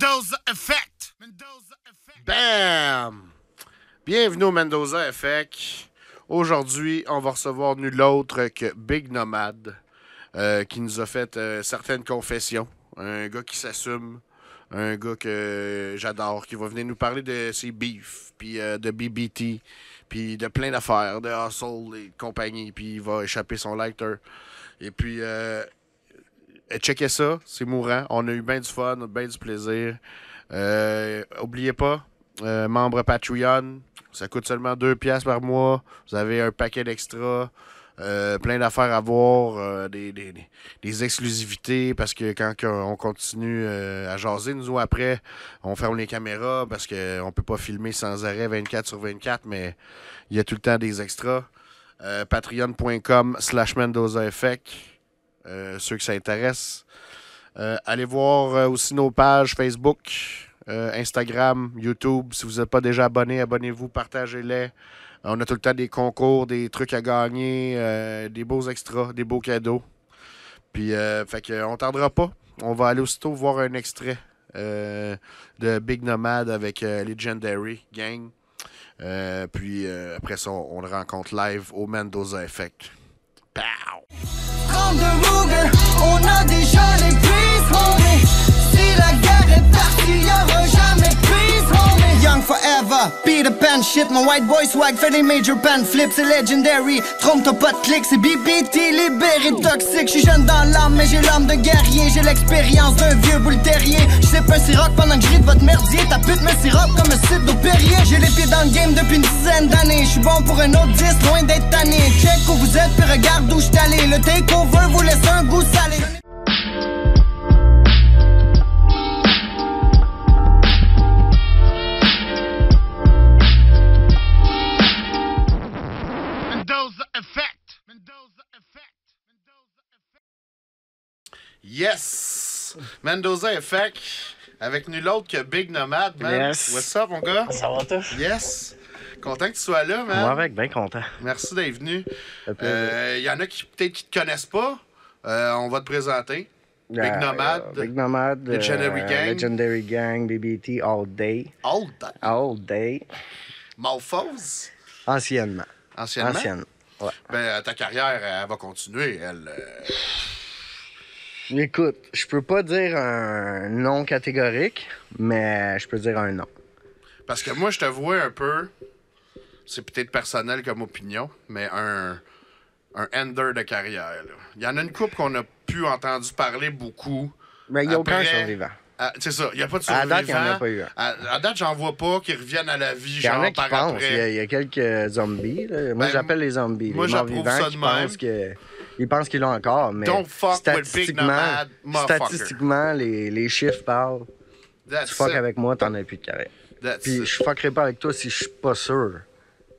Mendoza Effect. Bam! Bienvenue au Mendoza Effect. Aujourd'hui, on va recevoir nul autre que Big Nomad, euh, qui nous a fait euh, certaines confessions. Un gars qui s'assume, un gars que j'adore, qui va venir nous parler de ses beefs, puis euh, de BBT, puis de plein d'affaires, de hustle et compagnie, puis il va échapper son lighter. Et puis, checkez ça, c'est mourant. On a eu bien du fun, bien du plaisir. Euh, oubliez pas, euh, membre Patreon, ça coûte seulement 2 pièces par mois. Vous avez un paquet d'extras, euh, plein d'affaires à voir, euh, des, exclusivités, parce que quand on continue euh, à jaser, nous après, on ferme les caméras parce qu'on peut pas filmer sans arrêt 24 sur 24, mais il y a tout le temps des extras. Euh, Patreon.com slash euh, ceux que ça intéresse. Euh, allez voir euh, aussi nos pages Facebook, euh, Instagram, YouTube. Si vous n'êtes pas déjà abonné, abonnez-vous, partagez-les. On a tout le temps des concours, des trucs à gagner, euh, des beaux extras, des beaux cadeaux. Puis, euh, fait tardera pas. On va aller aussitôt voir un extrait euh, de Big Nomad avec euh, Legendary Gang. Euh, puis, euh, après ça, on, on le rencontre live au Mendoza Effect. Comme de Ruger, on a déjà les prises, homie. Si la guerre est partie, y'aura jamais homie. Young forever, Peter Pan shit, mon white boy swag fait des major pan flips, c'est legendary. Trompe-toi pas de clics, c'est BBT, libéré toxique. J'suis jeune dans l'âme, mais j'ai l'âme de guerrier. J'ai l'expérience d'un vieux boule terrier. J'sais pas un siroc pendant que j'ride votre merdier. Ta pute me siroc comme un site d'Opérier. J'ai les pieds dans le game depuis une dizaine d'années. J'suis bon pour un autre 10, loin d'être tanné. Check où vous êtes, puis regarde où j'suis allé. Le takeover vous laisse un goût salé. Effect. Mendoza Effect. Mendoza Effect. Yes! Mendoza Effect avec nul autre que Big Nomad, man. Yes. What's up, mon gars? Ça va toi? Yes! Content que tu sois là, man. Moi avec, bien content. Merci d'être venu. Plaisir. Euh, Il y en a qui peut-être qui te connaissent pas. Euh, on va te présenter. Big Euh, Nomad. Big Nomad. Legendary euh, Gang. Legendary Gang, BBT, all day. Old All day. Malfause. Anciennement. Anciennement? Ancienne. Ouais. Ben, ta carrière, elle va continuer. Elle, euh, Écoute, je peux pas dire un nom catégorique, mais je peux dire un nom. Parce que moi, je te vois un peu. C'est peut-être personnel comme opinion, mais un, un ender de carrière. là. Il y en a une couple qu'on a pu entendu parler beaucoup. Mais il n'y a aucun survivant. Ah, c'est ça, il n'y a pas de À survivants. date, il y en a pas eu. À, à date, j'en vois pas qui reviennent à la vie, Il y en genre a qui par pensent. Il y, a, après. il y a quelques zombies. là. Moi, Ben, j'appelle les zombies. moi, les morts vivants ça qui de même. pensent que. Ils pensent qu'ils l'ont encore, mais Don't fuck statistiquement, nomad, statistiquement les, les chiffres parlent. That's Tu fuck it. avec moi, t'en as plus de. That's Puis it. je fuckerai pas avec toi si je suis pas sûr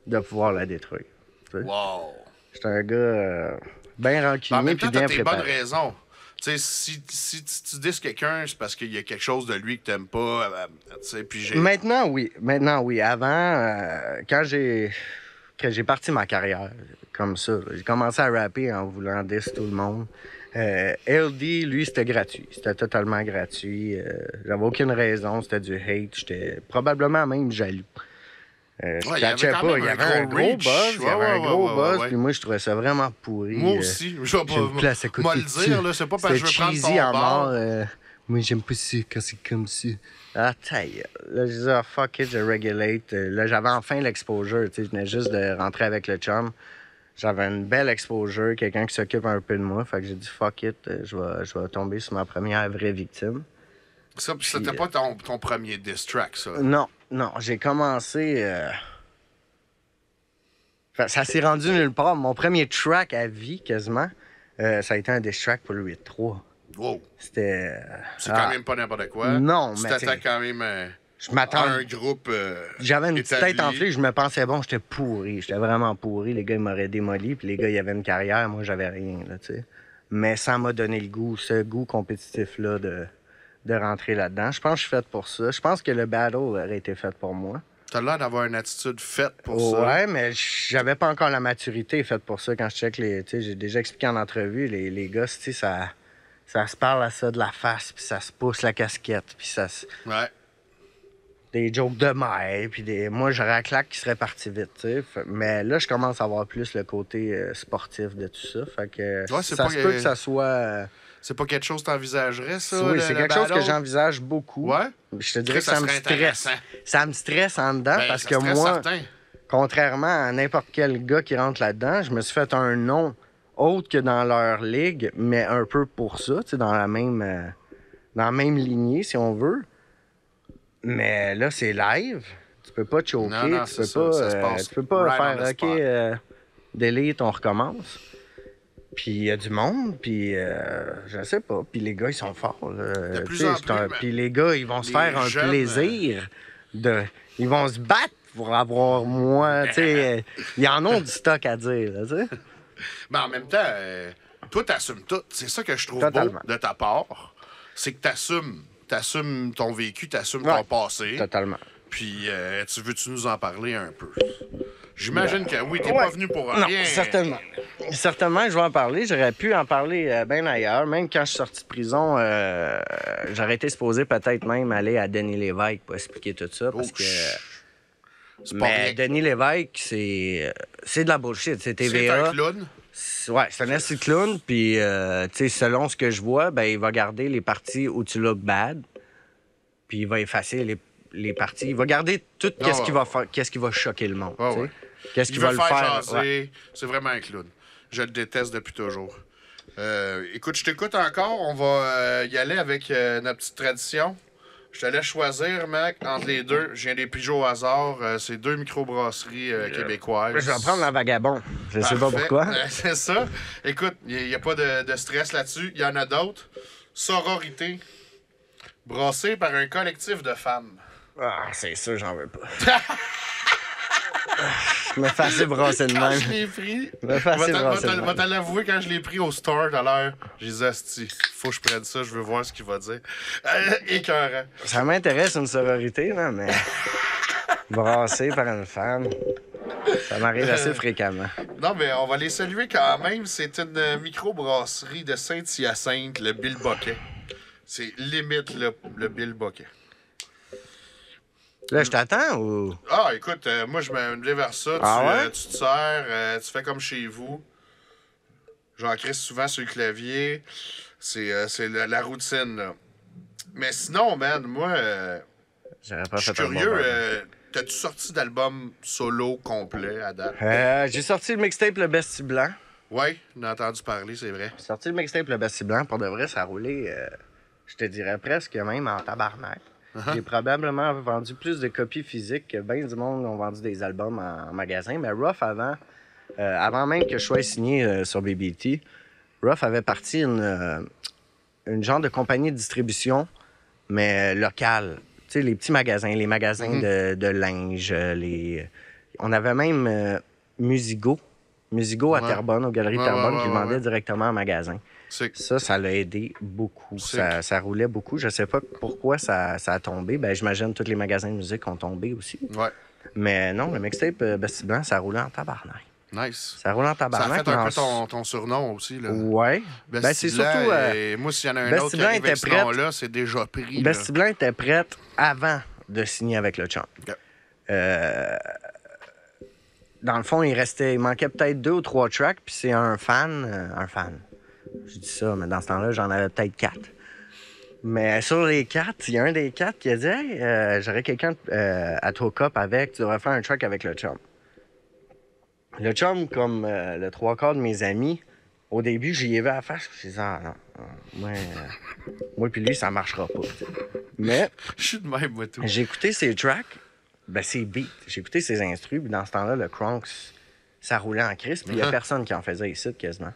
de pouvoir la détruire. Wow. J'étais un gars euh, bien En rancunier même puis bien t'as tes bonnes préparé. raisons. Tu sais, si, si, tu dis quelqu'un, c'est parce qu'il y a quelque chose de lui que t'aimes pas. euh, sais, puis. Maintenant, oui. Maintenant, oui. Avant, euh, quand j'ai j'ai parti ma carrière comme ça, j'ai commencé à rapper en voulant diss tout le monde. Euh, LD, lui, c'était gratuit. C'était totalement gratuit. Euh, J'avais aucune raison. C'était du hate. J'étais probablement même jaloux. Euh, je Ouais, catchais pas. Il y un avait un gros buzz. Il y avait un gros buzz. Puis moi, je trouvais ça vraiment pourri. Moi Euh, aussi. Je vais pas moi le dire, là. C'est pas parce que je veux prendre ton en mort. euh, moi, j'aime pas ça quand c'est comme ça. Ah, taille. Là, je disais, ah, fuck it, je regulate. Là, j'avais enfin l'exposure. Tu sais, je venais juste de rentrer avec le chum. J'avais une belle exposure, quelqu'un qui s'occupe un peu de moi. Fait que j'ai dit, fuck it, je vais, je vais tomber sur ma première vraie victime. Ça, puis c'était pas ton, ton premier diss track, ça. Non, non, j'ai commencé. euh, fait, ça s'est rendu nulle part. Mon premier track à vie, quasiment, euh, ça a été un diss track pour le 8-3. Wow. C'était. euh, C'est ah, quand même pas n'importe quoi. Non, tu mais t'sais- quand même euh, Je à m'attends. un groupe. euh, J'avais une petite tête enflée, je me pensais bon, j'étais pourri. J'étais vraiment pourri. Les gars, ils m'auraient démoli, puis les gars, ils avaient une carrière, moi, j'avais rien, là, tu sais. Mais ça m'a donné le goût, ce goût compétitif-là de, de rentrer là-dedans. Je pense que je suis fait pour ça. Je pense que le battle aurait été fait pour moi. T'as l'air d'avoir une attitude faite pour ça. Ouais, mais j'avais pas encore la maturité faite pour ça quand je check les. J'ai déjà expliqué en entrevue, les, les gars, tu sais, ça. Ça se parle à ça de la face, puis ça se pousse la casquette, puis ça se... Ouais. des jokes de mer, puis des... moi, j'aurais la claque qui serait parti vite, tu sais. Fait- Mais là, je commence à voir plus le côté euh, sportif de tout ça. Fait que Ouais, ça se peut que ça soit... euh, C'est pas quelque chose que t'envisagerais, ça? oui, c'est quelque chose que j'envisage beaucoup. Ouais? Je te dirais que Ça me stresse. Ça me stresse en dedans Ben, parce que moi, certain. contrairement à n'importe quel gars qui rentre là-dedans, je me suis fait un nom autre que dans leur ligue, mais un peu pour ça, tu sais, dans la même, euh, dans la même lignée, si on veut. Mais là, c'est live. Tu peux pas te choquer. Non, non, tu, peux pas, ça euh, tu peux pas right faire OK, euh, on recommence. Puis il y a du monde, puis euh, je sais pas. Puis les gars, ils sont forts. là. De plus en un- Puis les gars, ils vont se faire un jeunes, euh, plaisir. De... Ils vont se battre pour avoir moi. Tu sais, euh, ils en ont du stock à dire, là. Mais en même temps, euh, toi, t'assumes tout. C'est ça que je trouve Totalement. beau de ta part. C'est que t'assumes. T'assumes ton vécu, t'assumes Ouais. ton passé. Totalement. Puis, euh, tu veux-tu nous en parler un peu? J'imagine que oui, t'es Ouais. pas venu pour Non, rien. certainement. Certainement, je vais en parler. J'aurais pu en parler euh, bien ailleurs. Même quand je suis sorti de prison, euh, j'aurais été supposé peut-être même aller à Denis Lévesque pour expliquer tout ça. Parce Oh, que. C'est Mais. Denis Lévesque, c'est. C'est de la bullshit. C'est C'est TVA. un clown? C'est- Ouais, c'est un de clown. Puis, euh, tu sais, selon ce que je vois, ben, il va garder les parties où tu look bad. Puis, il va effacer les, les parties. Il va garder tout Ah, qu'est-ce ouais. qui va faire, qu'est-ce qui va choquer le monde. Ah, ouais. Qu'est-ce qui va le faire faire. jaser. ouais. C'est vraiment un clown. Je le déteste depuis toujours. Euh, écoute, je t'écoute encore. On va euh, y aller avec euh, notre petite tradition. Je te laisse choisir, mec, entre les deux. Je viens des pigeons au hasard. C'est deux microbrasseries québécoises. Je vais prendre la vagabond. Je sais pas Parfait. pourquoi. C'est ça. Écoute, il n'y a, pas de, de stress là-dessus. Il y en a d'autres. Sororité. Brassée par un collectif de femmes. Ah, c'est sûr, j'en veux pas. Je me fais assez brasser de Quand je même. l'ai pris, Me je te- brasser de même. te l'avouer, quand je l'ai pris au store tout à l'heure, j'ai dit, Asti, faut que je prenne ça, je veux voir ce qu'il va dire. Euh, écœurant. Ça m'intéresse une sororité, là, mais. Brassé par une femme. Ça m'arrive assez fréquemment. Non, mais on va les saluer quand même. C'est une euh, microbrasserie de Saint-Hyacinthe, le Bill Boquet. C'est limite le, le Bill Boquet. Là, je t'attends ou? Ah, écoute, euh, moi, je me vais vers ça. Tu, Ah ouais? euh, tu te sers, euh, tu fais comme chez vous. J'en crée souvent sur le clavier. C'est la, la routine, là. Mais sinon, man, moi, J'aurais pas je suis curieux. T'as-tu sorti d'album solo complet à date? J'ai sorti le mixtape Le Bestie Blanc. Ouais, j'en ai entendu parler, c'est vrai. J'ai sorti le mixtape Le Bestie Blanc. Pour de vrai, ça a roulé, je te dirais presque même en tabarnak. Uh-huh. J'ai probablement vendu plus de copies physiques que bien du monde ont vendu des albums en, en magasin. Mais Ruff, avant, euh, avant même que je sois signé euh, sur BBT, Ruff avait parti une, euh, une genre de compagnie de distribution, mais locale. Tu sais, les petits magasins, les magasins Mhm. de, de linge, les... On avait même Musigo. Musigo à. Terrebonne, aux Galeries Ouais, Terrebonne, ouais, qui vendait directement en magasin. Ça, ça l'a aidé beaucoup. Ça, ça roulait beaucoup. Je sais pas pourquoi ça, ça a tombé. Ben, j'imagine que tous les magasins de musique ont tombé aussi. Ouais, Mais non, le mixtape euh, Bestie Blanc, ça roulait en tabarnak. nice. Ça roulait en Ça a tabarnak. fait un peu ton, ton surnom aussi, là. Ouais. Ben, c'est surtout. euh, et moi, s'il y en a un autre Blanc était ce prête. nom-là, c'est déjà pris. Blanc était prête avant de signer avec le champ. Euh, dans le fond, il restait, il manquait peut-être deux ou trois tracks, puis c'est un fan, un fan. Je dis ça, mais dans ce temps-là, j'en avais peut-être quatre. Mais sur les quatre, il y a un des quatre qui a dit Hey, euh, j'aurais quelqu'un euh, à toi cop avec, tu devrais faire un track avec le chum. Le chum, comme euh, le trois quarts de mes amis, au début, j'y ai vu à la face, je me dit Ah non, euh, moi, moi puis lui, ça marchera pas. Mais Je suis de même, moi, tout. j'ai écouté ses tracks, ben ses beats, j'ai écouté ses instrus, puis dans ce temps-là, le Cronx, ça roulait en crise, puis il y a Uh-huh. personne qui en faisait ici quasiment.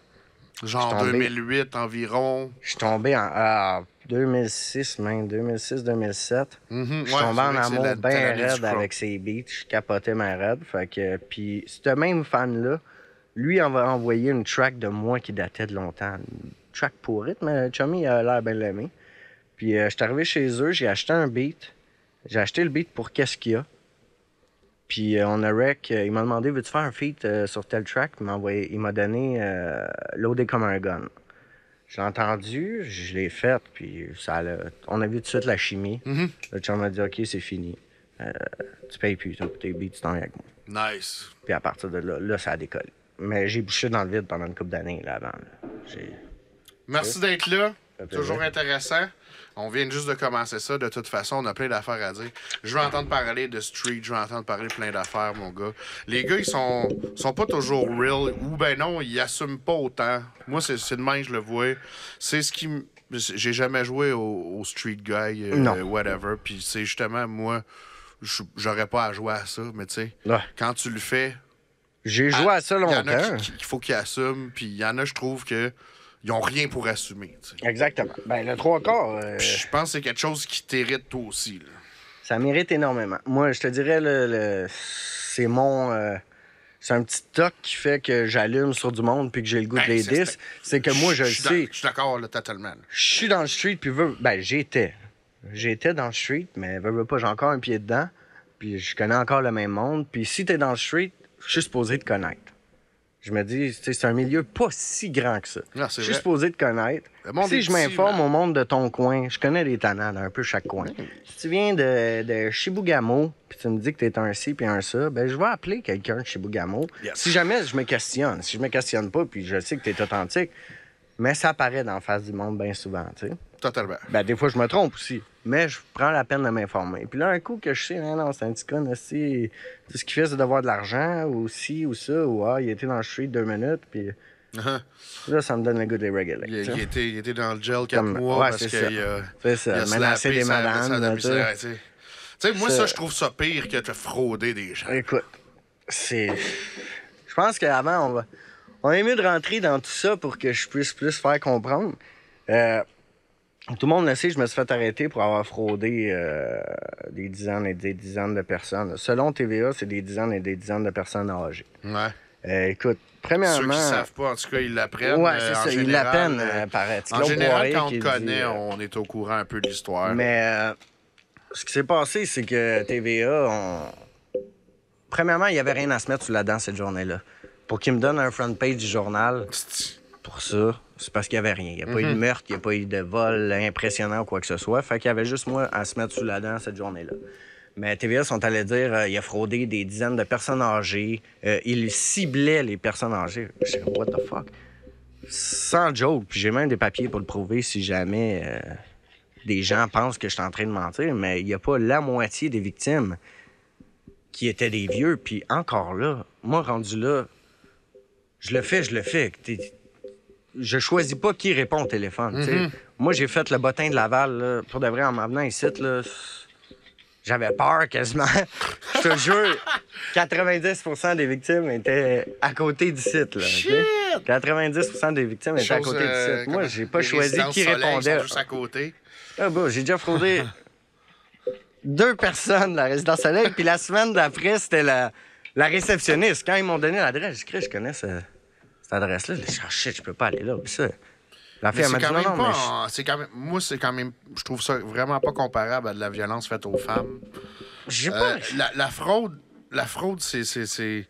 Genre tombé. 2008 environ. Je suis tombé en ah, 2006, même 2006-2007. Mhm, Je suis ouais, tombé en amour bien raide avec ses beats. Je capotais ma raide. Fait que, puis ce même fan-là, lui, on va envoyer une track de moi qui datait de longtemps. Une track pourrite, mais Chummy a l'air bien l'aimé. Puis euh, je suis arrivé chez eux, j'ai acheté un beat. J'ai acheté le beat pour Qu'est-ce qu'il y a? Puis euh, on a rec, euh, il m'a demandé veux-tu faire un feat euh, sur tel track? Il m'a envoyé, il m'a donné Loadé comme un gun. J'ai entendu, je l'ai fait, puis ça on a vu tout de suite la chimie. Mhm. Le chum m'a dit, OK, c'est fini. Euh, tu payes plus, tes beats, tu t'en avec moi. Nice. Puis à partir de là, là, ça a décollé. Mais j'ai bouché dans le vide pendant une couple d'années, là, avant. là. Merci d'être là. Toujours intéressant. On vient juste de commencer ça. De toute façon, on a plein d'affaires à dire. Je veux entendre parler de street, je veux entendre parler plein d'affaires, mon gars. Les gars, ils sont, sont pas toujours real. Ou ben non, ils assument pas autant. Moi, c'est de même, que je le vois. C'est ce qui. J'ai jamais joué au, au street guy, euh, Non. whatever. Puis c'est justement, moi, je- j'aurais pas à jouer à ça. Mais tu sais, Ouais. quand tu le fais, J'ai joué à ça il y en a longtemps. qui- faut qu'ils assument. Puis il y en a, je trouve, que ils ont rien pour assumer. Exactement. Ben, le trois quarts, euh, Je pense que c'est quelque chose qui t'hérite toi aussi. Là. ça mérite énormément. Moi, je te dirais, le, le- c'est mon. euh, c'est un petit toc qui fait que j'allume sur du monde puis que j'ai le goût de Ben, les c'est- dis. C'est que moi, je le sais. Je suis d'accord, là, totalement. Je suis dans le street, puis veux. Ben, j'étais. J'étais dans le street, mais veux, veux pas, j'ai encore un pied dedans. Puis je connais encore le même monde. Puis si t'es dans le street, je suis supposé te connaître. Je me dis, tu c'est un milieu pas si grand que ça. Non, Je suis vrai. supposé te connaître. Si je m'informe au monde de ton coin, je connais les tannants d'un peu chaque coin. Si tu viens de, de Chibougamau, puis tu me dis que t'es un ci puis un ça, ben je vais appeler quelqu'un de Chibougamau. Yes. Si jamais je me questionne, si je me questionne pas, puis je sais que t'es authentique, mais ça apparaît dans la face du monde bien souvent, tu sais. Totalement. Ben, des fois, je me trompe aussi. Mais je prends la peine de m'informer. Puis là, un coup que je sais, non, non, c'est un petit con aussi. Tout ce qu'il fait, c'est d'avoir de l'argent, ou ci, ou ça, ou ah, il était dans le street deux minutes, puis Uh-huh. là, ça me donne le goût de les réguler. il, était, il était dans le gel quatre Comme- mois ouais, parce qu'il a, C'est ça, slappé des madames. tu sais. moi, Ça- ça, je trouve ça pire que de frauder des gens. Écoute, c'est. Je pense qu'avant, on va. On est mieux de rentrer dans tout ça pour que je puisse plus faire comprendre. Euh, Tout le monde le sait, je me suis fait arrêter pour avoir fraudé euh, des dizaines et des dizaines de personnes. Selon TVA, c'est des dizaines et des dizaines de personnes âgées. Ouais. Euh, écoute, Ceux premièrement. qui savent pas, en tout cas, ils l'apprennent. ouais, euh, c'est ça, ils général, l'appellent, euh, euh, paraît. En général, quand on dit, connaît, on est au courant un peu de l'histoire. Mais euh, ce qui s'est passé, c'est que TVA, on... premièrement, il n'y avait rien à se mettre sous la dent cette journée-là. Pour qu'ils me donnent un front page du journal, pour ça, c'est parce qu'il n'y avait rien. Il n'y a pas eu de meurtre, il n'y a pas eu de vol impressionnant ou quoi que ce soit. Fait qu'il y avait juste moi à se mettre sous la dent cette journée-là. Mais TVA sont allés dire euh, il a fraudé des dizaines de personnes âgées. Euh, il ciblait les personnes âgées. Je suis comme, what the fuck? Sans joke. Puis j'ai même des papiers pour le prouver si jamais euh, des gens pensent que je suis en train de mentir. Mais il n'y a pas la moitié des victimes qui étaient des vieux. Puis encore là, moi rendu là, je le fais, je le fais. Je choisis pas qui répond au téléphone. sais. Moi, j'ai fait le bottin de Laval. Là, pour de vrai, en m'en venant ici, là, j'avais peur quasiment. Je te jure, 90% des victimes étaient à côté du site. Là, ok? 90% des victimes étaient à côté euh, du site. Moi, j'ai pas choisi qui sont répondait. juste à côté. Ah bah, j'ai déjà fraudé deux personnes la résidence soleil, puis la semaine d'après, c'était la, la réceptionniste. Quand ils m'ont donné l'adresse, j'ai dit, je connais ce- cette adresse-là. J'ai dit, ah shit, je peux pas aller là. Puis ça, la fille, Mais c'est quand non, même non, mais pas. je- quand même, moi, c'est quand même. Je trouve ça vraiment pas comparable à de la violence faite aux femmes. j'ai Euh, pas. la, la fraude, la fraude, c'est,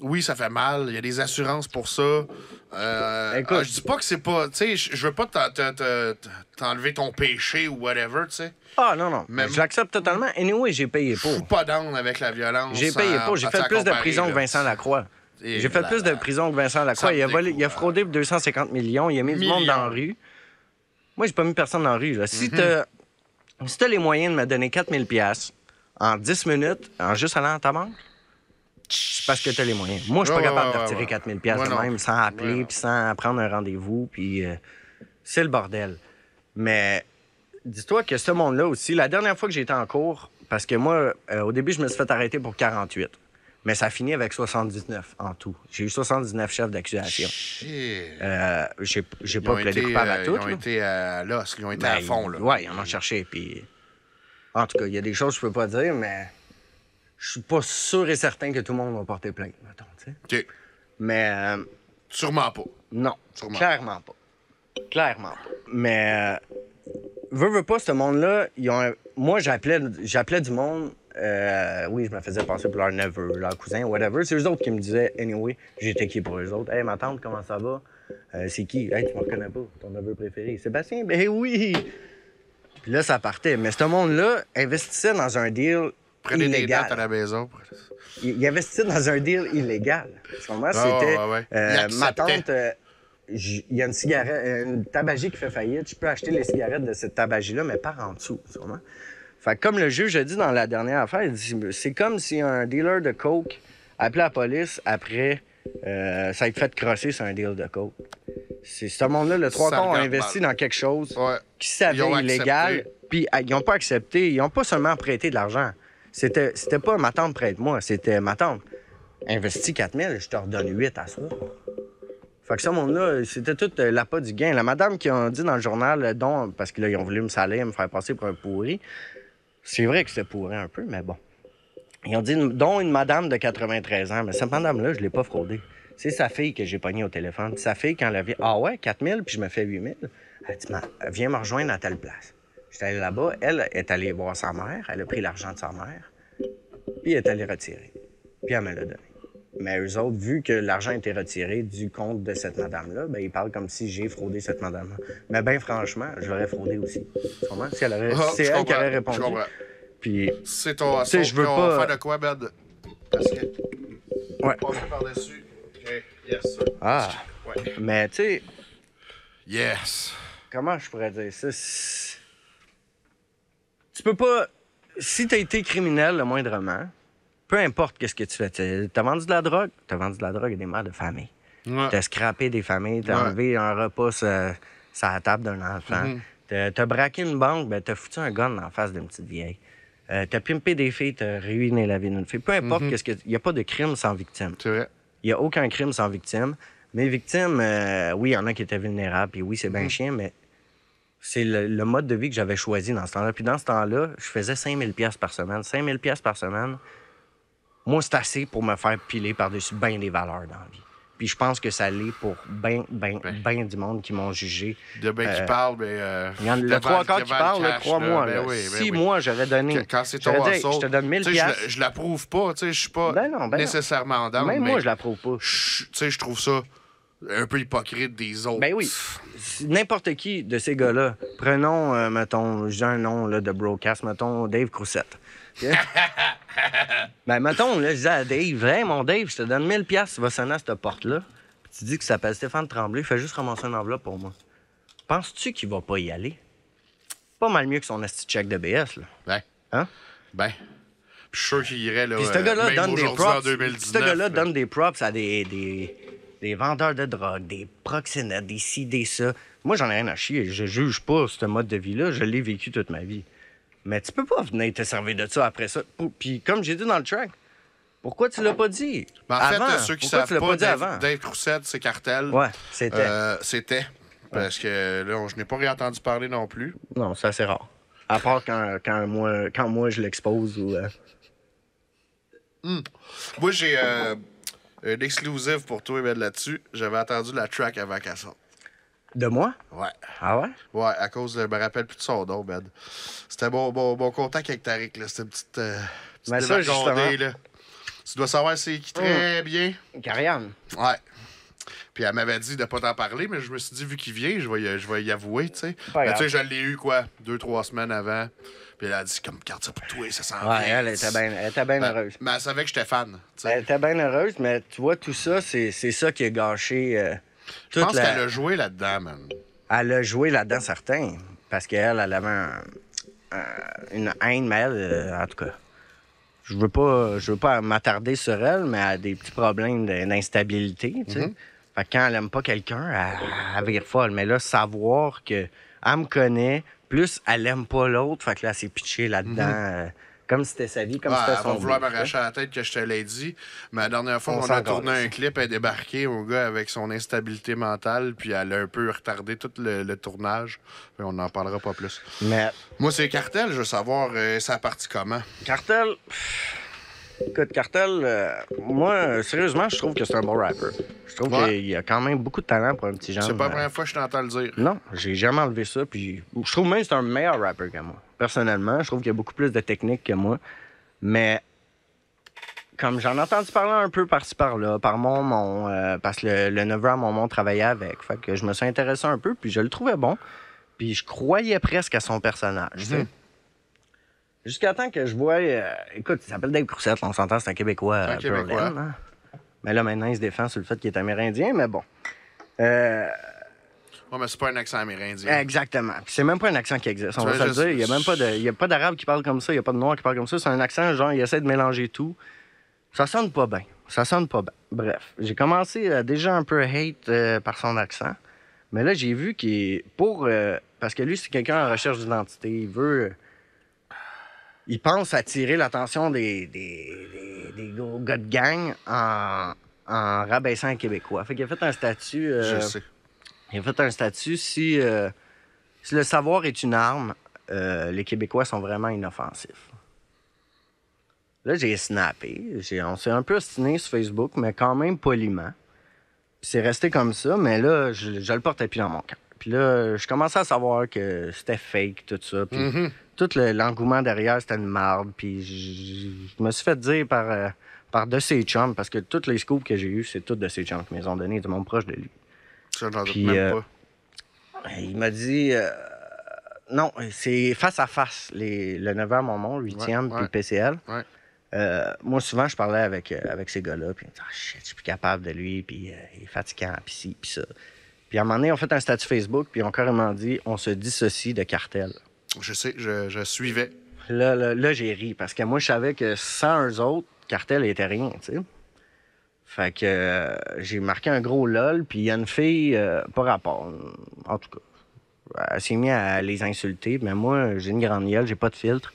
Oui, ça fait mal. Il y a des assurances pour ça. Euh, Écoute. ah, je dis pas que c'est pas. Tu sais, je je veux pas t'en- t'en- t'en- t'enlever ton péché ou whatever, tu sais. Ah non, non. Même- Je l'accepte totalement. Anyway, j'ai payé Je pour. suis pas down avec la violence. J'ai payé pour. J'ai fait plus de prison que. Vincent Lacroix. J'ai fait plus de prison que Vincent Lacroix. Il a, me volé, il a décourage. fraudé pour 250 millions. Il a mis du monde dans la rue. Moi, j'ai pas mis personne dans la rue. là. Si Mhm. t'as si t'as les moyens de me donner 4000 pièces en 10 minutes, en juste allant à ta banque, c'est parce que t'as les moyens. Moi, je suis pas capable de retirer ouais. 4000 pièces de même sans appeler puis sans prendre un rendez-vous. Puis euh, c'est le bordel. Mais dis-toi que ce monde-là aussi, la dernière fois que j'étais en cours, parce que moi, euh, au début, je me suis fait arrêter pour 48. Mais ça finit avec 79 en tout. J'ai eu 79 chefs d'accusation. Euh, j'ai j'ai Ils pas plaidé coupable euh, à Ils tout. ont été à l'os, ils ont été Ben, à fond, là. Ouais, ils en ont cherché. Puis... En tout cas, il y a des choses que je peux pas dire, mais je suis pas sûr et certain que tout le monde va porter plainte, mettons, tu sais. OK. Mais euh, Sûrement pas. non, Sûrement. clairement pas. Clairement pas. Mais euh, veux, veux pas, ce monde-là, ils ont un- moi, j'appelais j'appelais du monde. Euh, oui, je me faisais passer pour leur neveu, leur cousin, whatever. C'est eux autres qui me disaient, anyway, j'étais qui pour eux autres? Hey, ma tante, comment ça va? Euh, c'est qui? Hey, tu me reconnais pas, ton neveu préféré. Sébastien? Ben oui! Puis là, ça partait. Mais ce monde-là investissait dans un deal Prenez des illégal. dates à la maison. Il, il investissait dans un deal illégal. Ah, C'était. ouais, ouais. euh, ma tante, il y a une cigarette, une tabagie qui fait faillite. Je peux acheter les cigarettes de cette tabagie-là, mais par en dessous, comprends? Fait que comme le juge a dit dans la dernière affaire, il dit c'est comme si un dealer de coke appelait la police après euh, ça ait fait crosser sur un deal de coke. C'est ce monde-là, le trois quarts regarde investi mal. dans quelque chose Ouais. qui ont illégal, puis ah, ils n'ont pas accepté. Ils n'ont pas seulement prêté de l'argent. C'était, c'était pas ma tante prête-moi, c'était ma tante. Investis 4000, je te redonne 8 à ça. Fait que ce monde-là, c'était tout euh, l'appât du gain. La madame qui a dit dans le journal, euh, dont, parce que là, ils ont voulu me saler, me faire passer pour un pourri. C'est vrai que c'était pourri un peu, mais bon. Ils ont dit, dont une madame de 93 ans. Mais cette madame-là, je l'ai pas fraudée. C'est sa fille que j'ai pognée au téléphone. Sa fille, quand elle vient, ah ouais, 4000, puis je me fais 8000. Elle dit, viens me rejoindre à telle place. J'étais allé là-bas. Elle est allée voir sa mère. Elle a pris l'argent de sa mère. Puis elle est allée retirer. Puis elle me l'a donné. Mais eux autres, vu que l'argent a été retiré du compte de cette madame-là, ben, ils parlent comme si j'ai fraudé cette madame-là. Mais ben franchement, je l'aurais fraudé aussi. Tu comprends? Si elle Ah, c'est je elle qui aurait répondu. Puis C'est ton. Tu sais, je veux pas- faire de quoi, Ben? Parce que. Ouais. Passer par-dessus. Yes, sir. Ah. Ouais. Mais tu sais, Yes. comment je pourrais dire ça? Tu peux pas. Si t'as été criminel le moindrement, peu importe qu'est-ce que tu fais, t'as vendu de la drogue, t'as vendu de la drogue à des mères de famille. Ouais. T'as scrappé des familles, t'as Ouais. Enlevé un repas sur, sur la table d'un enfant. T'as t'as braqué une banque, ben t'as foutu un gun en face d'une petite vieille. Euh, t'as pimpé des filles, t'as ruiné la vie d'une fille. Peu importe Mm-hmm. qu'est-ce que. Il n'y a pas de crime sans victime. C'est vrai. Il n'y a aucun crime sans victime. Mais victime, euh, oui, il y en a qui étaient vulnérables, puis oui, c'est bien chien, mais c'est le, le mode de vie que j'avais choisi dans ce temps-là. Puis dans ce temps-là, je faisais 5000 pièces par semaine. 5000 pièces par semaine, moi, c'est assez pour me faire piler par-dessus bien des valeurs dans la vie. Puis je pense que ça l'est pour bien, bien, Ben. bien du monde qui m'ont jugé. De bien qui Euh, parle, mais. euh, Il y en a le trois quarts qui parlent, mois. Ben oui, ben si oui. moi, j'aurais donné. Quand c'est ton dit, je te donne 1000 tu sais, je, je l'approuve pas, tu sais, je suis pas Ben non, ben nécessairement down, Même mais moi, je l'approuve pas. tu sais, je trouve ça un peu hypocrite des autres. Ben oui. N'importe qui de ces gars-là, prenons, euh, mettons, j'ai un nom là, de broadcast, mettons Dave Croussette. Ben, mettons, là, je dis à Dave, hey, mon Dave, je te donne 1000 pièces, tu vas sonner à cette porte-là. Puis tu dis que ça s'appelle Stéphane Tremblay, fais juste ramasser une enveloppe pour moi. Penses-tu qu'il va pas y aller? Pas mal mieux que son esti check de BS, là. Ben. Hein? Ben. Je suis sûr qu'il irait, là. Puis ce euh, gars-là même donne des props. 2019, Ce gars-là là. donne des props à des, des, des vendeurs de drogue, des proxénètes, des ci, des ça. Moi, j'en ai rien à chier. Je juge pas ce mode de vie-là. Je l'ai vécu toute ma vie. Mais tu peux pas venir te servir de ça après ça. Puis comme j'ai dit dans le track, pourquoi tu l'as pas dit? Ben, en fait, avant? euh, ceux qui pourquoi savent pas, Dave, avant? Dave Roussette, c'est Cartel. Ouais, c'était. Euh, C'était. Parce que là, on- je n'ai pas réentendu parler non plus. Non, c'est assez rare. À part quand, quand, moi, quand moi je l'expose ou. euh, Moi, j'ai euh, une exclusive pour toi, Ben, là-dessus. J'avais entendu la track avant qu'elle sorte. De moi? Ouais. Ah ouais? Ouais, à cause de. Je me rappelle plus de son nom, Ben. C'était mon, mon, mon contact avec Tariq, là. C'était une petite. Euh, petite Mais ça, justement- là. Tu dois savoir c'est qui très bien. Karianne. Ouais. Puis elle m'avait dit de pas t'en parler, mais je me suis dit, vu qu'il vient, je vais y, je vais y avouer, tu sais. Mais tu sais, je l'ai eu, quoi, deux, trois semaines avant. Puis elle a dit, comme, garde ça pour toi, ça sent Ouais, bien. elle était bien elle était bien Mais- heureuse. Mais elle savait que j'étais fan, tu sais. Elle était bien heureuse, mais tu vois, tout ça, c'est c'est ça qui a gâché euh, Je pense la- qu'elle a joué là-dedans, man. Elle a joué là-dedans, certain. Parce qu'elle, elle avait un- un- une haine, mais elle, euh, en tout cas, je veux pas, je veux pas m'attarder sur elle, mais elle a des petits problèmes d'instabilité, tu sais. Fait que quand elle aime pas quelqu'un, elle, elle vire folle. Mais là, savoir que elle me connaît, plus elle aime pas l'autre, fait que là, elle s'est pitchée là-dedans, euh, comme si c'était sa vie, comme Ouais, si elle c'était va son vouloir m'arracher la tête que je te l'ai dit. Mais la dernière fois, On a tourné un clip, elle est débarquée au gars avec son instabilité mentale, puis elle a un peu retardé tout le, le tournage. Puis on n'en parlera pas plus. Mais Moi, c'est Cartel, je veux savoir, euh, ça a parti comment? Cartel. Écoute, Cartel, euh, moi, sérieusement, je trouve que c'est un bon rapper. Je trouve Ouais. qu'il a quand même beaucoup de talent pour un petit genre. C'est pas la première fois que je t'entends le dire. Non, j'ai jamais enlevé ça. Puis je trouve même que c'est un meilleur rapper que moi. Personnellement, je trouve qu'il a beaucoup plus de technique que moi. Mais comme j'en ai entendu parler un peu par-ci par-là, par mon mon, euh, parce que le, le neveu à mon mon travaillait avec. Fait que je me suis intéressé un peu, puis je le trouvais bon. Puis je croyais presque à son personnage. Mhm. Jusqu'à temps que je vois... euh, écoute, il s'appelle Dave Croussette, on s'entend, c'est un Québécois. Un euh, Québécois. Berlin, hein. Mais là, maintenant, il se défend sur le fait qu'il est amérindien, mais bon. Euh, Ouais, mais c'est pas un accent amérindien. Exactement. Puis c'est même pas un accent qui existe. On va se le dire. Il y a même pas de, il y a pas d'arabe qui parle comme ça. Il y a pas de noir qui parle comme ça. C'est un accent, genre, il essaie de mélanger tout. Ça sonne pas bien. Ça sonne pas bien. Bref. J'ai commencé euh, déjà un peu hate euh, par son accent. Mais là, j'ai vu qu'il pour, euh, parce que lui, c'est quelqu'un en recherche d'identité. Il veut, euh, il pense attirer l'attention des, des, des, des gars de gang en, en rabaissant un Québécois. Fait qu'il a fait un statut. Je sais. Il a fait un statut si, euh, si le savoir est une arme, euh, les Québécois sont vraiment inoffensifs. Là, j'ai snappé. J'ai- on s'est un peu ostiné sur Facebook, mais quand même poliment. C'est resté comme ça, mais là, je, je le portais plus dans mon cœur. Puis là, je commençais à savoir que c'était fake, tout ça. Puis Mhm. tout le- l'engouement derrière, c'était une marde. Puis je, je me suis fait dire par, euh, par de ses chums, parce que tous les scoops que j'ai eus, c'est tous de ses chums qui me les ont donnés, de mon proche de lui. Ça, j'en doute même euh, pas. Il m'a dit euh, non, c'est face à face, les, le 9h Momon, 8e, Ouais, puis ouais. le PCL. Euh, moi, souvent, je parlais avec, avec ces gars-là, puis ils me disaient, ah, shit, je suis plus capable de lui, puis il est fatigant, puis ci, puis ça. Puis à un moment donné, on fait un statut Facebook, puis ont carrément dit, on se dissocie de cartel. Je sais, je, je suivais. Là, là, là, j'ai ri, parce que moi, je savais que sans eux autres, cartel était rien, tu sais. Fait que euh, j'ai marqué un gros lol, puis il y a une fille, euh, pas rapport, en tout cas. Elle s'est mise à les insulter, mais moi, j'ai une grande gueule, j'ai pas de filtre.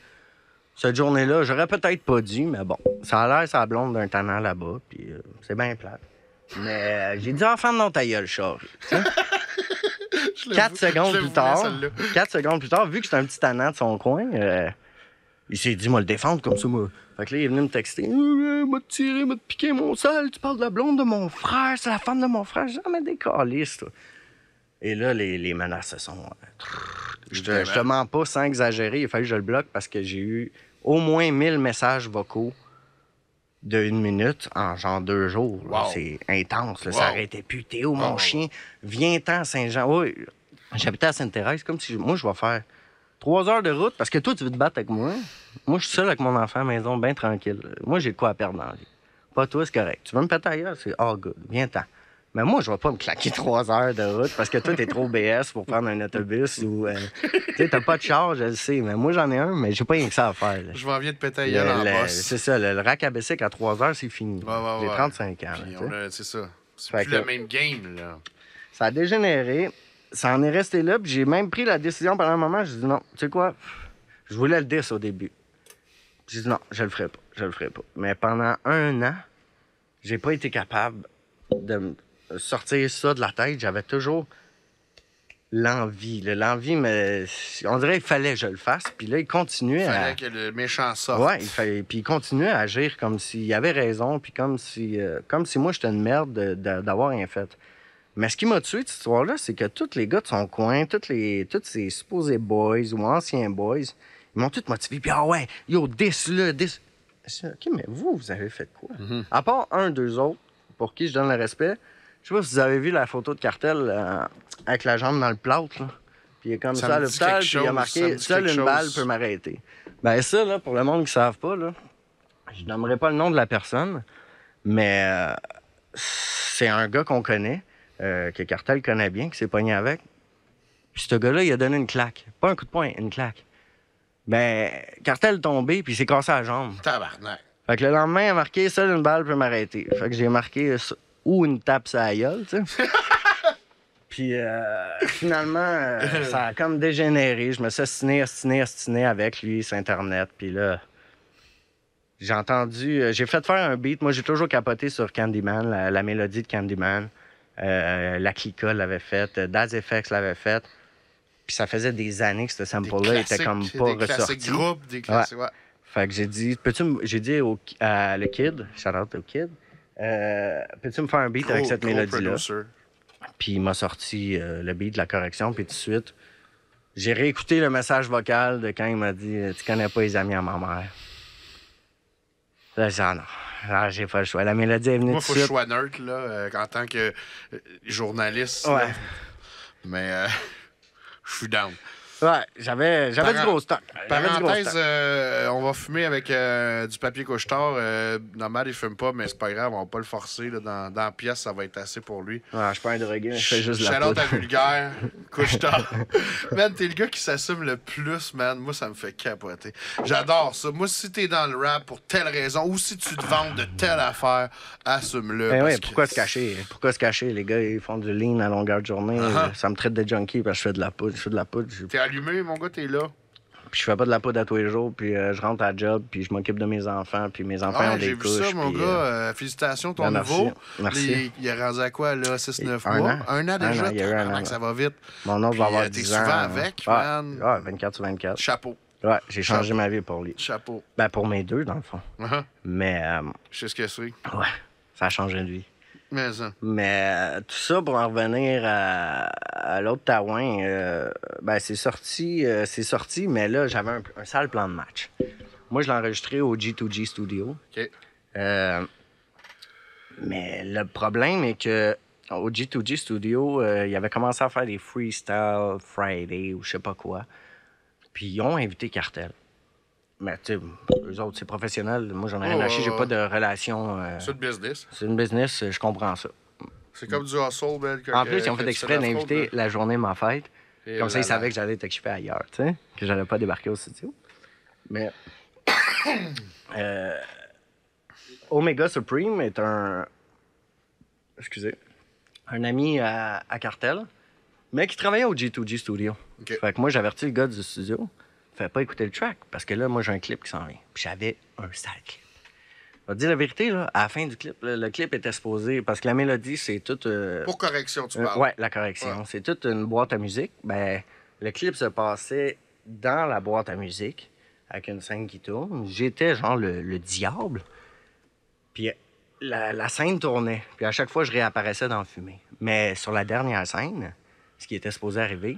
Cette journée-là, j'aurais peut-être pas dû, mais bon, ça a l'air sa blonde d'un tannant là-bas, puis euh, c'est bien plate. Mais j'ai dit, enfant de non ta gueule, Charles. Quatre secondes plus tard, quatre secondes plus tard, vu que c'est un petit tannant de son coin, euh, il s'est dit, moi, le défendre comme ça, moi. Fait que là, il est venu me texter, euh, m'a tiré, m'a piqué mon sale, tu parles de la blonde de mon frère, c'est la femme de mon frère, jamais décalé, ça. Et là, les, les menaces se sont. euh, Je te, je te mens pas sans exagérer, il a fallu que je le bloque parce que j'ai eu au moins 1000 messages vocaux de une minute en genre deux jours. là. Wow. C'est intense, là, Wow. ça arrêtait plus. Théo, mon Wow. chien, viens-t'en à Saint-Jean. Oui, j'habitais à Sainte-Thérèse, comme si moi, je vais faire trois heures de route parce que toi, tu veux te battre avec moi. Moi, je suis seul avec mon enfant à la maison, bien tranquille. Moi, j'ai de quoi à perdre dans la vie. Pas toi, c'est correct. Tu veux me péter ailleurs, c'est all good. Viens-t'en. Mais moi, je vais pas me claquer trois heures de route parce que toi, t'es trop BS pour prendre un autobus ou. euh, tu sais, t'as pas de charge, je le sais. Mais moi, j'en ai un, mais j'ai pas rien que ça à faire. là. Je m'en viens de péter Le- ailleurs en boss. C'est ça, le, le rack à à 3 heures, c'est fini. Ouais, ouais, J'ai ouais. 35 ans. C'est ça. C'est plus que- le même game, là. Ça a dégénéré. Ça en est resté là. Puis j'ai même pris la décision pendant un moment. J'ai dit non, tu sais quoi? Je voulais le 10 au début. J'ai dit non, je le ferai pas. Je le ferai pas. Mais pendant un an, j'ai pas été capable de me sortir ça de la tête. J'avais toujours l'envie. L'envie, mais on dirait qu'il fallait que je le fasse. Puis là, il continuait Il à. fallait que le méchant sorte. Ouais, il fallait- puis il continuait à agir comme s'il avait raison, puis comme si, euh, comme si moi j'étais une merde de- de- d'avoir rien fait. Mais ce qui m'a tué de cette histoire-là, c'est que tous les gars de son coin, tous les, tous ces supposés boys ou anciens boys, ils m'ont tous motivé. Puis ah ouais, yo, 10 là, 10. Je dis, OK, mais vous, vous avez fait quoi? À part un, deux autres, pour qui je donne le respect, je sais pas si vous avez vu la photo de cartel euh, avec la jambe dans le plâtre, là. Puis il est comme Ça ça, à l'hôpital, puis il a marqué Seule une balle peut m'arrêter. Ben ça, là, pour le monde qui ne savent pas, là, je nommerai pas le nom de la personne, mais euh, c'est un gars qu'on connaît, euh, que Cartel connaît bien, qui s'est pogné avec. Puis ce gars-là, il a donné une claque. Pas un coup de poing, une claque. Ben, Cartel est tombé, puis il s'est cassé la jambe. Tabarnak. Fait que le lendemain, il a marqué Seule une balle peut m'arrêter. Fait que j'ai marqué euh, ou une tape sur la gueule, tu sais. Puis euh, finalement, euh, ça a comme dégénéré. Je me suis ostiné, ostiné, ostiné avec lui sur Internet. Puis là, j'ai entendu, euh, j'ai fait faire un beat. Moi, j'ai toujours capoté sur Candyman, la, la mélodie de Candyman. Euh, la Clica l'avait faite, euh, Daz FX l'avait faite. Puis ça faisait des années que ce Des sample-là était comme pas des ressorti. groupes, des classiques. Ouais. Fait que j'ai dit, peux-tu j'ai dit au, à le kid, shout out au kid, euh, peux-tu me faire un beat avec cette mélodie-là? Puis il m'a sorti euh, le beat de la correction, puis tout de suite, j'ai réécouté le message vocal de quand il m'a dit Tu connais pas les amis à ma mère. Là, j'ai non, Ah, j'ai pas le choix. La mélodie est venue Moi, faut que je sois neutre, là, euh, en tant que euh, journaliste. Ouais. là. Mais euh, je suis down. Ouais, j'avais, du gros stock. Gros Parenthèse, stock. euh, on va fumer avec euh, du papier couche-tard. Euh, normal, il fume pas, mais c'est pas grave, on va pas le forcer. Là, dans, dans la pièce, ça va être assez pour lui. Ouais, je suis pas un drogué, je fais juste la poudre. à vulgaire, couche-tard. man, t'es le gars qui s'assume le plus, man. Moi, ça me fait capoter. J'adore ça. Moi, si t'es dans le rap pour telle raison ou si tu te vends de telle affaire, assume-le. Ben ouais, pourquoi se cacher? Pourquoi se cacher? Les gars, ils font du lean à longueur de journée. Uh-huh. Ça me traite de junkie parce que je fais de la poudre. Je fais de la poudre. Je... Allumé, mon gars, t'es là. Puis je fais pas de la poudre à tous les jours. Puis euh, je rentre à la job. Puis je m'occupe de mes enfants. Puis mes enfants ont des j'ai vu couches. ça, mon puis, gars. euh, Euh, félicitations, ton ben, merci. nouveau. Merci. Les- il est rendu à quoi, là? 6-9 Un mois? an. Un an Un déjà? an, il y a eu un an, Ça va vite. Mon autre Puis, va avoir euh, t'es 10 ans. souvent avec, ouais. man. Ouais, 24 sur 24. Chapeau. Ouais, j'ai changé ma vie pour lui. Chapeau. Ben, pour mes deux, dans le fond. Uh-huh. Mais, euh, Je sais ce que c'est. ouais, ça a changé de vie. Mais ça. Mais euh, tout ça pour en revenir à, à l'autre Taouin, euh, ben c'est sorti, euh, c'est sorti, mais là j'avais un, un sale plan de match. Moi je l'ai enregistré au G2G Studio. Euh, mais le problème est que au G2G Studio, il avait commencé à faire des freestyle Friday ou je sais pas quoi. Puis ils ont invité Cartel. Mais tu sais, eux autres, c'est professionnel. Moi, j'en ai rien à chier. J'ai pas de relation. euh, C'est le business. c'est une business, je comprends ça. C'est comme du hustle, man. quand En plus, ils ont fait exprès d'inviter la journée de ma fête. Comme ça, ils savaient que j'allais être occupé ailleurs, tu sais. Que j'allais pas débarquer au studio. Mais. euh, Omega Supreme est un. Excusez. Un ami à, à Cartel, mais qui travaillait au G2G Studio. OK. Fait que moi, j'avertis le gars du studio. Fait pas écouter le track, parce que là, moi, j'ai un clip qui s'en vient. Puis j'avais un sale clip. Je vais te dire la vérité, là, à la fin du clip, le clip était supposé. Parce que la mélodie, c'est toute. euh, Pour correction, tu euh, parles. ouais, la correction. Ouais. C'est toute une boîte à musique. Ben, le clip se passait dans la boîte à musique avec une scène qui tourne. J'étais genre le, le diable. Puis la, la scène tournait. Puis à chaque fois, je réapparaissais dans le fumée. Mais sur la dernière scène, ce qui était supposé arriver,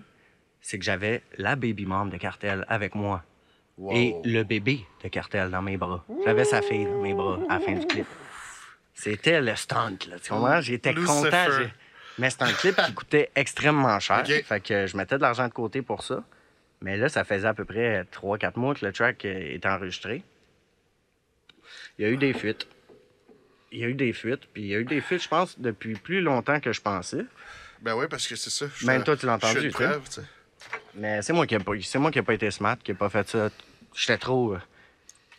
c'est que j'avais la baby mom de Cartel avec moi. Wow. Et le bébé de Cartel dans mes bras. J'avais sa fille dans mes bras à la fin du clip. C'était le stunt, là. Tu comprends? J'étais content. Mais c'était un clip qui coûtait extrêmement cher. Fait que je mettais de l'argent de côté pour ça. Mais là, ça faisait à peu près 3-4 mois que le track euh, est enregistré. Il y a eu des fuites. Il y a eu des fuites. Puis il y a eu des fuites, je pense, depuis plus longtemps que je pensais. Ben oui, parce que c'est ça. Je Même toi, tu l'as je suis entendu, une preuve, tu sais. Mais c'est moi qui n'ai pas, c'est moi qui ai pas été smart, qui n'ai pas fait ça. J'étais trop. euh,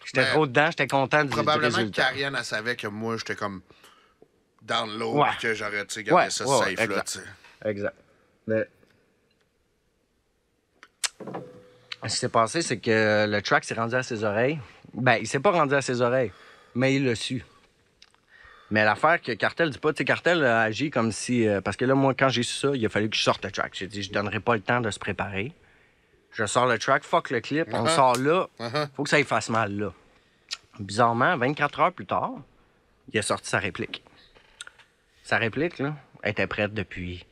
J'étais Ben, trop dedans, j'étais content du, du Probablement que résultat. Karianne, elle savait que moi, j'étais comme dans l'eau Ouais. que j'aurais, gardé Ouais, ça ouais, safe, là, exact. tu sais. Exact. Mais. Ce qui s'est passé, c'est que le track s'est rendu à ses oreilles. Ben, il s'est pas rendu à ses oreilles, mais il l'a su. Mais l'affaire que Cartel dit pas, tu sais, Cartel a agi comme si. euh, parce que là, moi, quand j'ai su ça, il a fallu que je sorte le track. J'ai dit, je donnerai pas le temps de se préparer. Je sors le track, fuck le clip, on le Uh-huh. sort là. Uh-huh. Faut que ça y fasse mal là. Bizarrement, 24 heures plus tard, il a sorti sa réplique. Sa réplique, là, était prête depuis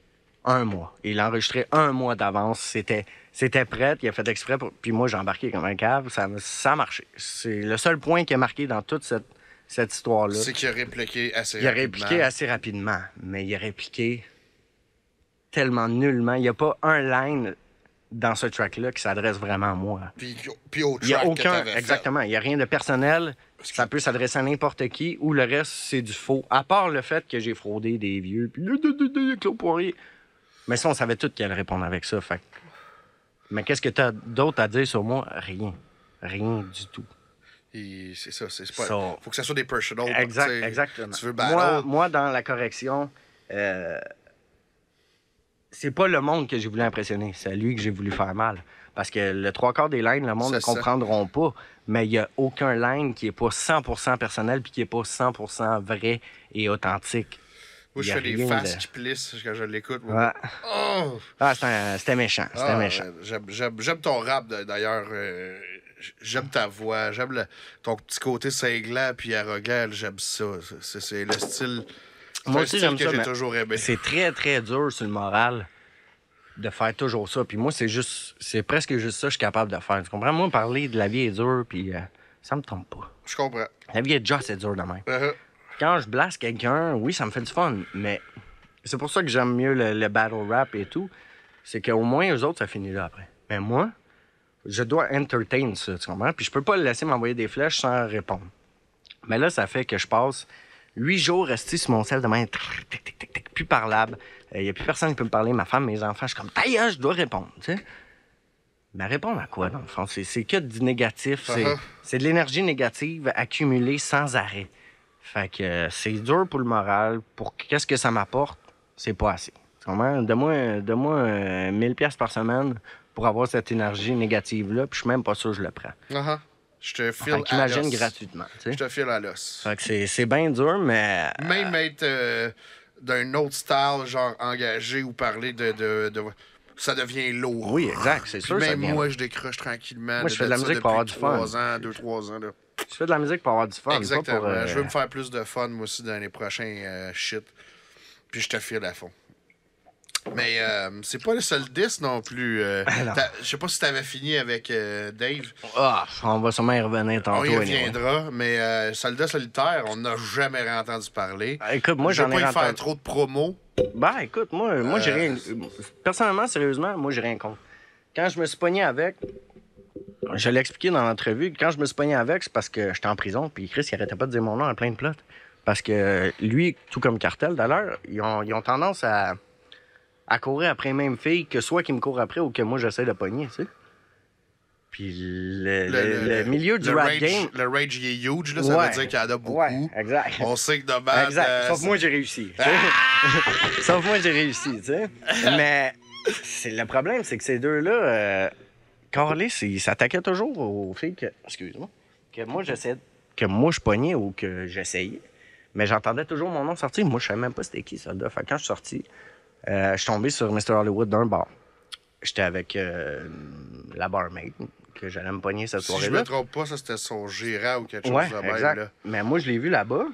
un mois. Il l'a enregistré un mois d'avance. C'était, c'était prêt. Il a fait exprès. Pour... Puis moi, j'ai embarqué comme un cave. Ça, ça a marché. C'est le seul point qui est marqué dans toute cette, cette histoire-là. C'est qu'il a répliqué assez Il a rapidement. répliqué assez rapidement, mais il a répliqué tellement nullement. Il n'y a pas un line dans ce track-là qui s'adresse vraiment à moi. Puis, puis au Il n'y a que aucun. fait. Exactement. Il n'y a rien de personnel. Que- Ça peut s'adresser à n'importe qui ou le reste, c'est du faux. À part le fait que j'ai fraudé des vieux. Puis Claude Poirier. Mais ça, on savait tout qu'elle répondre avec ça. Fait. Mais qu'est-ce que tu as d'autre à dire sur moi? Rien. Rien du tout. C'est ça, c'est pas. Ça- Faut que ça soit des personal. Exact, sais, exactement. Tu veux moi, moi, dans la correction, euh, c'est pas le monde que j'ai voulu impressionner, c'est lui que j'ai voulu faire mal. Parce que le trois quarts des lines, le monde ne ça. comprendront pas, mais il y a aucun line qui est pas 100% personnel puis qui est pas 100% vrai et authentique. Moi, je fais des faces de- qui plissent quand je l'écoute. Ouais. Oh! Ah, c'était méchant, c'était Ah, méchant. J'aime- ton rap, d'ailleurs. euh, j'aime ta voix. J'aime le- ton petit côté cinglant puis arrogant. J'aime ça. C'est- le style. Moi aussi, style j'aime ça, j'ai toujours aimé. C'est très, très dur sur le moral de faire toujours ça. Puis moi, c'est juste, c'est presque juste ça que je suis capable de faire. Tu comprends? Moi, parler de la vie est dur, puis euh, ça me tombe pas. Je comprends. La vie est déjà assez dure de même. Uh-huh. Quand je blasse quelqu'un, oui, ça me fait du fun, mais c'est pour ça que j'aime mieux le, le battle rap et tout. C'est qu'au moins, eux autres, ça finit là après. Mais moi, je dois entertain ça, tu comprends? Puis je peux pas le laisser m'envoyer des flèches sans répondre. Mais là, ça fait que je passe huit jours restés sur mon sel de main, tic, tic, tic, tic, tic, plus parlable. Il n'y a plus personne qui peut me parler, ma femme, mes enfants. Je suis comme, taille, je dois répondre, tu sais. Mais répondre à quoi, dans le fond? C'est, que du négatif. C'est, Uh-huh. c'est de l'énergie négative accumulée sans arrêt. Fait que euh, c'est dur pour le moral. Pour qu'est-ce que ça m'apporte, c'est pas assez. Tu comprends? Donne-moi, donne-moi euh, 1000 pièces par semaine pour avoir cette énergie négative-là, puis je suis même pas sûr que je le prends. Uh-huh. Je te file Fait à l'os. gratuitement, tu sais. Je te file à l'os. C'est, bien dur, mais... Même être euh, d'un autre style, genre engagé ou parler de. de, de- ça devient lourd. Oui, exact, c'est sûr. ça même moi, je décroche tranquillement. Moi, je fais de la musique pour avoir du fun. trois ans, deux, trois ans. Là. Je fais de la musique pour avoir du fun, Exactement. pas pour... euh, Je veux me faire plus de fun, moi aussi, dans les prochains euh, shit. Puis je te file à fond. Mais euh, c'est pas le seul 10 non plus. euh. T'as- Je sais pas si t'avais fini avec euh, Dave. Ah, on va sûrement y revenir tantôt. on y anyway. reviendra, mais euh, Soldat solitaire, on n'a jamais entendu parler. Ah, Écoute, moi, j'en ai pas y faire trop de promos. Ben, écoute, moi, moi j'ai rien. Personnellement, sérieusement, moi, j'ai rien contre. Quand je me suis pogné avec, je l'ai expliqué dans l'entrevue, quand je me suis pogné avec, c'est parce que j'étais en prison, puis Chris, il arrêtait pas de dire mon nom à plein de plots. Parce que lui, tout comme Cartel, d'ailleurs, ils ont, ils ont tendance à, à courir après les mêmes filles que soit qu'ils me courent après ou que moi, j'essaie de pogner, tu sais. Puis le, le- le milieu du le rap rage, game. Le rage il est huge, là, ça Ouais. veut dire qu'il y en a beaucoup. Ouais, exact. On sait que de base. Exact. euh, Sauf moi, j'ai réussi. sais. Sauf moi, j'ai réussi, tu sais. Mais le problème, c'est que ces deux-là, euh, Carlis, ils s'attaquaient toujours aux filles que. Excuse-moi. Que moi, j'essayais. Que moi, je pognais ou que j'essayais. Mais j'entendais toujours mon nom sortir. Moi, je savais même pas c'était qui, soldat. Fait que quand je suis sorti, je suis tombé sur Mr. Hollywood d'un bar. J'étais avec euh, la barmaid que j'allais me pogner cette Si je soirée-là. me trompe pas, ça c'était son gérant ou quelque chose Ouais, de même. exact. Là. Mais moi, je l'ai vu là-bas.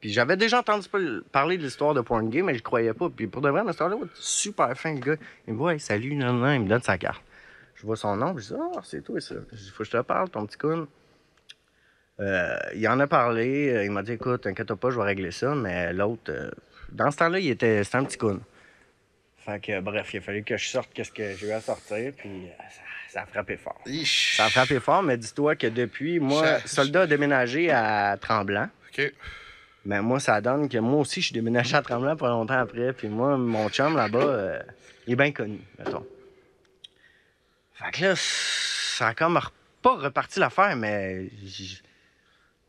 Puis j'avais déjà entendu pa- parler de l'histoire de Porn Game, mais je croyais pas. Puis pour de vrai, Mr. Hollywood, super fin, le gars. Il me ouais, salut, non, non, il me donne sa carte. Je vois son nom, je dis, ah, c'est toi, ça. Je dis, faut que je te parle, ton petit con. Euh, il en a parlé, euh, il m'a dit, écoute, t'inquiète pas, je vais régler ça. Mais l'autre, euh, dans ce temps-là, il était, c'était un petit con. Fait que, bref, il a fallu que je sorte qu'est-ce que j'ai eu à sortir, puis euh, ça, ça a frappé fort. Ich. Ça a frappé fort, mais dis-toi que depuis, moi, soldat a déménagé à Tremblant. OK. Mais moi, ça donne que moi aussi, je suis déménagé à Tremblant pas longtemps après. Puis moi, mon chum là-bas, euh, il est bien connu, mettons. Fait que là, ça a comme pas reparti l'affaire, mais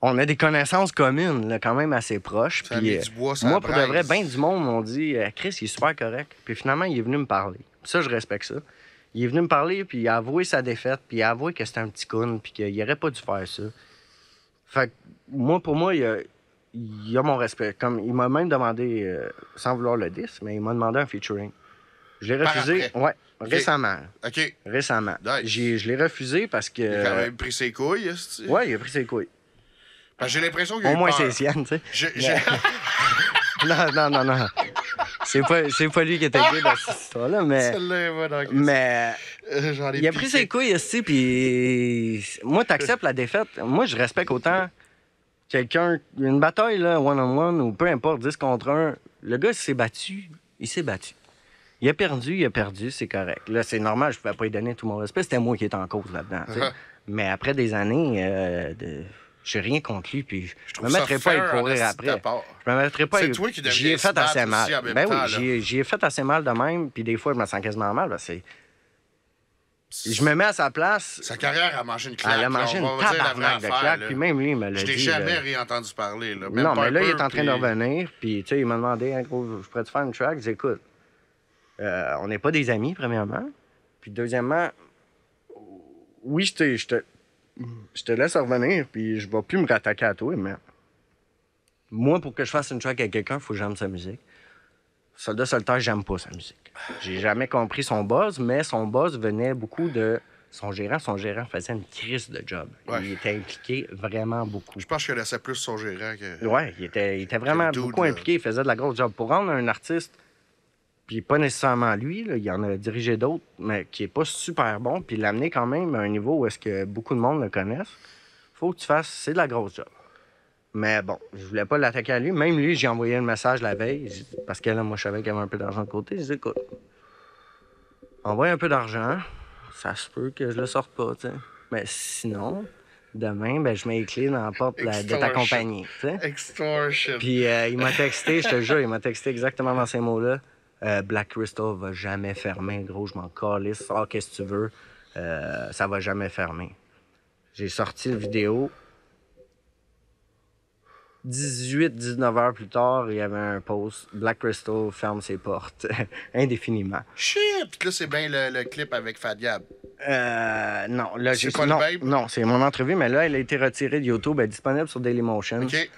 on a des connaissances communes, là, quand même assez proches. Ça a Puis, mis euh, du bois sur moi, la pour de vrai, bien du monde m'ont dit euh, Chris, il est super correct. Puis finalement, il est venu me parler. Ça, je respecte ça. Il est venu me parler, puis il a avoué sa défaite, puis il a avoué que c'était un petit con, puis qu'il aurait pas dû faire ça. Fait que moi, pour moi, il a, il a mon respect. Comme, il m'a même demandé, euh, sans vouloir le 10, mais il m'a demandé un featuring. Je l'ai refusé. après. Ouais, récemment. OK. Récemment. Nice. Je l'ai refusé parce que. Il a quand même pris ses couilles. Ouais, il a pris ses couilles. J'ai l'impression qu'il a Au eu moins, peur. c'est sienne, tu sais. J'ai- Non, non, non, non. C'est pas, c'est pas lui qui était gay dans cette histoire-là, mais. Celle-là crise. Mais Euh, J'en ai il a pris piqué. ses couilles aussi, puis moi, t'acceptes la défaite. Moi, je respecte autant quelqu'un, une bataille, là, one-on-one, ou peu importe, 10 contre 1. Le gars, il s'est battu, il s'est battu. Il a perdu, il a perdu, c'est correct. Là, c'est normal, je pouvais pas lui donner tout mon respect. C'était moi qui étais en cause là-dedans. tu sais. Mais après des années, euh, de... j'ai rien contre lui, puis je, Je me mettrais pas à y courir après. Je me mettrais pas à C'est y- toi qui J'y ai fait assez mal. Ben temps, oui, j'y ai- fait assez mal de même, puis des fois, je me sens quasiment mal. c'est- je me mets à sa place. Sa carrière a mangé une claque. Elle a mangé là, une tabarnak de là. puis même lui, il me l'a Je dit. t'ai jamais là. rien entendu parler. Là. Même Non, mais là, il est en train puis- de revenir, puis tu sais, il m'a demandé, hein, gros, je pourrais te faire une track? Je dis, écoute, euh, on n'est pas des amis, premièrement. Puis deuxièmement, oui, je te, je te, je te laisse revenir, puis je vais plus me rattaquer à toi, mais moi, pour que je fasse une track avec quelqu'un, il faut que j'aime sa musique. Soldat solitaire, j'aime pas sa musique. J'ai jamais compris son buzz, mais son buzz venait beaucoup de son gérant. Son gérant faisait une crise de job. Ouais. Il était impliqué vraiment beaucoup. Je pense que je connaissais plus son gérant que. Ouais, il était, il était vraiment beaucoup impliqué. Il faisait de la grosse job. Pour rendre un artiste, puis pas nécessairement lui, là, il en a dirigé d'autres, mais qui est pas super bon, puis l'amener quand même à un niveau où est-ce que beaucoup de monde le connaissent, faut que tu fasses, c'est de la grosse job. Mais bon, je voulais pas l'attaquer à lui. Même lui, j'ai envoyé un message la veille, parce que là, moi, je savais qu'il y avait un peu d'argent de côté. J'ai dit, écoute, envoie un peu d'argent, ça se peut que je le sorte pas, tu sais. Mais sinon, demain, ben, je mets les clés dans la porte de la- de ta compagnie, tu sais. Extortion. Puis euh, il m'a texté, je te jure, il m'a texté exactement dans ces mots-là. Euh, Black Crystal va jamais fermer, gros, je m'en calisse, sors qu'est-ce que tu veux. Euh, ça va jamais fermer. J'ai sorti la vidéo. 18-19 heures plus tard, il y avait un post Black Crystal ferme ses portes indéfiniment. Shit! Puis là, c'est bien le, le clip avec Fadiab. Euh, non, là, j'ai pas non, non, c'est mon entrevue, mais là, elle a été retirée de YouTube, elle est disponible sur Dailymotion. OK.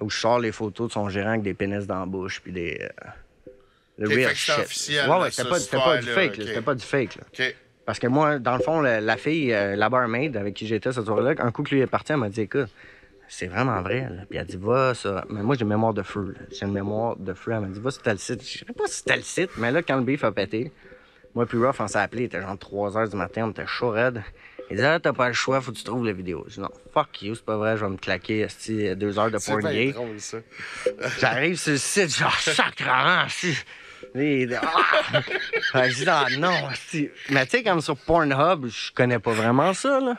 où je sors les photos de son gérant avec des pénis dans la bouche puis des. euh, le Ok, real shit. officiel, Ouais, c'était pas, du fake, c'était pas du fake. Là. Parce que moi, dans le fond, la, la fille, euh, la barmaid avec qui j'étais cette soirée-là, un coup que lui est parti, elle m'a dit écoute, c'est vraiment vrai. Là. Puis elle dit va, ça. Mais moi, j'ai une mémoire de feu. J'ai une mémoire de feu. Elle m'a dit va sur tel site. Je sais pas si c'était le site, mais là, quand le beef a pété, moi, puis Ruff, on s'est appelé, il était genre 3 h du matin, on était chaud raide. Il dit ah, t'as pas le choix, faut que tu trouves la vidéo. Je dis non, fuck you, c'est pas vrai, je vais me claquer deux heures de ça. J'arrive sur le site, genre, sacrement, si. Ah! Fait que je dis, ah non. Mais tu sais, comme sur Pornhub, je connais pas vraiment ça, là.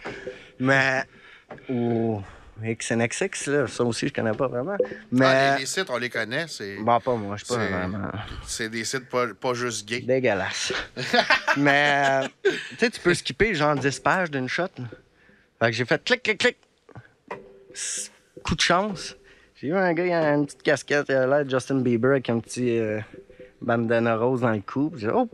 Mais. Ou. XNXX, là, ça aussi, je connais pas vraiment. Mais. Ah, les, les sites, on les connaît. C'est Bon, pas moi, je suis pas C'est- vraiment. c'est des sites pas, pas juste gays. Dégueulasse. Mais. euh, Tu sais, tu peux skipper genre 10 pages d'une shot, là. Fait que j'ai fait clic, clic, clic. S- Coup de chance. J'ai vu un gars, il a une petite casquette, il a l'air de Justin Bieber avec un petit euh, bandana rose dans le cou. Puis J'ai oh!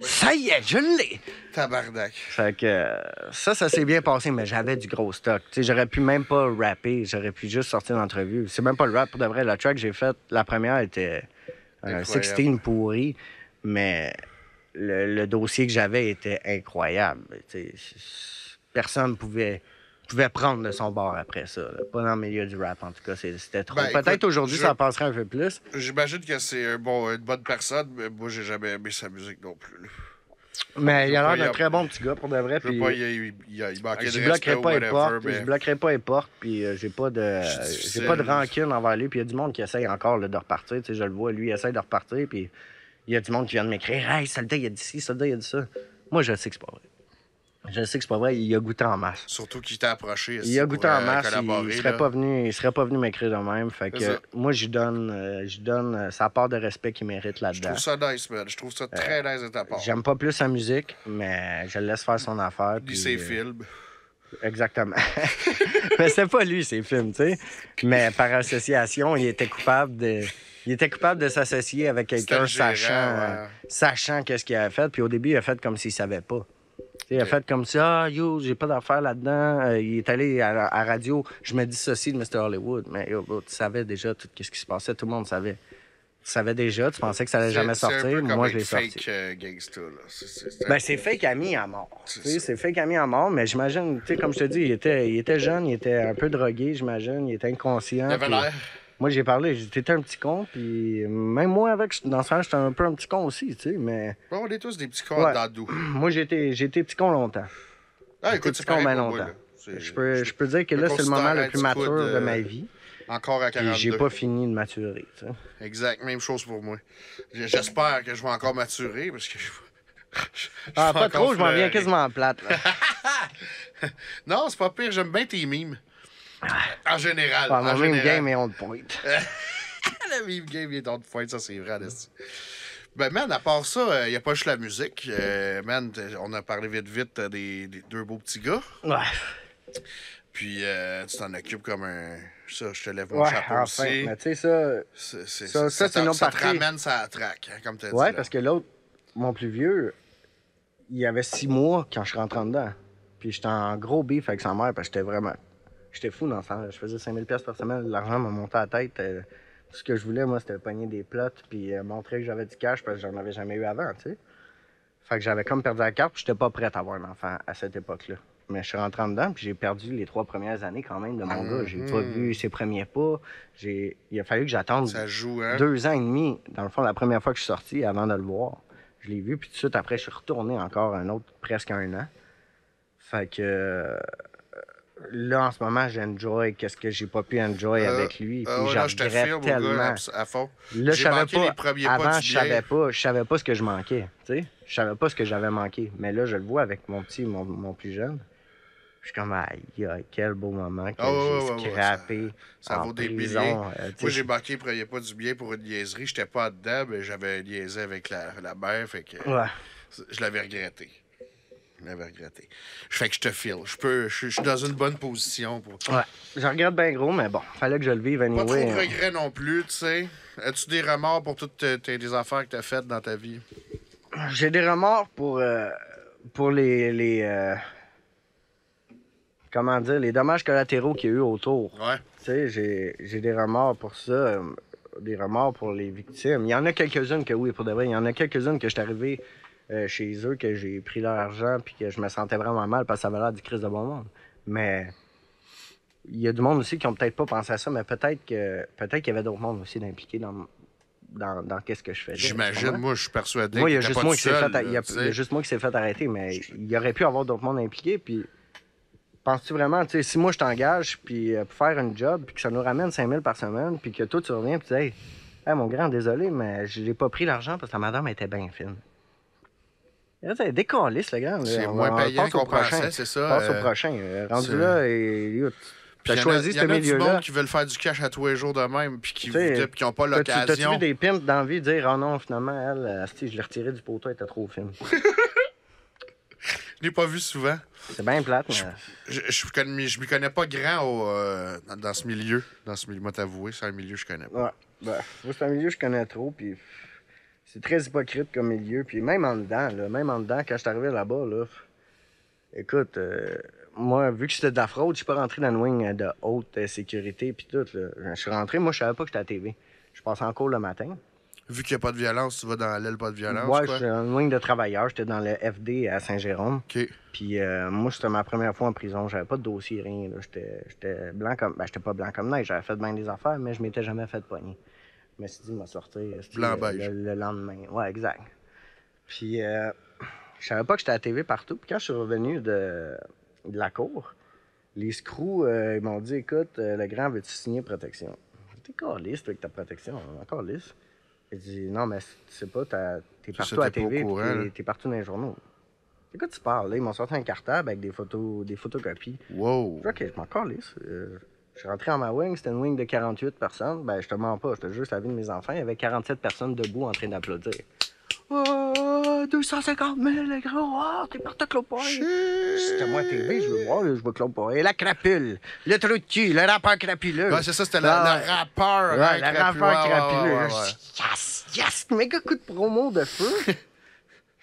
Ça y est, je l'ai! Tabarnak. Fait que euh, ça, ça s'est bien passé, mais j'avais du gros stock. J'aurais pu même pas rapper, j'aurais pu juste sortir une entrevue. C'est même pas le rap pour de vrai. La track que j'ai faite, la première était Incroyable. 16 pourri, mais le, le dossier que j'avais était incroyable. Tu sais, c- personne pouvait pouvait prendre de son bord après ça. là. Pas dans le milieu du rap, en tout cas. C'était trop. Ben, Peut-être aujourd'hui, je- ça passerait un peu plus. J'imagine que c'est bon, une bonne personne, mais moi, j'ai jamais aimé sa musique non plus. là. Mais il a l'air y d'un très bon petit gars, pour de vrai. Je puis- pas, il, il, il, il manquait Je de bloquerai pas les whatever, portes, mais... je bloquerai pas les portes, puis euh, j'ai pas de Je- j'ai pas de c'est- rancune envers lui, puis il y a du monde qui essaye encore là, de repartir, tu sais, je le vois, lui il essaye de repartir, puis il y a du monde qui vient de m'écrire "Hey, soldat, il a dit ci, soldat, il a dit ça." Moi, je sais que c'est pas vrai. Je sais que c'est pas vrai, il a goûté en masse. Surtout qu'il t'a approché. Il a goûté en euh, masse, il, il serait pas venu, il serait pas venu m'écrire de même, fait que moi je lui donne euh, je donne euh, sa part de respect qu'il mérite Je là-dedans. trouve ça nice, man. Je trouve ça très nice de ta part. J'aime pas plus sa musique, mais je le laisse faire son affaire. Puis, ses films. Exactement. mais c'est pas lui, ses films, tu sais. Mais par association, il était coupable de. Il était coupable de s'associer avec quelqu'un sachant, ouais. sachant qu'est-ce qu'il avait fait. Puis au début, il a fait comme s'il savait pas. Il a fait comme ça, ah, yo, j'ai pas d'affaires là-dedans. Euh, il est allé à la à radio, je me dissocie de Mr. Hollywood. Mais yo, bro, tu savais déjà tout ce qui se passait, tout le monde savait. Tu savais déjà, tu pensais que ça allait jamais c'est un peu sortir. comme Moi, je l'ai sorti. euh, gangsta, là. C'est- Ben, c'est fake ami à mort. C'est fake ami à mort, mais j'imagine, tu sais, comme je te dis, il était, il était jeune, il était un peu drogué, j'imagine, il était inconscient. Il avait l'air. Moi, j'ai parlé, été un petit con, puis même moi, avec, dans ce sens, j'étais un peu un petit con aussi, tu sais, mais Bon, on est tous des petits corps Ouais. dos. moi, été petit con longtemps. Ah, écoute, petit con moi, longtemps. Je peux, je peux dire que là, c'est le moment le plus mature de ma vie, Encore à puis 42. j'ai pas fini de maturer, tu sais. Exact, même chose pour moi. J'espère que je vais encore maturer parce que je, je- je Ah, pas trop, je m'en viens quasiment plate, là. Non, c'est pas pire, j'aime bien tes mimes. En général. Ah, en même général. game est on point. La meme game est on point, ça c'est vrai. Ben, man, à part ça, il n'y a pas juste la musique. Euh, man, on a parlé vite, vite euh, des, des deux beaux petits gars. Ouais, Puis, euh, tu t'en occupes comme un. Ça, je te lève mon ouais, chapeau enfin. aussi. Mais tu sais, ça, C'est- c'est- ça- ça, te- une autre ça te ramène ça traque, hein, comme tu as dit. Ouais, parce que l'autre, mon plus vieux, il avait six mois quand je suis rentré en dedans. Puis j'étais en gros beef avec sa mère parce que j'étais vraiment. J'étais fou dans ça. Je faisais 5000 pièces par semaine. L'argent m'a monté à la tête. Euh, tout ce que je voulais, moi, c'était pogner des plots puis euh, montrer que j'avais du cash parce que j'en avais jamais eu avant, tu sais. Fait que j'avais comme perdu la carte puis j'étais pas prêt à avoir un enfant à cette époque-là. Mais je suis rentré en dedans puis j'ai perdu les trois premières années quand même de mon gars. J'ai pas vu ses premiers pas. J'ai... Il a fallu que j'attende joue, hein? deux ans et demi, dans le fond, la première fois que je suis sorti, avant de le voir. Je l'ai vu, puis tout de suite après, je suis retourné encore un autre presque un an. Fait que. Euh, là, en ce moment, j'enjoy qu'est-ce que j'ai pas pu enjoy Euh, avec lui. Puis Ah ouais, je là, regrette tellement. gars, à- fond. Là, je savais pas. Avant, je savais pas, je savais pas ce que je manquais. Tu sais, je savais pas ce que j'avais manqué. Mais là, je le vois avec mon petit, mon, mon plus jeune. Je suis comme, aïe, aïe, quel beau moment que Ah ouais, j'ai ouais, ouais, scrappé. Ça en vaut des milliers. euh, Moi, j'ai manqué le premier pas du bien pour une niaiserie. J'étais pas dedans, mais j'avais niaisé avec la, la mère, fait que je l'avais regretté. Je l'avais regretté. Fait que je te file. Je peux, je, je suis dans une bonne position pour. Ouais. Je regrette bien gros, mais bon, fallait que je le vive Pas anyway. trop de hein. regrets non plus, tu sais. As-tu des remords pour toutes tes, tes- les affaires que t'as faites dans ta vie? J'ai des remords pour, euh, pour les. les euh, comment dire, les dommages collatéraux qu'il y a eu autour. Ouais. Tu sais, j'ai, j'ai des remords pour ça, euh, des remords pour les victimes. Il y en a quelques-unes que oui, pour de vrai. Il y en a quelques-unes que je suis arrivé euh, chez eux, que j'ai pris leur argent, puis que je me sentais vraiment mal parce que ça avait l'air du crise de bon monde. Mais il y a du monde aussi qui ont peut-être pas pensé à ça, mais peut-être que peut-être qu'il y avait d'autres mondes aussi d'impliqués dans, dans, dans qu'est-ce que je faisais. J'imagine, moi, je suis persuadé Moi, il y a juste moi qui s'est fait, il y a- là, tu il y a sais. juste moi qui s'est fait arrêter, mais il y aurait pu avoir d'autres mondes impliqués. Puis, penses-tu vraiment, tu sais, si moi je t'engage puis euh, pour faire un job, puis que ça nous ramène 5000 par semaine, puis que toi tu reviens, puis tu dis, hey, hey, mon grand, désolé, mais je n'ai pas pris l'argent parce que la madame était bien fine. Décalisse, le gars. C'est moins payant qu'on pensait, c'est ça. Passe euh, au prochain. Euh, Rendu là, et puis t'as y en a- choisi y ce en a du milieu-là. monde qui veulent faire du cash à tous les jours de même, puis qui n'ont pas T'as-tu t'as-tu l'occasion. vu des pimps d'envie de dire, oh non, finalement, elle, euh, asti, je l'ai retiré du poteau, elle était trop fine. Je l'ai pas vu souvent. C'est bien plate, mais. Je, je, connais- je m'y connais pas grand au, euh, dans, dans ce milieu. Dans ce milieu, moi t'avouer, c'est un milieu que je connais pas. Ouais. Ben, moi, c'est un milieu que je connais trop, puis c'est très hypocrite comme milieu. Puis même en dedans, là, même en dedans, quand je suis arrivé là-bas, là, écoute, euh, moi, vu que c'était de la fraude, je suis pas rentré dans une wing de haute sécurité, puis tout. Là. Je suis rentré, moi, je savais pas que j'étais à TV. Je passais en cours le matin. Vu qu'il n'y a pas de violence, tu vas dans l'aile pas de violence. ouais, je suis dans une wing de travailleurs. J'étais dans le FD à Saint-Jérôme. Ok. Puis euh, moi, c'était ma première fois en prison. J'avais pas de dossier, rien. J'étais j'étais blanc comme. Ben, j'étais pas blanc comme neige. J'avais fait bien des affaires, mais je m'étais jamais fait pogner. Je me suis dit, m'a sortir esti, Blanc le, lendemain. Ouais, exact. Puis euh, je savais pas que j'étais à la TV partout. Puis quand je suis revenu de, de la cour, les screws, euh, ils m'ont dit, écoute, euh, le grand, veux-tu signer protection? T'es caliste avec ta protection, encore lisse. J'ai dit, non, mais tu sais pas, t'es partout à au TV, t'es- partout dans les journaux. De quoi tu parles? Là, ils m'ont sorti un cartable avec des photos, des photocopies. Wow. J'ai dit, OK, je m'en calisse. Euh, je suis rentré dans ma wing, c'était une wing de 48 personnes. Ben, je te mens pas, c'était juste la vie de mes enfants. Il y avait 47 personnes debout en train d'applaudir. Oh, 250 000, le gros, oh, t'es parti à Claude Poirier. C'était moi TV, je veux voir, je veux Claude Poirier. La crapule, le trou de cul, le rappeur crapuleux. Ouais, c'est ça, c'était le, Ah, le rappeur. Ouais, hein, le rappeur crapuleux. ouais, ouais, je ouais. Yes, yes, méga coup de promo de feu.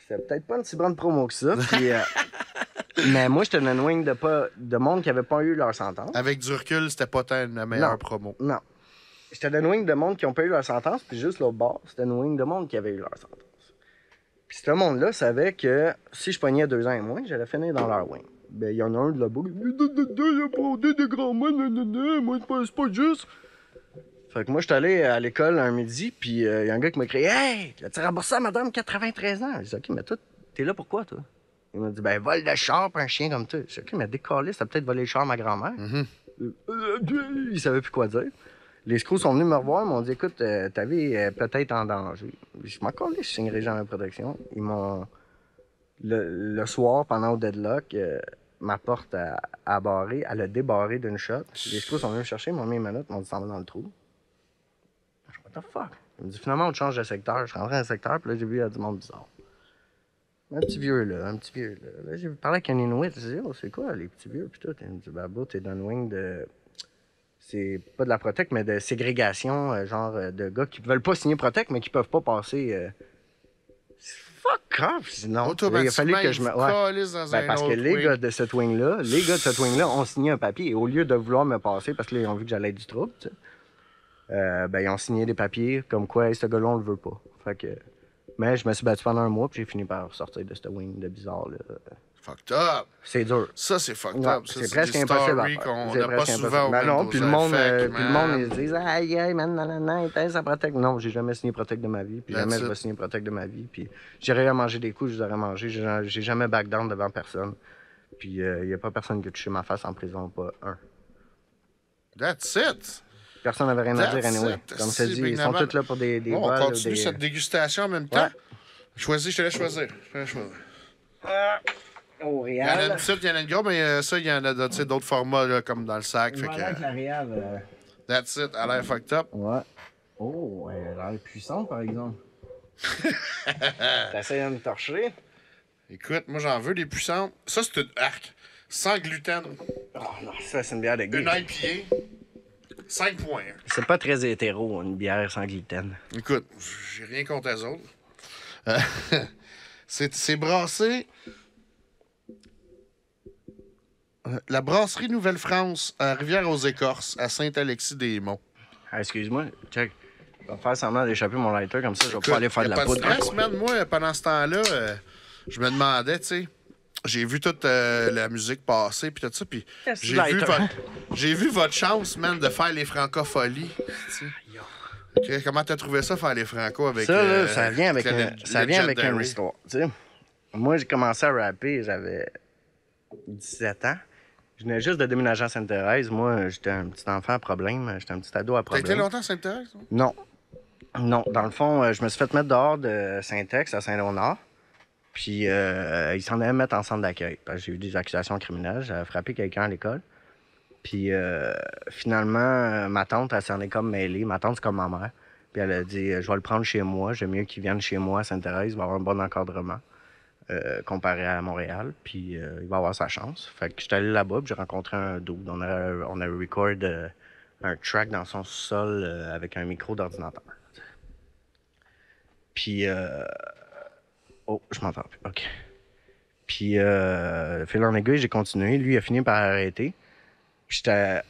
C'était peut-être pas une si bonne promo que ça. puis, euh, mais moi, j'étais dans une wing de, pas, de monde qui avait pas eu leur sentence. Avec du recul, c'était pas tant la meilleure Non. promo. Non. J'étais dans une wing de monde qui n'ont pas eu leur sentence, puis juste l'autre bord, c'était une wing de monde qui avait eu leur sentence. Puis ce monde-là savait que si je pognais deux ans et moins, j'allais finir dans leur wing. Ben, il y en a un de là-bas fraudé des grands nanana, moi, c'est pas, juste. Fait que moi, j'étais allé à l'école un midi, puis il y a un gars qui m'a crié Hey, as-tu remboursé à madame 93 ans J'ai dit Ok, mais toi, t'es là pourquoi, toi Il m'a dit Ben, vol de char, pour un chien comme toi. J'ai dit Ok, mais décollé, t'as peut-être volé le char à ma grand-mère. Euh, il savait plus quoi dire. Les screws sont venus me revoir, ils m'ont dit écoute, euh, ta vie est peut-être en danger. Je m'en collais, je signerai jamais protection. Ils m'ont. Le, le soir, pendant le deadlock, euh, ma porte a, a barré, elle a débarré d'une shot. Les screws sont venus me chercher, ils m'ont mis une minute, ils m'ont dit s'en va dans le trou. Je dis, what the fuck? Ils m'ont dit finalement, on change de secteur. Je suis rentré dans le secteur, puis là, j'ai vu il y a du monde bizarre. Un petit vieux là, un petit vieux là. Là, j'ai parlé avec un Inuit, j'ai dit, oh, c'est quoi les petits vieux? Puis tout, il me dit, bah, t'es dans une wing de c'est pas de la Protec, mais de ségrégation, euh, genre euh, de gars qui veulent pas signer Protec, mais qui peuvent pas passer. euh, Fuck off! Je dis Non, il a fallu que je me. Ouais. Ben, parce que les wing. gars de cette wing-là, les gars de cette wing-là ont signé un papier et au lieu de vouloir me passer, parce que là, ils ont vu que j'allais être du trouble, tu sais, euh, ben, ils ont signé des papiers comme quoi hey, ce gars-là, on le veut pas. Fait que. Mais je me suis battu pendant un mois, puis j'ai fini par sortir de cette wing de bizarre, là. Fucked up. C'est dur. Ça, c'est fucked up. C'est presque impossible. n'a pas souvent Ben non, Mendoza puis le monde, euh, puis le monde, ils se disent Aïe, aïe, man, il t'aide, ça protège. Non, j'ai jamais signé Protect de ma vie, puis jamais je vais signer Protect de ma vie. Puis j'irai à manger des coups, je les aurais mangés. J'ai jamais back down devant personne. Puis il n'y a pas personne qui a touché ma face en prison, pas un. That's it. Personne n'avait rien à dire, anyway. Comme je te Si, dis, Big ils sont tous là pour des, des Bon, on continue des- cette dégustation en même temps. Ouais. Choisis, je te laisse choisir. Je te laisse choisir. Au Il y en a une petite, il y en a une grosse, mais euh, ça, il y en a d'autres formats là, comme dans le sac. Fait que, euh, that's it, elle a l'air fucked up. Ouais. Oh, elle a l'air puissante, par exemple. T'essayes de me torcher? Écoute, moi j'en veux des puissantes. Ça, c'est une arc. Sans gluten. Oh non, ça, c'est une bière de gay. Une IPA. 5 points. C'est pas très hétéro, une bière sans gluten. Écoute, j'ai rien contre les autres. Euh, c'est c'est brassé. Euh, La brasserie Nouvelle-France à Rivière-aux-Écorces, à Saint-Alexis-des-Monts. Ah, excuse-moi, check. Je vais faire semblant d'échapper mon lighter, comme ça, je vais pouvoir aller faire de la pas poudre. stress, man. Moi, pendant ce temps-là, euh, je me demandais, tu sais, j'ai vu toute euh, la musique passer, puis tout ça, puis Qu'est-ce que j'ai vu, votre- j'ai vu votre chance, man, de faire les francopholies. tu sais. Ok, Comment t'as trouvé ça, faire les franco avec Ça, là, euh, ça vient avec, un- ça vient avec une Legendary? histoire. tu sais. Moi, j'ai commencé à rapper, j'avais 17 ans. Je venais juste de déménager à Sainte-Thérèse. Moi, j'étais un petit enfant à problème. J'étais un petit ado à T'as été problème. longtemps à Sainte-Thérèse? toi? Non. Non. Dans le fond, euh, je me suis fait mettre dehors de Saint-Ex à Saint-Léonard. Puis, euh, ils s'en allaient me mettre en centre d'accueil. J'ai eu des accusations criminelles. J'avais frappé quelqu'un à l'école. Puis, euh, finalement, euh, ma tante, elle s'en est comme mêlée. Ma tante, c'est comme ma mère. Puis, elle a dit euh, Je vais le prendre chez moi. J'aime mieux qu'il vienne chez moi à Sainte-Thérèse. Il va avoir un bon encadrement. comparé à Montréal, puis il va avoir sa chance. Fait que j'étais allé là-bas, j'ai rencontré un dude. On a, on a record un track dans son sol avec un micro d'ordinateur. Puis. Oh, je m'entends plus. OK. Puis, euh, fil en aiguille, j'ai continué. Lui, il a fini par arrêter.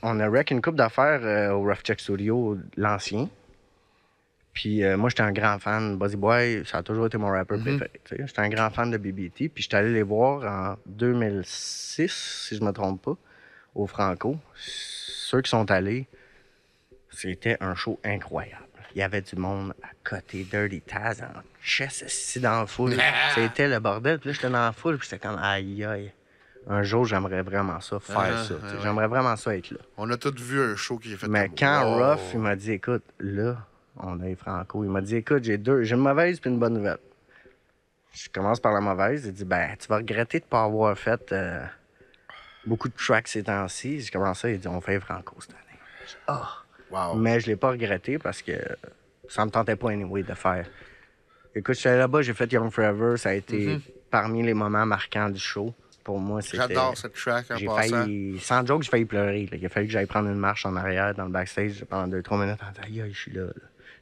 On a rec une coupe d'affaires euh, au Rough Check Studio, l'ancien. Puis euh, moi, j'étais un grand fan. Buzzy Boy, ça a toujours été mon rapper préféré. tu sais. J'étais un grand fan de BBT. Puis j'étais allé les voir en 2006, si je me trompe pas, au Franco. Ceux qui sont allés, c'était un show incroyable. Il y avait du monde à côté, Dirty Taz en chess, assis dans la foule. C'était le bordel. Puis là, j'étais dans la foule, puis j'étais comme aïe aïe. Un jour, j'aimerais vraiment ça, faire Ah, ça. ah, ouais. J'aimerais vraiment ça être là. On a tous vu un show qui est fait Mais quand. Ruff, il m'a dit, écoute, là, on a les Franco. Il m'a dit, écoute, j'ai deux, j'ai une mauvaise puis une bonne nouvelle. Je commence par la mauvaise. Il dit, ben, tu vas regretter de ne pas avoir fait euh, beaucoup de tracks ces temps-ci. J'ai commencé, il dit, on fait Franco cette année. Ah! Wow. Mais je l'ai pas regretté parce que ça me tentait pas, anyway, de faire. Écoute, je suis allé là-bas, j'ai fait Young Forever. Ça a été parmi les moments marquants du show. Pour moi, c'était... J'adore cette track en J'ai failli, sans joke, j'ai failli pleurer. là. Il a fallu que j'aille prendre une marche en arrière dans le backstage pendant 2-3 minutes en disant Aïe, aïe, je suis là, là.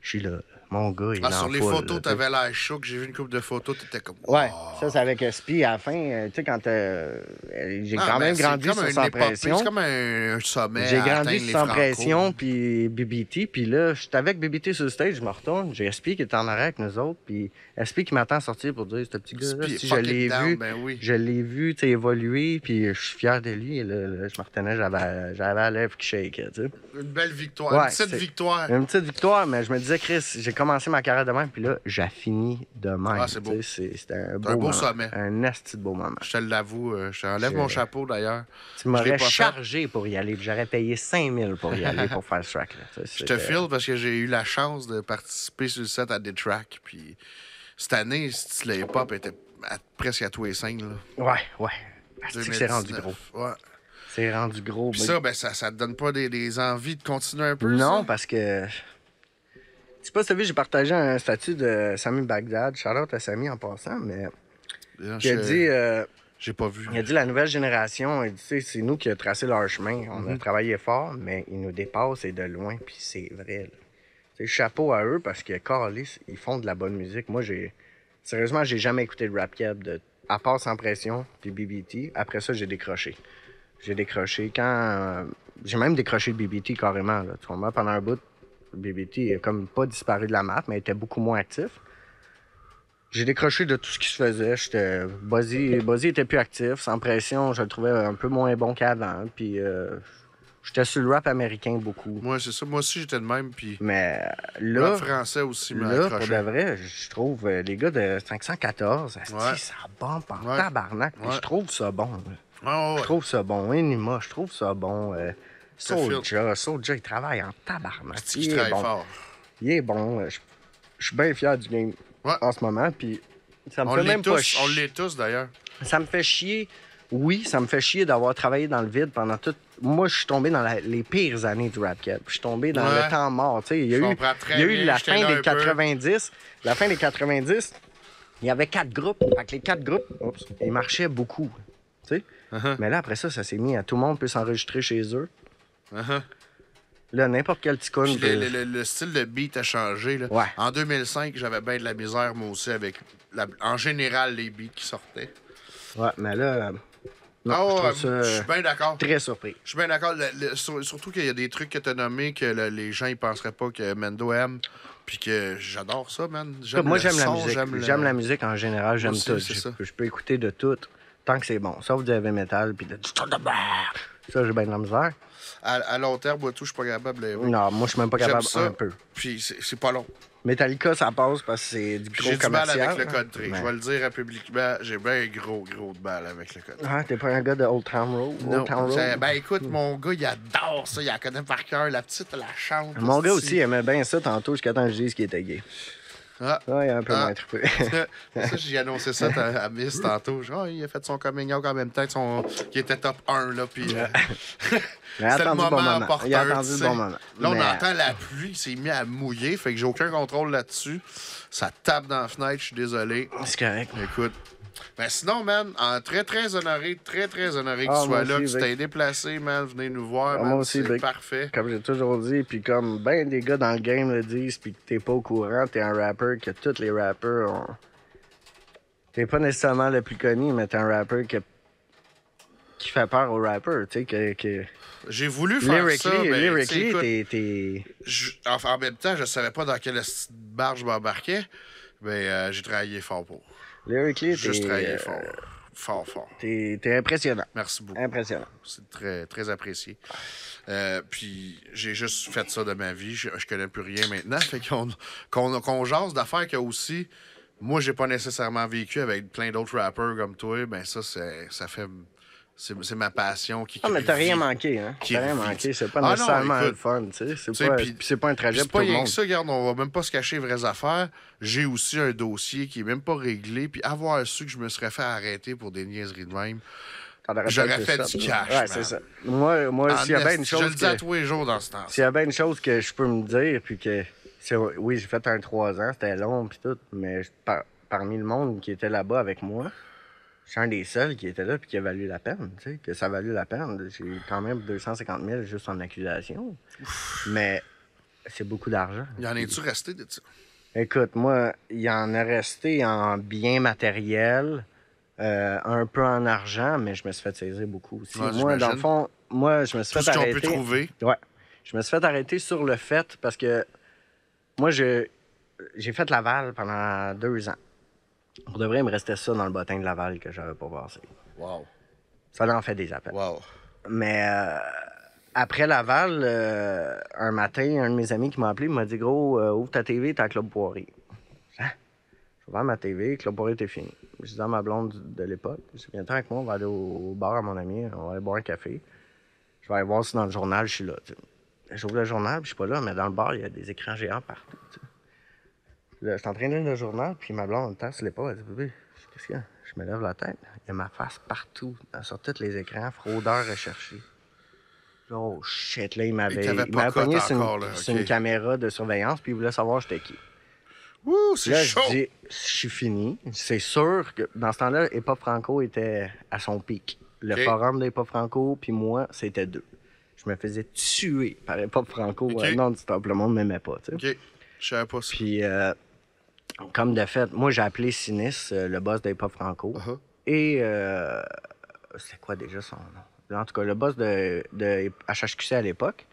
Je suis là, là. Mon gars, il Ah, sur les photos, là, t'avais l'air chaud, j'ai vu une couple de photos, t'étais comme. Ouais, wow. ça, c'est avec SP à la fin. euh, Tu sais, quand euh, j'ai Ah, quand ben, même grandi Sans Pression. C'est comme un, sommet. J'ai grandi Sans. Pression, puis BBT. Puis là, je suis avec BBT sur le stage, je me retourne. J'ai SP qui est en arrière avec nous autres. Puis SP qui m'attend à sortir pour dire Ce petit gars-là, Puis si je l'ai down, vu, Ben oui. je l'ai vu tu évoluer, puis je suis fier de lui. Et là, là, je me retenais, j'avais j'avais la lèvre qui shake. Tu sais. Une belle victoire. Ouais, une petite victoire. Une petite victoire, mais je me disais, Chris, j'ai commencé ma carrière de même, puis là, j'ai fini de même. Ah, c'est beau. C'était un beau, un beau moment. sommet. Un esti de beau moment. Je te l'avoue, euh, je t'enlève mon chapeau d'ailleurs. Tu m'aurais fait. chargé pour y aller, j'aurais payé 5000 pour y aller pour faire ce track-là. Je te file parce que j'ai eu la chance de participer sur le set à des tracks. Puis cette année, style hip-hop était à- presque à tous les cinq. Là. Ouais, ouais. Asti C'est rendu 2019. gros. Ouais. C'est rendu gros. Puis ça, ben, ça, ça te donne pas des, des envies de continuer un peu? Non, ça? parce que. Sais pas si t'as vu, j'ai partagé un statut de Sami Bagdad. Shout-out à Sami en passant, mais. Non, Qui a dit. euh, J'ai pas vu. Il a dit la nouvelle génération, il dit, c'est nous qui a tracé leur chemin. On Mhm. a travaillé fort, mais ils nous dépassent et de loin, puis c'est vrai. sais, chapeau à eux parce que Carlis, ils font de la bonne musique. Moi, j'ai. Sérieusement, j'ai jamais écouté de rap cab de... à part sans pression, puis BBT. Après ça, j'ai décroché. J'ai décroché quand. J'ai même décroché de BBT carrément. Là. Tu comprends? Pendant un bout, BBT a comme pas disparu de la map, mais était beaucoup moins actif. J'ai décroché de tout ce qui se faisait. J'étais... Buzzy, Buzzy était plus actif. Sans pression, je le trouvais un peu moins bon qu'avant. Puis euh, j'étais sur le rap américain beaucoup. Moi, c'est ça. Moi aussi, j'étais de même. Puis Mais le là, rap français aussi m'a là pour de vrai, je trouve euh, les gars de 514, asti, Ouais. ça bombe en Ouais. tabarnak. Puis Ouais. Je trouve ça bon. là. Ouais. Je trouve ça bon. Enima, je trouve ça bon. Euh. Soulja, Soulja, il travaille en tabarnak. Il est travaille bon. fort. Il est bon. euh, Je je suis bien fier du game Ouais. en ce moment. Puis ça me On fait l'est même pas tous, chier. on l'est tous d'ailleurs. Ça me fait chier. Oui, ça me fait chier d'avoir travaillé dans le vide pendant tout. Moi, je suis tombé dans la- les pires années du rap. Je suis tombé dans Ouais. le temps mort. Il y a eu, il y a eu la fin des un peu. 90. La fin des 90, il y avait quatre groupes. Fait que les quatre groupes, ils marchaient beaucoup. Uh-huh. Mais là, après ça, ça s'est mis à tout le monde peut s'enregistrer chez eux. Uh-huh. Là, n'importe quel petit peut- le, le- le- le style de beat a changé. Là. Ouais. En 2005, j'avais bien de la misère, moi aussi, avec la- en général les beats qui sortaient. Ouais, mais là, euh, non, ah je suis bien d'accord. très surpris. Je suis bien d'accord. Surtout qu'il y a des trucs que tu as nommés que le- les gens ils penseraient pas que Mendo aime. Puis que j'adore ça, man. Moi, j'aime la musique. j'aime le- la musique en général, j'aime tout. Je, je peux écouter de tout tant que c'est bon. Sauf du heavy metal puis de du de bear. Ça, j'ai bien de la misère. À, à long terme, moi, tout, je suis pas capable de Non, moi, je suis même pas capable ça. un peu. Puis c'est pas long. Metallica, ça passe parce que c'est du gros J'ai du mal commercial. avec le country. Ouais. Je vais le dire publiquement. J'ai bien gros, gros de mal avec le country. Ah, t'es pas un gars de Old Town Road? Non, Old Town Road? ben écoute, mon gars, il adore ça. Il la connaît par cœur. La petite, la chante. Mon gars aussi aimait bien ça tantôt jusqu'à temps que je dise qu'il était gay. Ah. Ah, il a un peu Ah. moins trippé. ça, j'ai annoncé ça à, à Miss tantôt. Genre, Ah, il a fait son coming out en même temps que son. qui était top 1, là. Puis. euh, C'était le bon moment. Il a attendu le bon moment. Là, on Mais- entend la pluie, il s'est mis à mouiller, fait que j'ai aucun contrôle là-dessus. Ça tape dans la fenêtre, je suis désolé. C'est correct. Écoute. Ben sinon, man, en très très honoré, très très honoré que Ah, tu moi sois là, aussi, que tu t'es déplacé, man, venez nous voir, Ah, man, moi aussi, c'est parfait. Comme j'ai toujours dit, puis comme ben des gars dans le game le disent, puis que t'es pas au courant, t'es un rapper, que tous les rappers ont. T'es pas nécessairement le plus connu, mais t'es un rapper que... qui fait peur aux rappers, tu sais, que. que... J'ai voulu faire ça, Lyrically, mais lyrically, t'es- enfin, en même temps, je savais pas dans quelle barge je m'embarquais, mais euh, j'ai travaillé fort pour. Lyrically, Juste t'es. travaillé euh, fort. Fort, fort. T'es t'es impressionnant. Merci beaucoup. Impressionnant. C'est très, très apprécié. Euh, puis j'ai juste fait ça de ma vie. Je, je connais plus rien maintenant. Fait qu'on qu'on qu'on jase d'affaires que aussi, moi, j'ai pas nécessairement vécu avec plein d'autres rappers comme toi. Ben ça, c'est, ça fait. C'est, ma passion qui. Ah, mais t'as rien manqué, hein? T'as rien manqué. C'est pas Ah non, nécessairement écoute, le fun, tu sais. C'est pas, pas un trajet pour pas tout le rien monde. que ça, regarde, on va même pas se cacher les vraies affaires. J'ai aussi un dossier qui est même pas réglé. Puis avoir su que je me serais fait arrêter pour des niaiseries de même. J'aurais fait du cash, Ouais, c'est ça. Moi, moi s'il y a bien une esti, Je chose le dis à tous les jours dans ce temps S'il y a bien une chose que je peux me dire, puis que... Oui, j'ai fait un 3 ans, c'était long, puis tout, mais par- parmi le monde qui était là-bas avec moi, suis un des seuls qui était là, puis qui a valu la peine, tu sais, que ça a valu la peine. J'ai quand même 250 000 juste en accusation. Mais c'est beaucoup d'argent. Y en es-tu resté de ça? Écoute, moi, il y en est resté en biens matériels, euh, un peu en argent, mais je me suis fait saisir beaucoup aussi. Ouais, moi, dans le fond, moi, je me suis Tout fait ce arrêter. trouver. Ouais. Je me suis fait arrêter sur le fait parce que moi, je, j'ai fait Laval pendant deux ans. Pour de vrai, il me restait ça dans le bottin de Laval que j'avais pas passé. Wow. Ça en fait des appels. Wow. Mais euh, après Laval, euh, un matin, un de mes amis qui m'a appelé m'a dit Gros, euh, ouvre ta TV, t'as Club Poirier. Hein? Je vais ma TV, Club Poirier était fini. Je dis à ma blonde de l'époque Je Viens avec moi, on va aller au, au bar à mon ami, on va aller boire un café. Je vais aller voir si dans le journal, je suis là. J'ouvre le journal, puis je suis pas là, mais dans le bar, il y a des écrans géants partout. Je suis en train de lire le journal, puis ma blonde, elle tasse l'épaule, elle dit Bébé, qu'est-ce qu'il y a? Je me lève la tête. Il y a ma face partout, sur tous les écrans, fraudeur recherché. Oh shit, là, il m'avait il m'avait pogné sur, une, sur caméra de surveillance, puis il voulait savoir j'étais qui. Ouh, c'est Là, chaud. je dis, je suis fini. C'est sûr que dans ce temps-là, Hip Hop Franco était à son pic. Le forum de Hip Hop Franco, puis moi, c'était deux. Je me faisais tuer par Hip Hop Franco. Euh, non, le monde m'aimait pas, tu sais. OK. Je savais pas ça. Puis, euh, comme de fait, moi, j'ai appelé Sinis, euh, le boss de Hip Hop Franco. Uh-huh. Et, euh, c'est quoi déjà son nom? En tout cas, le boss de, de HHQC à l'époque.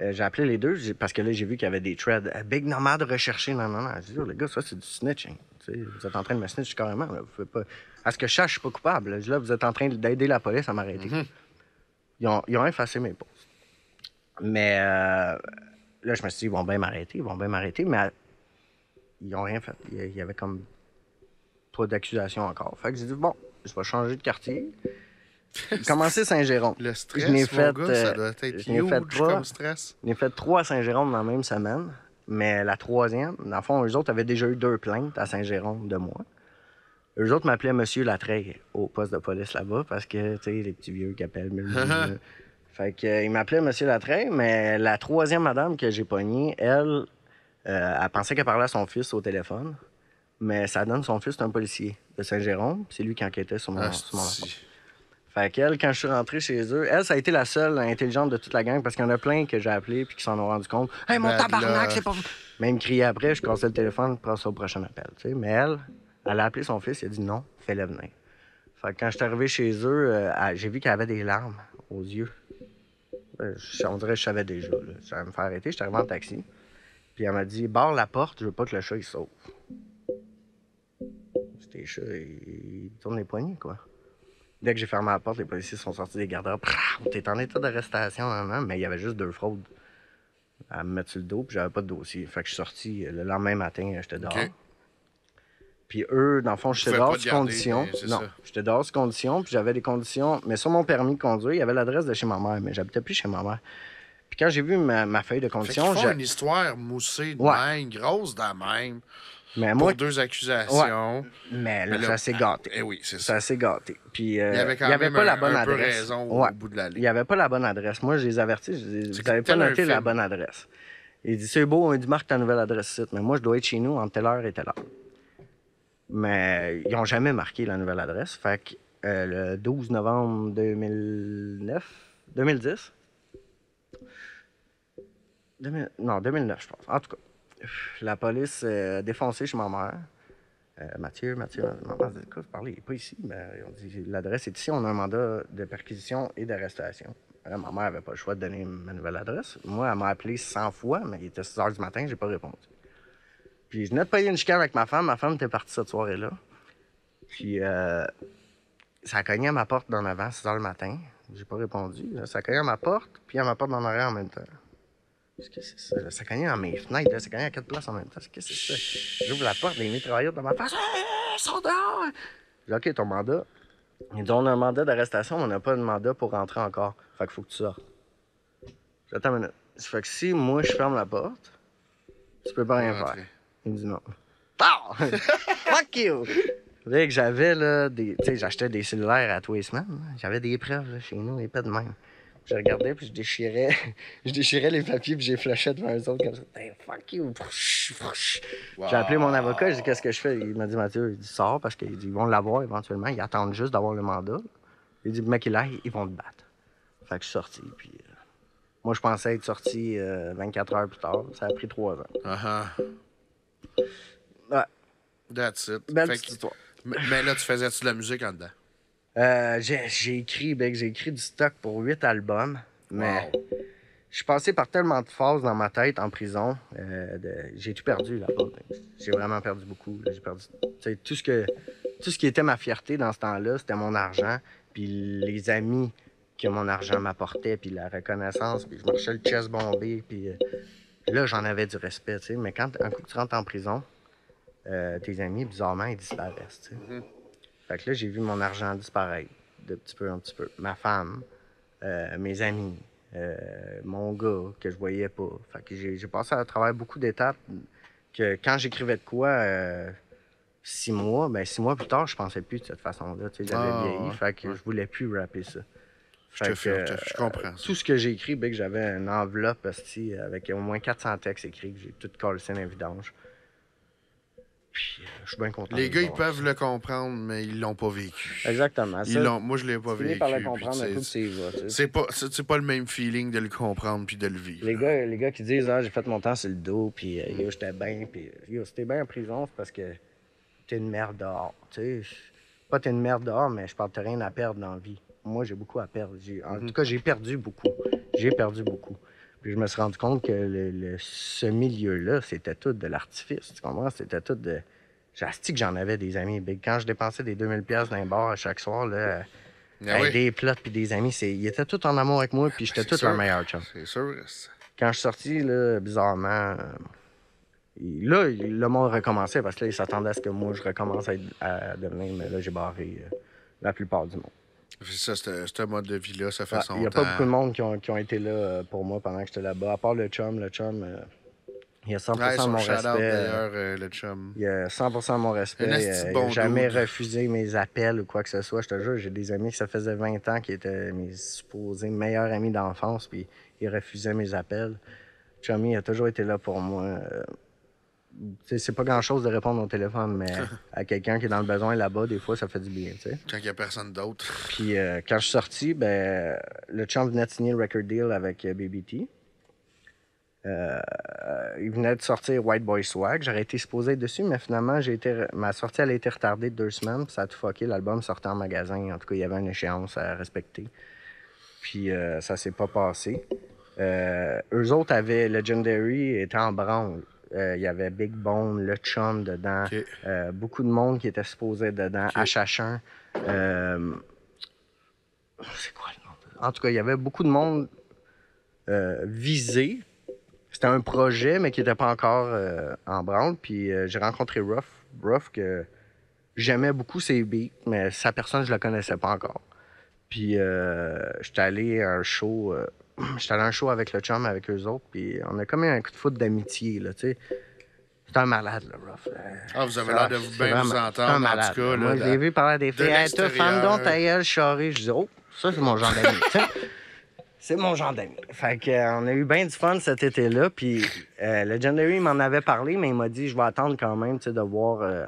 Euh, j'ai appelé les deux parce que là, j'ai vu qu'il y avait des threads. Big Nomad recherché. Non, non, non. J'ai dit, oh, les gars, ça, c'est du snitching. Vous êtes en train de me snitch carrément. Là. Vous pouvez pas... À ce que je sache, je suis pas coupable. Là, vous êtes en train d'aider la police à m'arrêter. ils, ont, ils ont effacé mes posts. Mais euh, là, je me suis dit, ils vont bien m'arrêter. Ils vont bien m'arrêter. Mais ils ont rien fait. Il y avait comme pas d'accusation encore. Fait que j'ai dit, bon, je vais changer de quartier. commencé Saint-Jérôme. Le stress, Je fait, gars, ça euh, doit être je fait trois. comme stress. J'ai fait trois à Saint-Jérôme dans la même semaine. Mais la troisième, dans le fond, eux autres avaient déjà eu deux plaintes à Saint-Jérôme de moi. Eux autres m'appelaient Monsieur Latreille au poste de police là-bas parce que, tu sais, les petits vieux qui appellent. fait que, euh, ils m'appelaient Monsieur Latreille, mais la troisième madame que j'ai pognée, elle, euh, elle pensait qu'elle parlait à son fils au téléphone. Mais ça donne son fils, c'est un policier de Saint-Jérôme. C'est lui qui enquêtait sur mon, Ah, sur mon enfant. Fait qu'elle, quand je suis rentré chez eux, elle, ça a été la seule intelligente de toute la gang parce qu'il y en a plein que j'ai appelé puis qui s'en ont rendu compte. Hey, mon tabarnak, c'est pas. Même crier après, je cassais le téléphone, prends ça au prochain appel. tu sais. Mais elle, elle a appelé son fils, il a dit non, fais-le venir. Fait que quand je suis arrivé chez eux, euh, elle- j'ai vu qu'elle avait des larmes aux yeux. Euh, on dirait que je savais déjà. Là. Ça allait me faire arrêter. Je suis arrivé en taxi. Puis elle m'a dit Barre la porte, je veux pas que le chat il sauve. C'était chat, il, il tourne les poignets, quoi. Dès que j'ai fermé la porte, les policiers sont sortis des garde-robes. T'es en état d'arrestation, nan, mais il y avait juste deux fraudes à me mettre sur le dos, puis j'avais pas de dossier. Fait que je suis sorti euh, le lendemain matin, j'étais dehors. Ok. Puis eux, dans le fond, j'étais pouvaient dehors sous condition. Non, j'étais dehors sous condition, puis j'avais des conditions. Mais sur mon permis de conduire, il y avait l'adresse de chez ma mère, mais j'habitais plus chez ma mère. Puis quand j'ai vu ma, ma feuille de condition, j'ai- une histoire moussée de Ouais. même, grosse de même, mais pour moi, deux accusations. mais là, là, ça s'est gâté. Eh oui, c'est Ça ça. s'est gâté. Puis euh, Il y avait quand y avait même pas la bonne un peu adresse. raison au bout de. Il n'y avait pas la bonne adresse. Moi, je les avertis. Je dis, vous n'avez pas noté la bonne adresse. Il dit c'est beau, il dit marque ta nouvelle adresse site, mais moi, je dois être chez nous entre telle heure et telle heure. Mais ils n'ont jamais marqué la nouvelle adresse. Fait que euh, le 12 novembre 2009, 2010, 2000 non, 2009, je pense. En tout cas, la police euh, a défoncé chez ma mère. Euh, Mathieu, Mathieu, ma mère dit Quoi, vous parlez, il n'est pas ici. On dit L'adresse est ici, on a un mandat de perquisition et d'arrestation. Euh, ma mère n'avait pas le choix de donner ma nouvelle adresse. Moi, elle m'a appelé 100 fois, mais il était 6 h du matin, j'ai pas répondu. Puis je venais de payer une chicane avec ma femme. Ma femme était partie cette soirée-là. Puis euh, ça a cogné à ma porte d'en avant, 6 h le matin. J'ai pas répondu. Ça a cogné à ma porte, puis à ma porte d'en arrière en même temps. Qu'est-ce que c'est ça? là? Ça cognait dans mes fenêtres, là. ça cognait à quatre places en même temps. Qu'est-ce que c'est ça? J'ouvre la porte, les mitraillettes dans ma face. Hey, sont dehors! Dis, OK, ton mandat. Ils disent, on a un mandat d'arrestation, mais on n'a pas de mandat pour rentrer encore. Fait qu'il faut que tu sortes. Je dis, Attends une minute. Ça fait que si moi je ferme la porte, tu peux pas rien faire. Il me dit non. Fuck you! Fait que j'avais là des. Tu sais, j'achetais des cellulaires à tous les semaines. là. J'avais des preuves là, chez nous, les pas de même. Je regardais puis je déchirais. je déchirais les papiers puis j'ai flashé devant eux autres comme ça. Hey, fuck you! J'ai appelé mon avocat, j'ai dit qu'est-ce que je fais? Il m'a dit Mathieu, il dit sors parce qu'ils vont l'avoir éventuellement. Ils attendent juste d'avoir le mandat. Il dit mec il aille, ils vont te battre. Fait que je suis sorti. Puis, euh, moi je pensais être sorti euh, 24 heures plus tard. Ça a pris trois ans. Ah Ouais. That's it. Belle Fait petite que- histoire. mais, mais là, tu faisais-tu de la musique en dedans? Euh, j'ai écrit, ben, j'ai écrit du stock pour huit albums, mais Wow. je suis passé par tellement de phases dans ma tête en prison. euh, j'ai tout perdu là-bas. J'ai vraiment perdu beaucoup. J'ai perdu tout ce que tout ce qui était ma fierté dans ce temps-là, c'était mon argent, puis les amis que mon argent m'apportait, puis la reconnaissance, puis je marchais le chest bombé, puis euh, là j'en avais du respect, tu sais. Mais quand un coup que tu rentres en prison, tes amis bizarrement ils disparaissent, tu sais. Fait que là, j'ai vu mon argent disparaître de petit peu en petit peu. Ma femme, euh, mes amis, euh, mon gars que je voyais pas. Fait que j'ai passé à travers beaucoup d'étapes que quand j'écrivais de quoi, euh, six mois, ben six mois plus tard, je pensais plus de cette façon-là. Tu sais, j'avais Ah, vieilli, ouais, fait que je voulais plus rapper ça. Je te Fait fais, je je comprends. Tout ce que j'ai écrit, ben, que j'avais une enveloppe avec au moins 400 textes écrits, que j'ai tout collé dans les vidanges. Puis, euh, je suis bien content. Les gars, ils peuvent le comprendre, mais ils l'ont pas vécu. Exactement. Ils ça, l'ont- moi, je l'ai pas vécu. par le comprendre c'est- pas, c'est c'est pas le même feeling de le comprendre puis de le vivre. Les gars, les gars qui disent ah, j'ai fait mon temps sur le dos, puis euh, yo, j'étais bien, puis yo, si t'es bien en prison, c'est parce que t'es une merde dehors. Tu sais, pas t'es une merde dehors, mais je parle de rien à perdre dans la vie. Moi, j'ai beaucoup à perdre. J'ai- En tout cas, j'ai perdu beaucoup. J'ai perdu beaucoup. Puis je me suis rendu compte que le, le- ce milieu-là, c'était tout de l'artifice. Tu comprends? C'était tout de. J'ai asti que j'en avais des amis. Big. Quand je dépensais des 2000$ piastres dans un bar à chaque soir, là, Ah oui. des plots puis des amis, c'est- ils étaient tous en amour avec moi, puis j'étais tout leur meilleur chum C'est sûr. quand je suis sorti, là, bizarrement, euh, là, le monde recommençait parce que là, ils s'attendaient à ce que moi, je recommence à, être- à devenir, mais là, j'ai barré euh, la plupart du monde. C'est ça, ce mode de vie-là, ça fait Ouais, son Il n'y a temps. pas beaucoup de monde qui ont, qui ont été là euh, pour moi pendant que j'étais là-bas. À part le chum, le chum, euh, il y a 100% Ouais, de son mon respect. euh, euh, le chum. Il y a 100% de mon respect. Euh, bon il a jamais refusé mes appels ou quoi que ce soit. Je te jure, j'ai des amis que ça faisait 20 ans qui étaient mes supposés meilleurs amis d'enfance, puis ils refusaient mes appels. Chummy a toujours été là pour moi. C'est pas grand-chose de répondre au téléphone, mais à quelqu'un qui est dans le besoin là-bas, des fois, ça fait du bien, tu sais. Quand il n'y a personne d'autre. Puis euh, quand je suis sorti, ben, le chum venait de signer le record deal avec euh, BBT. Euh, il venait de sortir White Boy Swag. J'aurais été supposé être dessus, mais finalement, j'ai été, ma sortie elle a été retardée de deux semaines. Puis ça a tout fucké. L'album sortait en magasin. En tout cas, il y avait une échéance à respecter. Puis euh, ça s'est pas passé. Eux autres avaient Legendary était en branle. Euh, Il y avait Big Bone, le chum dedans. Euh, beaucoup de monde qui était supposé être dedans. Ok. HH1. Euh, c'est quoi le nom? En tout cas, il y avait beaucoup de monde visé. C'était un projet, mais qui n'était pas encore euh, en branle. Puis euh, j'ai rencontré Ruff. Ruff, que j'aimais beaucoup ses beats, mais sa personne, je la connaissais pas encore. Puis euh, j'étais allé à un show. j'étais allé un show avec le chum, avec eux autres. Puis on a comme eu un coup de foot d'amitié, là, tu sais. C'était un malade, le Ruff. là. Ah, vous avez l'air de vous c'est bien vous entendre, un en malade, tout cas. là. Moi, là, je l'ai vu parler à des de filles. Hey, toi, femme donc ta gueule, charrée. Je dis, oh, ça, c'est mon genre d'ami. C'est mon genre d'ami. Fait que, euh, on a eu bien du fun cet été-là. Puis, euh, Legendary m'en avait parlé, mais il m'a dit, je vais attendre quand même, tu sais, de voir euh,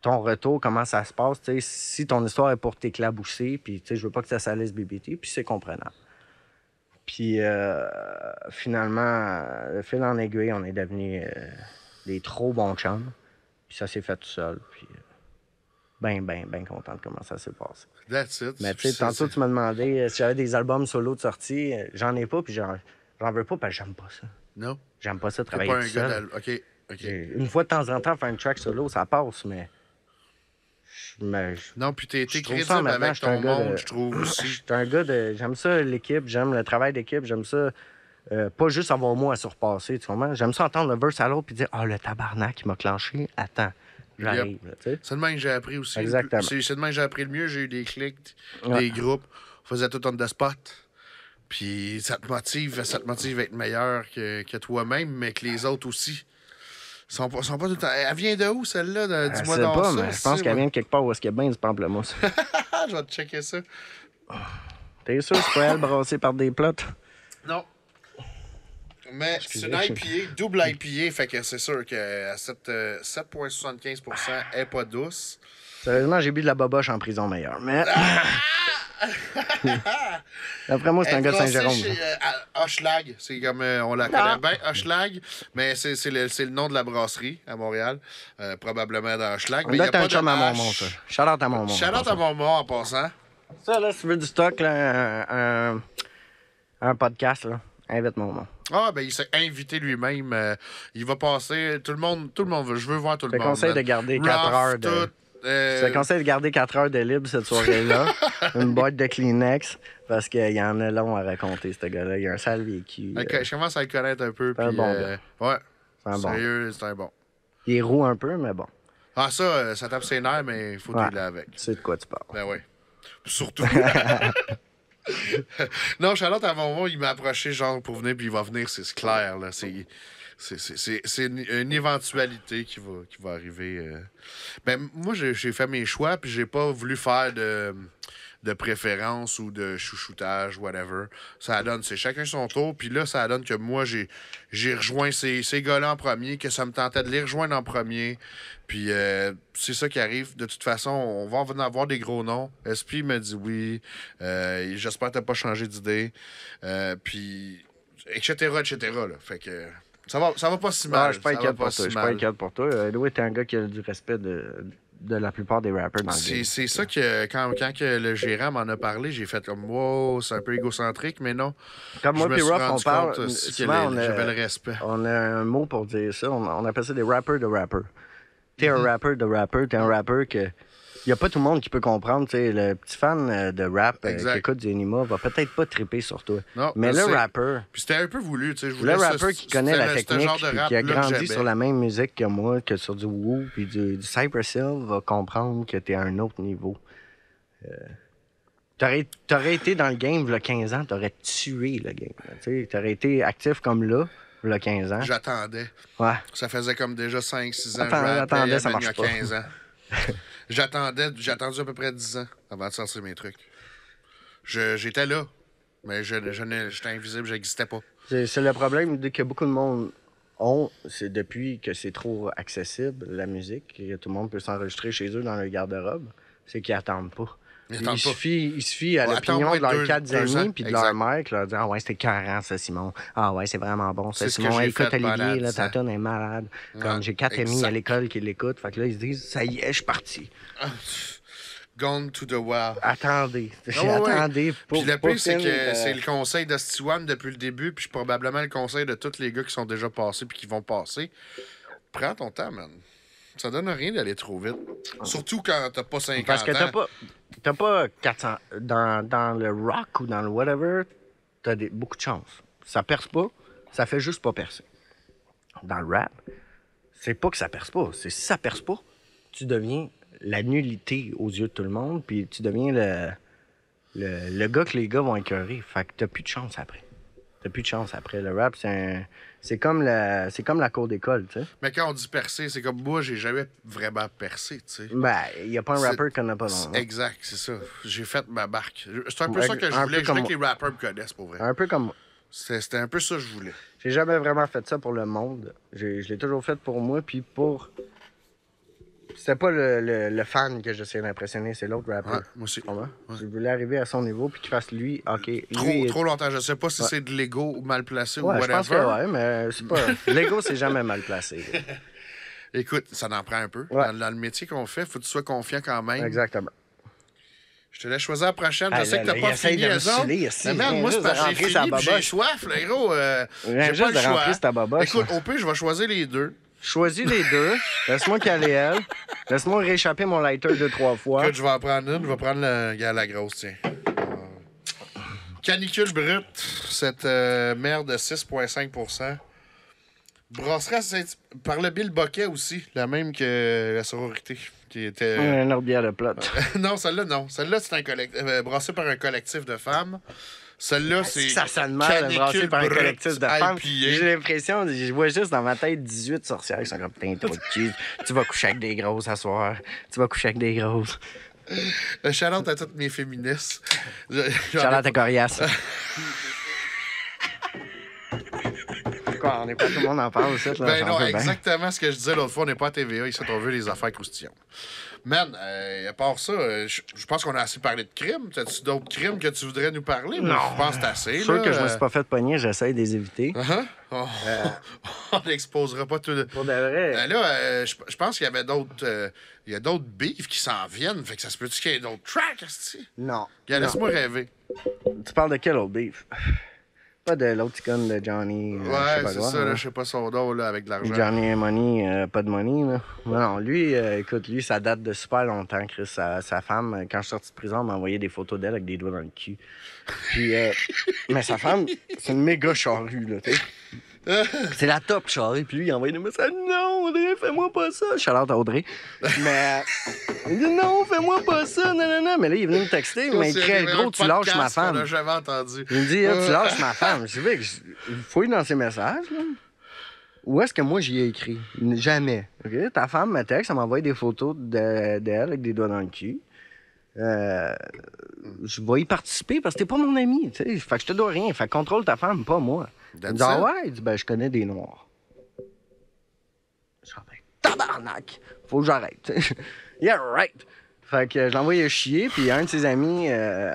ton retour, comment ça se passe. Tu sais, si ton histoire est pour t'éclabousser, puis, tu sais, je veux pas que ça salisse BBT, puis c'est comprenable. Puis, euh, finalement, euh, le fil en aiguille, on est devenus euh, des trop bons chums. Puis ça s'est fait tout seul. Puis, euh, ben, ben, ben content de comment ça s'est passé. That's it. Mais tu sais, tantôt, tu m'as demandé euh, si j'avais des albums solo de sortie. Euh, J'en ai pas, puis j'en veux pas, parce que j'aime pas ça. Non? J'aime pas ça travailler pas un tout seul. OK. OK. Une fois de temps en temps, faire une track solo, ça passe, mais. Je Non, puis t'es crédible avec ton monde, de- je trouve aussi. Je suis un gars de. J'aime ça, l'équipe, j'aime le travail d'équipe, j'aime ça. euh, pas juste avoir moi à surpasser, tu comprends? J'aime ça entendre le verse à l'autre puis dire Ah, le tabarnak, il m'a clenché. Attends, j'arrive, sais. C'est de même que j'ai appris aussi. Exactement. C'est c'est de même que j'ai appris le mieux. J'ai eu des clics, Ouais. des groupes. On faisait tout on the spot. Puis ça te motive, ça te motive à être meilleur que, que toi-même, mais que les autres aussi. Sont pas, sont pas tout le temps. Elle vient de où, celle-là? Dis-moi sais donc pas, ça. mais je pense qu'elle vient de quelque part où est-ce qu'il y a bien du pamplemousse. Ah, je vais te checker ça. T'es sûr que c'est pas elle brassée par des plots? Non. Mais c'est une. IPA, double IPA, fait que c'est sûr que à cette, euh, 7,75% est pas douce. Sérieusement, j'ai bu de la boboche en prison meilleure. Mais. Après moi, c'est un gars de Saint-Jérôme. euh. C'est comme euh, on la connaît bien, Hochelag, mais c'est c'est le, c'est le nom de la brasserie à Montréal, euh, probablement dans Hochelag. On Mais doit être un chum à H. Mormon, ça. Shout out à. Shout out à Mormon en passant. Ça, là, si tu veux du stock, là, un, un, un podcast, là, invite Mormon. Ah, ben il s'est invité lui-même. euh, il va passer. Tout le monde, tout le monde veut. Je veux voir tout Je le monde. conseille man. de garder 4 Rough, heures de. tout, euh, Je te conseille de garder 4 heures de libre cette soirée-là. une boîte de Kleenex, parce qu'il y en a long à raconter, ce gars-là. Il y a un sale vécu. ok, euh, je commence à le connaître un peu. C'est un bon euh, Ouais. c'est un bon. Sérieux, c'est un bon. Il est roux un peu, mais bon. Ah, ça, ça tape ses nerfs, mais il faut Ouais. l'ait avec. Tu sais de quoi tu parles. Ben oui. Surtout. non, Charlotte, à un moment, il m'a approché, genre, pour venir, puis il va venir, c'est clair, là. C'est. C'est, une, éventualité qui va, qui va arriver. euh. Ben, moi, j'ai, fait mes choix, puis j'ai pas voulu faire de, de préférence ou de chouchoutage, whatever. Ça donne, c'est chacun son tour, puis là, ça donne que moi, j'ai, rejoint ces, ces gars-là en premier, que ça me tentait de les rejoindre en premier. Puis euh, c'est ça qui arrive. De toute façon, on va en avoir des gros noms. SP me dit oui. Euh, J'espère que t'as pas changé d'idée. Puis, etc., etc. Fait que ça va, ça va pas si mal. Ah, je suis pas inquiète pour toi. Je suis pas mal. inquiète pour toi. Euh, Louis est un gars qui a du respect de, de la plupart des rappers dans le C'est game. c'est ça que quand, quand que le gérant m'en a parlé, j'ai fait comme wow, c'est un peu égocentrique, mais non. Comme moi et suis Ruff, on parle. j'avais le respect. On a un mot pour dire ça. On, on appelle ça des rappers de rappers. T'es Mm-hmm. un rappeur de rappeur. T'es un rappeur que. Il n'y a pas tout le monde qui peut comprendre. tu sais, le petit fan euh, de rap euh, qui écoute du Enima va peut-être pas triper sur toi. Non, Mais le rappeur, Puis c'était un peu voulu, tu sais. je le rappeur qui connaît la le- technique, qui a grandi sur la même musique que moi, que sur du Woo puis du, du Cypress Hill, va comprendre que t'es à un autre niveau. Euh, T'aurais, t'aurais été dans le game a 15 ans, t'aurais tué le game. T'aurais été actif comme là, a 15 ans. J'attendais. Ouais. Ça faisait comme déjà 5-6 ans. Attends, je rappais, attendais, ça même il y a marche pas. 15 ans. J'attendais, j'ai attendu à peu près 10 ans avant de sortir mes trucs. J'étais là, mais je, je j'étais invisible, j'existais pas. C'est, le problème que beaucoup de monde ont, c'est depuis que c'est trop accessible, la musique, que tout le monde peut s'enregistrer chez eux dans leur garde-robe, c'est qu'ils attendent pas. Il, suffit, il suffit à Ouais, l'opinion de leurs quatre amis puis de Exact. leur mère qui leur dit Ah ouais, c'était carré ça, Simon. Ah ouais, c'est vraiment bon. Ça, ce Simon, écoute Olivier, là, ta tonne est malade. Comme j'ai quatre amis à l'école qui l'écoutent. Fait que là, ils se disent Ça y est, je suis parti. Gone to the wild. Attendez. Ah ouais. Attendez. Pour, Puis le pire, c'est que euh, c'est le conseil de depuis le début, puis probablement le conseil de tous les gars qui sont déjà passés puis qui vont passer. Prends ton temps, man. Ça donne rien d'aller trop vite. Surtout quand t'as pas 50 Parce que t'as ans. pas, t'as pas 400. Dans, dans le rock ou dans le whatever, t'as des, beaucoup de chance. Ça perce pas, ça fait juste pas percer. Dans le rap, c'est pas que ça perce pas. C'est si ça perce pas, tu deviens la nullité aux yeux de tout le monde, puis tu deviens le, le, le gars que les gars vont écœurer. Fait que t'as plus de chance après. T'as plus de chance après. Le rap, c'est un- C'est comme, la... c'est comme la cour d'école, tu sais. Mais quand on dit percer, c'est comme moi, j'ai jamais vraiment percé, tu sais. Ben, il y a pas un rappeur qui en a pas non. Exact, c'est ça. J'ai fait ma barque. C'est un peu Ouais, ça que je voulais. Je voulais que les rappers me connaissent, pour vrai. Un peu comme moi. C'était un peu ça que je voulais. J'ai jamais vraiment fait ça pour le monde. Je l'ai toujours fait pour moi, puis pour. C'était pas le, le- le fan que j'essayais d'impressionner, c'est l'autre rappeur. Ouais, moi aussi. Je voulais arriver à son niveau, puis qu'il fasse lui, ok. Lui, Trop, trop longtemps. Je sais pas si Ouais. c'est de l'ego ou mal placé ou Ouais, je whatever. pense que ouais, mais c'est pas. L'ego, c'est jamais mal placé. Écoute, ça en prend un peu. Dans, dans le métier qu'on fait, faut que tu sois confiant quand même. Exactement. Je te laisse choisir la prochaine. Je Ah, sais là, que t'as là, pas fini les autres. Mais man, Il moi, c'est parce que j'ai fini j'ai soif, là, gros. Euh, j'ai pas le de choix. Écoute, au pire, je vais choisir les deux. Choisis les deux. Laisse-moi caler elle. Laisse-moi réchapper mon lighter deux, trois fois. Écoute, je vais en prendre une. Je vais prendre la, regarde, la grosse, tiens. Euh, Canicule brute, cette euh, merde de 6,5 Brasserie à Saint- par le Bill Boquet aussi, la même que la sororité. Qui était... Un autre bière de plot. non, celle-là, non. Celle-là, c'est un collectif. brassé par un collectif de femmes. Celle-là, c'est. Ça sonne mal, brassé par un collectif de femmes. J'ai l'impression, je vois juste dans ma tête 18 sorcières qui sont comme Putain, trop de cul. Tu vas coucher avec des grosses à soir. Tu vas coucher avec des grosses. Euh, Shout-out à toutes mes féministes. Charlotte à Corias. Quoi, on n'est pas tout le monde en parle aussi, là. Ben non, exactement ce que je disais l'autre fois. On n'est pas à TVA. Ici, on veut les affaires croustillantes. Man, euh, à part ça, euh, je je pense qu'on a assez parlé de crimes. T'as-tu d'autres crimes que tu voudrais nous parler? Non. Je pense que assez. C'est sûr là. que je me suis pas fait pogner, j'essaie de les éviter. Uh-huh. Oh, on n'exposera pas tout le. Pour de vrai. Euh, là, euh, je je pense qu'il y avait d'autres. euh, Il y a d'autres beefs qui s'en viennent. Fait que ça se peut-tu qu'il y ait d'autres tracks, Non. Laisse-moi rêver. Tu parles de quel autre beef? Pas de l'autre icône de Johnny. euh, Ouais, c'est ça, là, je sais pas son nom, là, avec de l'argent. Johnny et Money, euh, pas de money, là. Non, non, lui, euh, écoute, lui, ça date de super longtemps, Chris. Sa, sa femme, euh, quand je suis sorti de prison, m'a envoyé des photos d'elle avec des doigts dans le cul. Puis, euh, mais sa femme, c'est une méga charrue, là, tu sais. C'est la top charrue. Puis lui, il a envoyé des messages. Non, Audrey, fais-moi pas ça. Charlotte à Audrey. Mais, il dit non, fais-moi pas ça. Non, non, non. Mais là, il est venu me texter. Il m'a C'est écrit, un gros, tu lâches ma femme. jamais entendu. Il me dit, Ah, tu lâches ma femme. Je dis, que je fouille dans ses messages, là. Où est-ce que moi j'y ai écrit? Jamais. Ta femme me texte, elle m'a envoyé des photos de- d'elle avec des doigts dans le cul. Euh, je vais y participer parce que t'es pas mon ami. tu sais. Fait que je te dois rien. Fait que contrôle ta femme, pas moi. Il dit, ah ouais? Il dit, ben, je connais des noirs. Je suis tabarnak! Faut que j'arrête. yeah, right! Fait que je l'ai envoyé chier, puis un de ses amis, euh,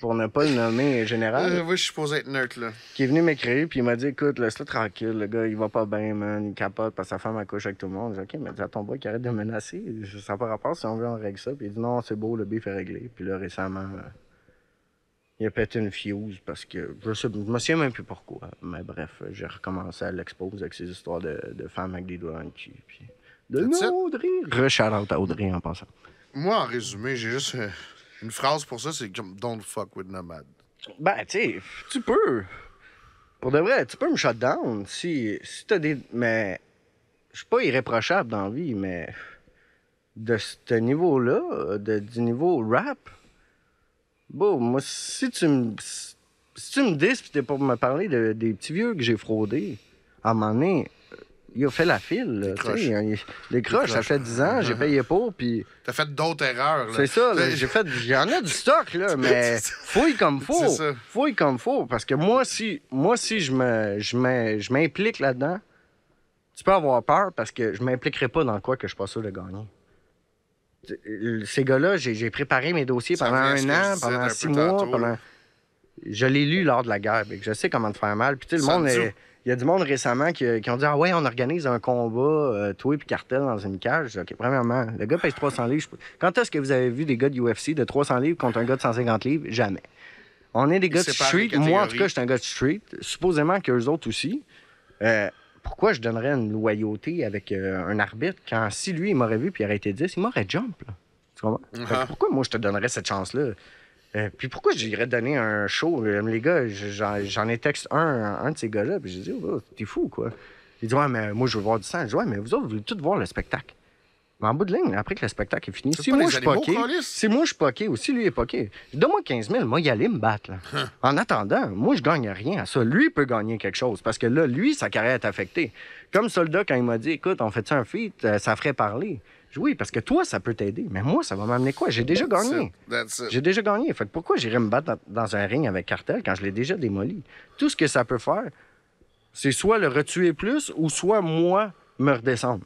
pour ne pas le nommer général, Euh, moi, je suis supposé être neutre, là. qui est venu m'écrire, puis il m'a dit Écoute, laisse-le tranquille, le gars, il va pas bien, man, il capote parce que sa femme accouche avec tout le monde. J'ai dit Ok, mais dis à ton boy qui arrête de me menacer. Ça n'a pas rapport si on veut, on règle ça. Puis il dit Non, c'est beau, le bif est réglé. Puis là, récemment, euh, il a pété une fuse parce que je sais, je me souviens même plus pourquoi. Mais bref, j'ai recommencé à l'exposer avec ses histoires de, de femmes avec des doigts dans le cul. Puis de Audrey. Recharante à Audrey en passant. Moi, en résumé, j'ai juste euh, une phrase pour ça, c'est comme Don't fuck with Nomad. Ben, tu sais, tu peux. Pour de vrai, tu peux me shut down si, si t'as des. Mais. Je suis pas irréprochable dans la vie, mais. De ce niveau-là, du niveau rap, Bon, moi, si tu me. Si tu me dis, puis t'es pour me parler de- des petits vieux que j'ai fraudés, à un moment donné, il a fait la file. Les croches, ça fait 10 ans, j'ai payé pour, puis T'as fait d'autres erreurs. là. c'est ça, j'ai fait. J'en ai du stock, là, mais fouille comme faut. Fouille comme faut. Parce que moi, si, moi, si je m'implique là-dedans, tu peux avoir peur parce que je m'impliquerai pas dans quoi que je suis pas sûr de gagner. Tu- Ces gars-là, j'ai préparé mes dossiers pendant un an, pendant un six mois, tantôt, pendant. Je l'ai lu lors de la guerre, que je sais comment te faire mal. Puis tu sais, le monde, est- il y a du monde récemment qui, qui ont dit Ah ouais, on organise un combat, euh, toi et cartel dans une cage. OK, premièrement, le gars pèse 300 livres. Je- Quand est-ce que vous avez vu des gars de UFC de 300 livres contre un gars de 150 livres? Jamais. On est des gars de street. Moi, en tout cas, je suis un gars de street. Supposément qu'eux autres aussi. Euh, pourquoi je donnerais une loyauté avec euh, un arbitre quand si lui, il m'aurait vu puis il aurait été 10, il m'aurait jump, là. Tu comprends? Uh-huh. pourquoi moi, je te donnerais cette chance-là? Euh, puis pourquoi j'irais donner un show? Euh, les gars, j'en j'en ai texte un, un de ces gars-là, puis j'ai dit, oh, t'es fou, quoi. Il dit, ouais, mais moi, je veux voir du sang. Je dis, ouais, mais vous autres, vous voulez tous voir le spectacle. Mais en bout de ligne, après que le spectacle est fini, si moi je poqué, si moi je suis poqué ou si lui est poqué, donne-moi 15 000, moi, y aller me battre. là. En attendant, moi, je gagne rien à ça. Lui peut gagner quelque chose parce que là, lui, sa carrière est affectée. Comme soldat, quand il m'a dit, écoute, on fait ça un feat, euh, ça ferait parler. Oui, parce que toi, ça peut t'aider. Mais moi, ça va m'amener quoi? J'ai déjà gagné. J'ai déjà gagné. Fait que pourquoi j'irais me battre dans un ring avec Cartel quand je l'ai déjà démoli? Tout ce que ça peut faire, c'est soit le retuer plus ou soit moi me redescendre.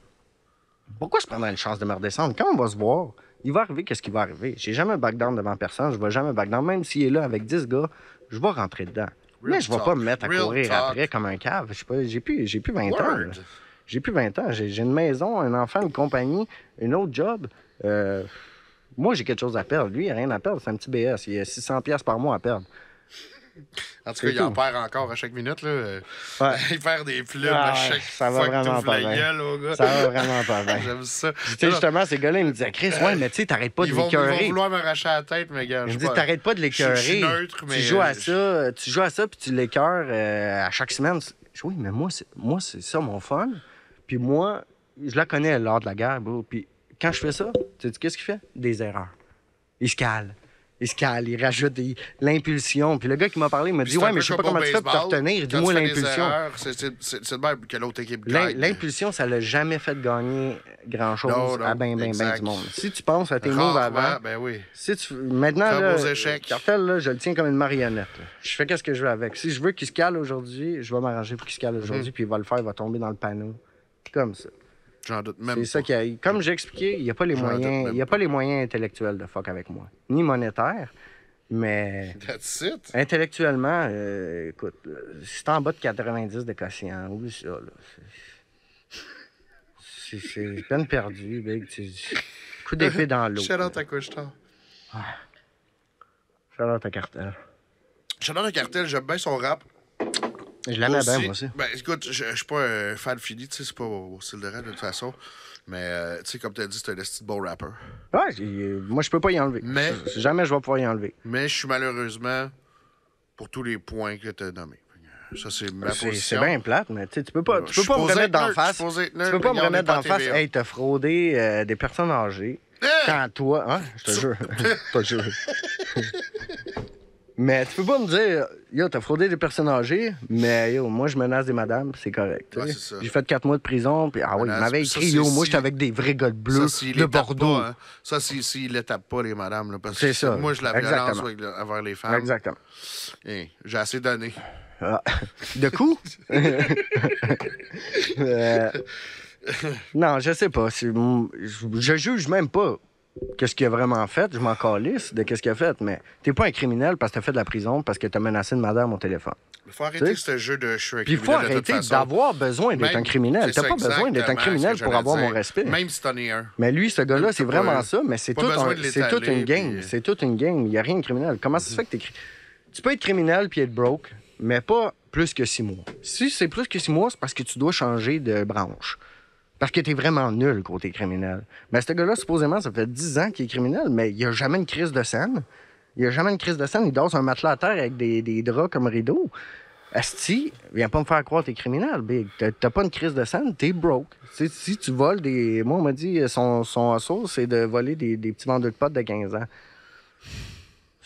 Pourquoi je prendrais une chance de me redescendre? Quand on va se voir, il va arriver qu'est-ce qui va arriver. J'ai jamais back down devant personne. Je vais jamais back down. Même s'il est là avec 10 gars, je vais rentrer dedans. Real Mais je vais talk. pas me mettre à Real courir talk. après comme un cave. J'ai plus, j'ai plus 20 ans. J'ai plus 20 ans. J'ai une maison, un enfant, une compagnie, une autre job. Euh, moi, j'ai quelque chose à perdre. Lui, il n'a rien à perdre. C'est un petit BS. Il a 600 pièces par mois à perdre. En tout cas, il en perd encore à chaque minute. Là. Ouais. il perd des plumes Ah à chaque ça va fois que vraiment pas la gueule au gars. Ça va vraiment pas bien. J'aime ça. Tu justement, ces gars-là, ils me disaient, Chris, ouais, mais tu sais, t'arrêtes pas de vont, ils vont l'écœurer. vouloir m'arracher la tête, mais gars, Ils me disent, t'arrêtes pas de l'écœurer. mais, Tu joues à ça, tu joues à ça, puis tu l'écœures euh, à chaque semaine. Je dis, oui, mais moi, c'est, moi, c'est ça mon fun. Puis moi, je la connais lors de la guerre, bro. Puis quand je fais ça, tu sais qu'est-ce qu'il fait? Des erreurs. Il se cale. Il se cale, il rajoute l'impulsion. Puis le gars qui m'a parlé, il m'a dit Ouais, mais je sais pas comment tu fais pour te baseball. retenir. Dis-moi l'impulsion. C'est de même que l'autre équipe. L'impulsion, ça l'a jamais fait gagner grand-chose à ben, ben, ben du monde. Si tu penses à tes moves avant, Ben oui. si tu... maintenant, Comme là, aux échecs. Cartel, là, je le tiens comme une marionnette. là. Je fais qu'est-ce que je veux avec. Si je veux qu'il se cale aujourd'hui, je vais m'arranger pour qu'il se cale aujourd'hui, puis il va le faire, il va tomber dans le panneau. Comme ça. J'en doute même C'est ça qui a... Comme j'ai expliqué, il n'y a, pas les moyens... il a pas les moyens intellectuels de fuck avec moi. Ni monétaires, mais... That's it. Intellectuellement, euh, écoute, euh, si t'es en bas de 90 de quotient, oublie ça, là. C'est- C'est c'est peine perdue, big. Coup d'épée dans l'eau. Shout out à Couche-Tard. Shout-out à Cartel. Shout out à Cartel, j'aime bien son rap. Je l'aimais bien, moi aussi. Ben, écoute, je suis pas un fan fini, tu sais, c'est pas au style de rap de toute façon. Mais, euh, tu sais, comme tu as dit, c'est un esti de bon rapper. Ouais, moi, je peux pas y enlever. Mais- Jamais je vais pouvoir y enlever. Mais je suis malheureusement pour tous les points que tu as nommés. Ça, c'est ma position. c'est bien plate, mais tu peux pas, tu peux pas me remettre d'en face. Tu peux pas me remettre d'en face. Hey, t'as fraudé euh, des personnes âgées. Hein? Quand toi. Hein, je te jure. je te jure. mais tu peux pas me dire, yo, t'as fraudé des personnes âgées, mais yo, moi, je menace des madames, c'est correct. Ouais. J'ai fait quatre mois de prison, puis ah oui, il m'avait écrit, yo, moi, si- j'étais avec des vrais gars de bleu, de Bordeaux. Pas, hein. Ça, s'il s'il les tape pas, les madames. Là, parce que ça. Moi, je la violence avec envers les femmes. Exactement. J'ai assez donné. Ah. De coups? Euh, Non, je sais pas. Je juge même pas qu'est-ce qu'il a vraiment fait? Je m'en calisse de qu'est-ce qu'il a fait. Mais t'es pas un criminel parce que t'as fait de la prison, parce que t'as menacé une madame au téléphone. Il faut arrêter ce jeu de je Puis il faut de arrêter d'avoir besoin d'être un criminel. T'as pas besoin d'être un criminel pour avoir mon respect. Même si t'en es un. Mais lui, ce gars-là, c'est pas- vraiment ça, mais c'est tout, un- de c'est toute une game. puis- C'est toute une game. Il n'y a rien de criminel. Comment ça se fait que t'es... Tu peux être criminel puis être broke, mais pas plus que six mois. Si c'est plus que six mois, c'est parce que tu dois changer de branche. Parce que t'es vraiment nul côté criminel. Mais ce gars-là, supposément, ça fait 10 ans qu'il est criminel, mais il a jamais une crise de scène. Il a jamais une crise de scène. Il dort sur un matelas à terre avec des, draps comme rideau. Asti, viens pas me faire croire que t'es criminel, big. T'as- pas une crise de scène, t'es broke. Si tu voles des. Moi, on m'a dit, son, son hustle, c'est de voler des, des petits vendeurs de potes de 15 ans.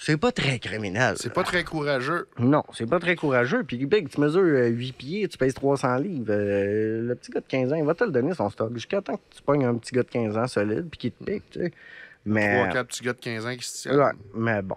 C'est pas très criminel. C'est pas très courageux. Non, c'est pas très courageux. Puis Big, tu mesures euh, 8 pieds, tu pèses 300 livres. euh, le petit gars de 15 ans, il va te le donner son stock. Jusqu'à temps que tu pognes un petit gars de 15 ans solide puis qu'il te pique, tu sais. Mais. Trois, quatre petits gars de 15 ans qui se tiennent. Ouais, mais bon.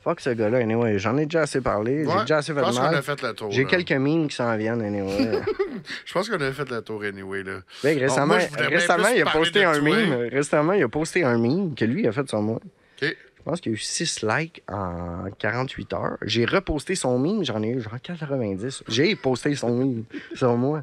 Fuck ce gars-là, anyway. J'en ai déjà assez parlé. Ouais, J'ai déjà assez je fait pense de qu'on a mal. fait le tour. J'ai là. quelques mines qui s'en viennent, anyway. Je pense qu'on a fait le tour anyway. Là. Big, récemment, moi, récemment il a posté un meme. Récemment, il a posté un meme que lui il a fait sur moi. OK. Je pense qu'il y a eu 6 likes en 48 heures. J'ai reposté son meme, j'en ai eu genre 90. J'ai posté son meme sur moi.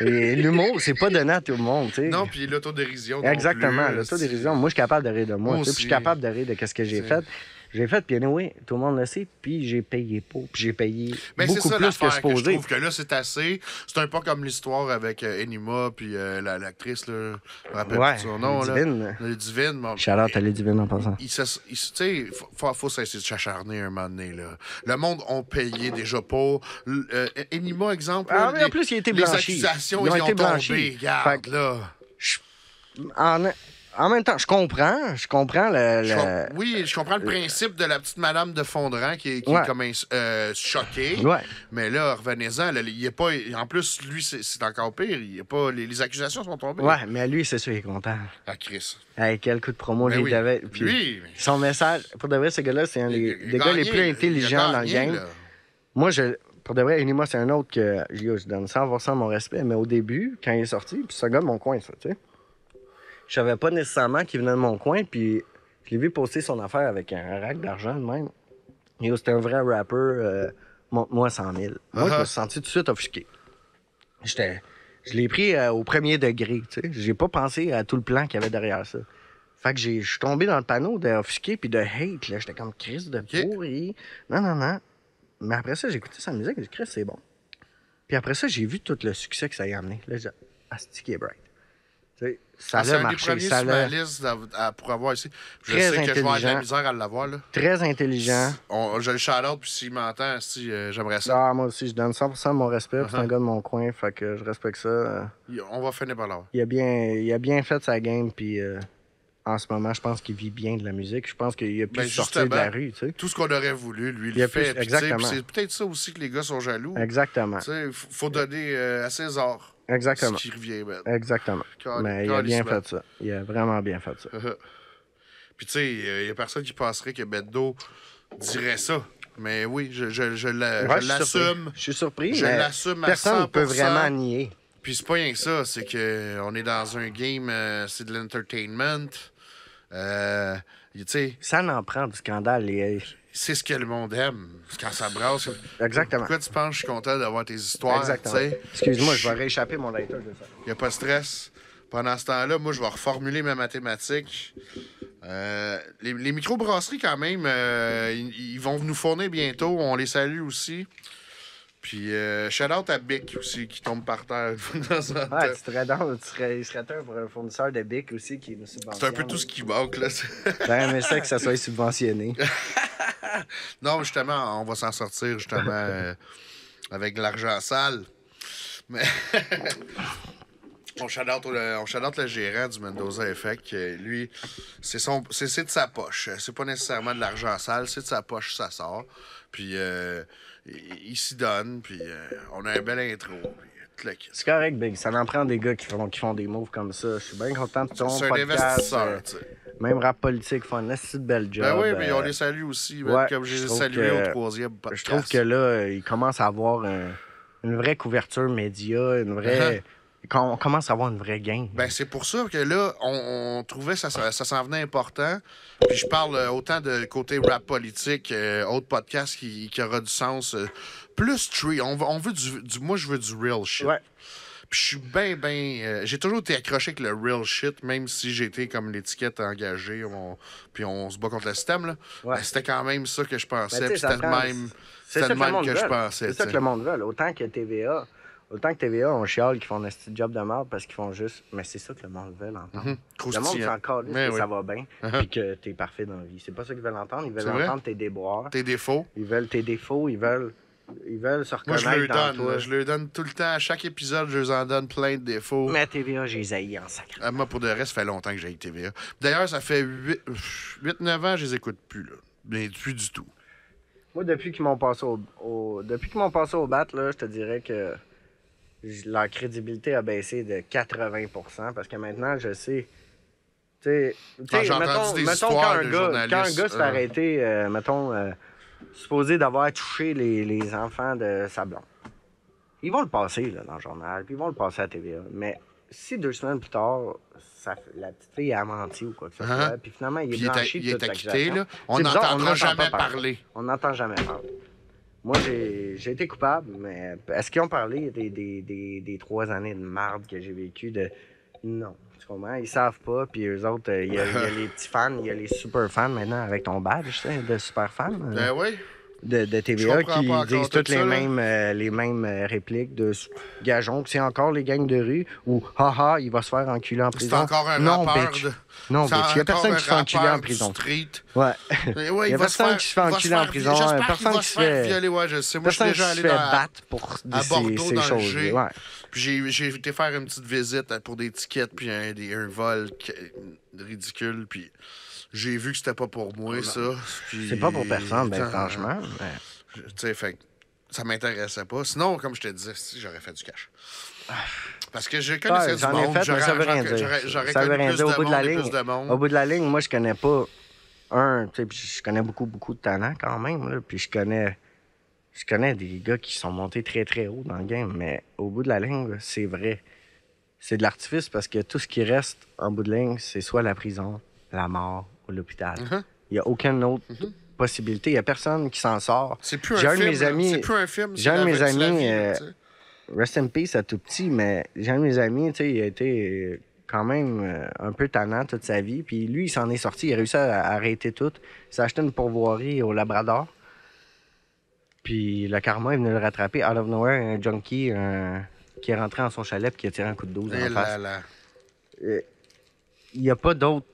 Et l'humour, c'est pas donné à tout le monde, tu sais. Non, puis l'autodérision. Exactement, l'autodérision. Moi, je suis capable de rire de moi. Puis Je suis capable de rire de ce que j'ai fait. J'ai fait, puis anyway, tout le monde le sait, puis j'ai payé pour, puis j'ai payé Mais c'est beaucoup ça plus que l'affaire que je supposé. trouve que là, c'est assez. C'est un peu comme l'histoire avec euh, Enima puis euh, la- l'actrice, là. Je me rappelle Ouais, plus son nom, là. Divine. Le Divine. bon, Charlotte, elle est divine en passant. il il tu sais, faut, faut, faut cesser de s'acharner un moment donné, là. Le monde ont payé déjà pour. Euh, Enima, exemple. Ah, mais en les- plus, il a été Les blanchi. accusations, Ils ils, ont été tombé. Regarde, là. En, en même temps, je comprends, je comprends le... Je le- com- oui, je comprends le principe de la petite madame de Fondran qui, est- qui Ouais. est comme euh, choquée. Ouais. Mais là, revenez-en. il est pas, en plus, lui, c'est encore pire. Il est pas, les, les accusations sont tombées. Ouais, mais lui, c'est sûr, il est content. Ah, Chris. Hey, quel coup de promo, Ben lui, oui. puis Lui, mais- Son message, pour de vrai, ce gars-là, c'est un des, il gars les plus il intelligents dans le game. là. Moi, je, pour de vrai, Enima, c'est un autre que je donne 100% mon respect, mais au début, quand il est sorti, puis un gars de mon coin, ça, tu sais. Je savais pas nécessairement qu'il venait de mon coin, puis je l'ai vu poster son affaire avec un rack d'argent de même. Yo, c'était un vrai rapper, euh, monte-moi 100 000. Moi, je Uh-huh. me suis senti tout de suite offusqué. J'étais. Je l'ai pris euh, au premier degré, tu sais. J'ai pas pensé à tout le plan qu'il y avait derrière ça. Fait que je suis tombé dans le panneau d'offusqué puis de hate, là. J'étais comme Chris de pourri. Non, non, non. Mais après ça, j'ai écouté sa musique, j'ai dit Chris, c'est bon. Puis après ça, j'ai vu tout le succès que ça y a amené. Là, j'ai dit, est bright? Ça Ah, c'est a un des premiers sur ma l'a. liste à- à- pour avoir ici. Je Très sais que je vais avoir de la misère à l'avoir. là. Très intelligent. On, je le shout-out, puis s'il m'entend, si, euh, j'aimerais ça. Ah, moi aussi, je donne 100% de mon respect. puis C'est un Uh-huh. gars de mon coin, fait que je respecte ça. Il- On va finir par l'avoir. Il a bien, il a bien fait sa game, puis euh, en ce moment, je pense qu'il vit bien de la musique. Je pense qu'il a pu Ben, sortir de la rue, tu sais. Tout ce qu'on aurait voulu, lui, il Il le fait. plus- exactement. C'est peut-être ça aussi que les gars sont jaloux. Exactement. Tu sais, f- faut donner euh, à César Exactement. ce qui revient. Exactement. Mais il a bien fait ça. Il a vraiment bien fait ça. Puis tu sais, il y a personne qui penserait que Beddo dirait ça. Mais oui, je, je, je la- Ouais, je suis surpris. l'assume. Je suis surpris, Je l'assume à personne ne peut 100%. vraiment nier. Puis c'est pas rien que ça, c'est que on est dans un game, euh, c'est de l'entertainment. Euh, Ça en prend du scandale. et- c'est ce que le monde aime. Quand ça brasse. Exactement. Pourquoi tu penses que je suis content d'avoir tes histoires? Exactement. Excuse-moi, je vais rééchapper mon lighter. Il n'y a pas de stress. Pendant ce temps-là, moi, je vais reformuler ma mathématique. Euh, les, les microbrasseries, quand même, euh, ils, ils vont nous fournir bientôt. On les salue aussi. Puis, euh, shout-out à Bic aussi, qui tombe par terre. dans un Ouais, tu serais dans, tu serais, il serait temps pour un fournisseur de bic aussi qui nous subventionne. C'est un peu tout ce qui manque, là. J'aurais aimé ça que ça soit subventionné. non, mais justement, on va s'en sortir, justement, euh, avec de l'argent sale. Mais... On shout-out le, le gérant du Mendoza Effect. Lui, c'est son, c'est, c'est de sa poche. C'est pas nécessairement de l'argent sale, c'est de sa poche, ça sort. Puis euh, il, il s'y donne. Puis euh, on a un bel intro. Kit. C'est correct, Big. Ça en prend des gars qui font, qui font des moves comme ça. Je suis bien content de ton C'est un investisseur. euh, tu sais. même rap politique font un assez de belle job. Ben oui, mais euh, on les salue aussi. ouais, comme j'ai je salué que- au troisième podcast. Je trouve que là, euh, il commence à avoir un- une vraie couverture média, une vraie. Quand on commence à avoir une vraie game. Ben, c'est pour ça que là, on, on trouvait que ça, ça, ça s'en venait important. Puis je parle euh, autant de côté rap politique, euh, autre podcast qui, qui aura du sens. euh, plus tree. On, veut- on veut du, du- Moi, je veux du real shit. Ouais. Puis je suis bien, bien. j'ai toujours été accroché avec le real shit, même si été comme l'étiquette engagée. on- puis on se bat contre le système, là. Ouais. Ben, c'était quand même ça que je pensais. Ben, tu sais, puis ça c'était même, que le même monde que je pensais. C'est ça que le monde veut. Autant que TVA. Autant que TVA, on chiale qu'ils font un petit job de merde parce qu'ils font juste. Mais c'est ça que le monde veut entendre. Le monde s'en calisse que oui. ça va bien Uh-huh. puis que t'es parfait dans la vie. C'est pas ça qu'ils veulent entendre. Ils veulent entendre tes déboires. Tes défauts. Ils veulent tes défauts. Ils veulent Ils veulent se Moi, je reconnaître le dans donne. toi. Je le donne tout le temps. À chaque épisode, je leur en donne plein de défauts. Mais TVA, j'ai zaï en sacré. Ah, moi, pour de reste, ça fait longtemps que j'ai TVA. D'ailleurs, ça fait 8-9 ans, je les écoute plus. Là. Mais plus du tout. Moi, depuis qu'ils m'ont passé au, au- depuis qu'ils m'ont passé au bat, là, je te dirais que leur crédibilité a baissé de 80% parce que maintenant, je sais. Tu sais, Ah, mettons, des mettons quand, un de gars, quand un gars se fait euh. arrêter, euh, mettons, euh, supposé d'avoir touché les, les enfants de sa blonde, ils vont le passer là, dans le journal, puis ils vont le passer à TVA. Mais si deux semaines plus tard, ça, la petite fille a menti ou quoi que ce soit, Uh-huh. puis finalement, il est Puis il est, il est acquitté, là. On n'entendra n'entend jamais parler. On n'entend jamais parler. Moi, j'ai été coupable, mais est-ce qu'ils ont parlé des, des, des, des trois années de marde que j'ai vécues de. Non. Tu comprends? Ils savent pas, puis eux autres, euh, il y, a- il y a les petits fans, il y a les super fans maintenant avec ton badge, tu sais, de super fans euh, Ben oui. De, TVA qui disent tout toutes les ça, mêmes, euh, les mêmes euh, répliques de que c'est encore les gangs de rue ou haha, il va se faire enculer en C'est prison. encore un non, rappeur bitch. de. Non, c'est bitch. Il y a personne qui se fait enculer en prison. Street. Ouais. Il y a personne faire- qui se fait enculer en prison, personne qui se fait- violer, ouais, je sais. Moi, je suis Personne déjà qui allé se fait dans, battre pour ces, choses. Puis j'ai, été faire une petite visite pour des tickets, puis un, vol ridicule, puis j'ai vu que c'était pas pour moi, ça. puis- Ah, C'est pas pour personne, ben franchement. Tu sais, fait ça m'intéressait pas. Sinon, comme je te disais, si, j'aurais fait du cash. Parce que je connaissais Ouais, du ai monde, fait, mais j'aurais, ça veut rien dire. j'aurais, Ça connu rien plus dire. de Au bout de la ligne, plus de monde. au bout de la ligne, moi, je connais pas un, tu sais, puis je connais beaucoup, beaucoup de talents quand même, là, puis je connais, je connais des gars qui sont montés très, très haut dans le game, mais au bout de la ligne, c'est vrai. C'est de l'artifice parce que tout ce qui reste en bout de ligne, c'est soit la prison, la mort l'hôpital. Mhm. Il n'y a aucune autre possibilité. Il n'y a personne qui s'en sort. C'est plus J'ai un film. mes là. amis- C'est plus un film. j'ai un de mes amis, euh. Rest in peace à tout petit, mais j'ai un de mes amis, tu sais, il a été euh, quand même euh, un peu tannant toute sa vie. Puis lui, il s'en est sorti, il a réussi à, arrêter tout. Il s'est acheté une pourvoirie au Labrador. Puis le karma est venu le rattraper. Out of nowhere, un junkie un- qui est rentré dans son chalet et qui a tiré un coup de 12 Eh en là face. Il n'y a pas d'autre.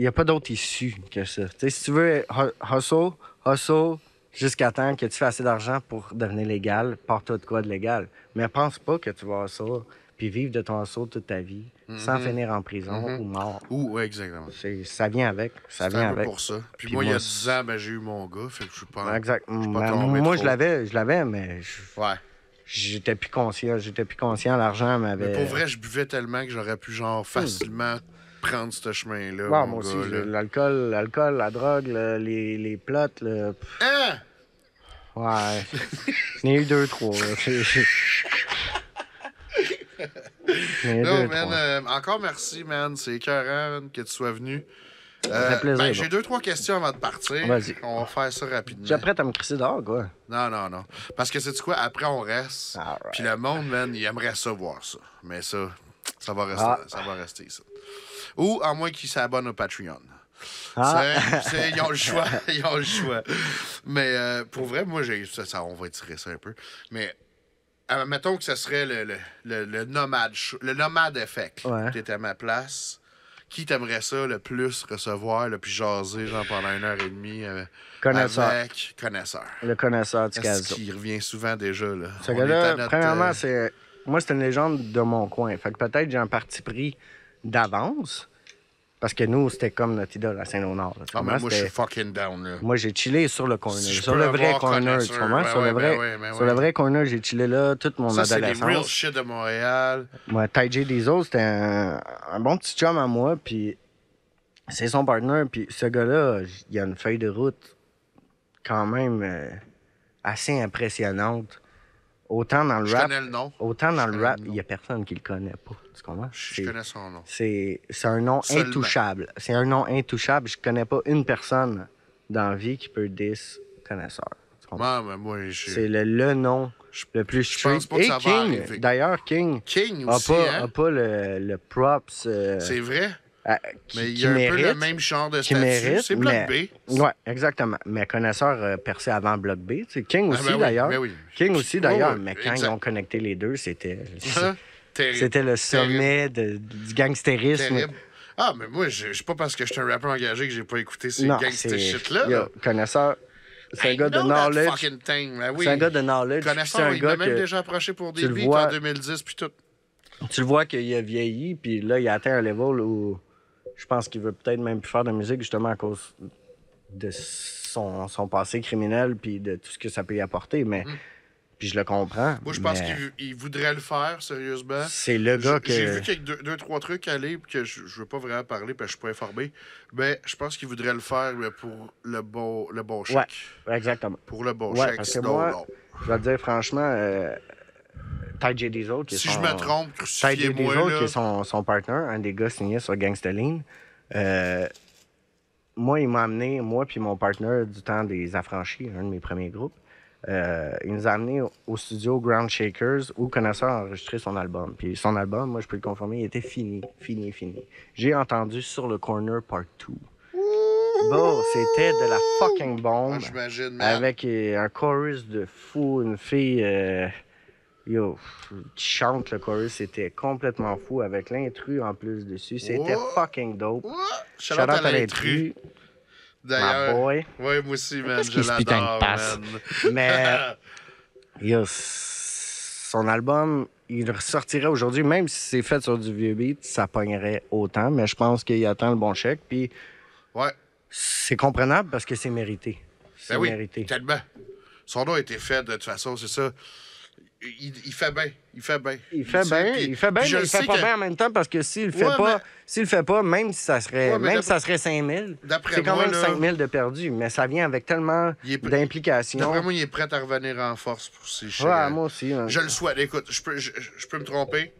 Il y a pas d'autre issue que ça. Tu sais, si tu veux hu- hustle, hustle jusqu'à temps que tu fais assez d'argent pour devenir légal, pars-toi de quoi de légal. Mais pense pas que tu vas hustle puis vivre de ton hustle toute ta vie sans Mhm. finir en prison ou mort. Ouh, ouais, exactement. Ça vient avec. Ça vient un peu avec. pour ça. Puis, Puis moi, il y a moi, 10 ans, ben, j'ai eu mon gars, fait que je suis pas... Exact. je suis pas tombé moi, trop. je l'avais, je l'avais, mais je- Ouais. j'étais plus conscient. J'étais plus conscient. L'argent m'avait. Mais pour vrai, je buvais tellement que j'aurais pu, genre, facilement prendre ce chemin-là. Mon moi aussi, j'ai- l'alcool, l'alcool, la drogue, le- les, les plots, le... Hein? Ouais. J'en ai eu deux, trois. Non, deux, man, trois. euh, encore merci, man. C'est écœurant man, que tu sois venu. Plaisir, ben, j'ai deux, trois questions avant de partir. Vas-y. On va faire ça rapidement. Es prêt à me crisser dehors, quoi? Non, non, non. Parce que c'est quoi? Après, on reste. Puis le monde, man, il aimerait ça voir ça. Mais ça, ça va rester, Ah. ça. Va rester ça. Ou à moins qu'ils s'abonnent au Patreon. Ah. Ils ont le choix. Ils ont le choix. Mais euh, pour vrai, moi, j'ai ça, ça, on va étirer ça un peu. Mais euh, mettons que ce serait le, le, le, le nomade le nomade effect. Ouais. Tu étais à ma place. Qui t'aimerait ça le plus recevoir, le plus jaser, genre pendant une heure et demie euh, Connaisseur. avec connaisseur? Le connaisseur du caso. qui revient souvent déjà, là? Ce On est à gars-là, notre, premièrement, euh, c'est. Moi, c'est une légende de mon coin. Fait que peut-être j'ai un parti pris d'avance. Parce que nous, c'était comme notre idole à Saint-Léonard. Ah, mais moi, je suis fucking down, là. Moi, j'ai chillé sur le corner. Si sur le vrai corner, tu connaisseur, comprends? ben sur ouais, le vrai, ben ouais, ben sur ouais. le vrai corner, j'ai chillé là toute mon Ça, c'est les real adolescence. shit de Montréal. Moi, J. Diesel, c'était un, un bon petit chum à moi, puis c'est son partner, puis ce gars-là, il a une feuille de route quand même euh, assez impressionnante. Autant dans le Je rap, connais le nom. autant dans je le rap, il n'y a personne qui le connaît pas. Tu comprends? Je C'est- connais son nom. C'est un nom Seulement. intouchable. C'est un nom intouchable. Je connais pas une personne dans la vie qui peut dire connaisseur. Mais moi, je... C'est le, le nom le plus je pense pas que Et ça King, d'ailleurs, King King a pas, hein? a pas le, le props euh, C'est vrai? À- qui, Mais il y a un mérite. peu le même genre de statut. mérite, C'est Bloc mais- B. Ouais, exactement. Mais connaisseur euh, percé avant Block B. tu sais, King Ah, aussi, ben oui, d'ailleurs. ben oui. King aussi, d'ailleurs. mais quand exact. ils ont connecté les deux, c'était c'était le sommet de- du gangstérisme. Terrible. Ah, mais moi, je sais pas parce que je suis un rappeur engagé que j'ai pas écouté ces gangster shit-là. Là. connaisseur. c'est un gars de knowledge. Ben oui. C'est un gars de knowledge. un il m'a même déjà approché pour des beats vois- en 2010 puis tout. tu le vois qu'il a vieilli, puis là, il a atteint un level où je pense qu'il veut peut-être même plus faire de musique justement à cause de son, son passé criminel puis de tout ce que ça peut y apporter. Mais puis je le comprends. Mm. Moi, je pense mais qu'il il voudrait le faire, sérieusement. c'est le gars J'ai- J'ai que vu qu'il y a deux, deux, trois trucs aller que je, je veux pas vraiment parler parce que je suis pas informé. Mais je pense qu'il voudrait le faire pour le bon, le bon chèque. Ouais. exactement. Pour le bon Ouais, chèque, parce que sinon moi, non. Je vais te dire franchement, euh, Ty J. Diesel, qui est Si son- je me trompe, Ty J. Diesel, là. qui est son, son partner, un des gars signés sur Gangsta Lean, euh, moi, il m'a amené, moi puis mon partner du temps des Affranchis, un de mes premiers groupes, euh, il nous a amené au, studio Ground Shakers où Connaisseur a enregistré son album. Puis son album, moi, je peux le confirmer, il était fini, fini, fini. J'ai entendu Sur le Corner Part 2. Bon, c'était de la fucking bombe. J'imagine, man. Avec euh, un chorus de fou, une fille euh, yo, qui chante le chorus, c'était complètement fou avec l'intrus en plus dessus. C'était Oh. fucking dope. Ouah, Shout out à l'intrus. D'ailleurs. Ouais, moi aussi, man. Je l'adore, man. Mais yo, son album, il ressortirait aujourd'hui, même si c'est fait sur du vieux beat, ça pognerait autant. Mais je pense qu'il attend le bon chèque. Puis Ouais. c'est comprenable parce que c'est mérité. C'est Ben oui, mérité. tellement. Son nom a été fait de toute façon, c'est ça. Il, il fait bien. Il fait bien. Il fait bien, il fait bien, mais il fait pas que- bien en même temps parce que s'il le fait Ouais, pas, s'il le fait pas, même si ça serait, Ouais, même si ça serait 5000, D'après c'est quand moi, même là- 5000 de perdu, mais ça vient avec tellement d'implications. D'après moi, il est prêt à revenir en force pour ses Ouais, chiens. moi aussi. hein. Je le souhaite. Écoute, je peux, je, je peux me tromper.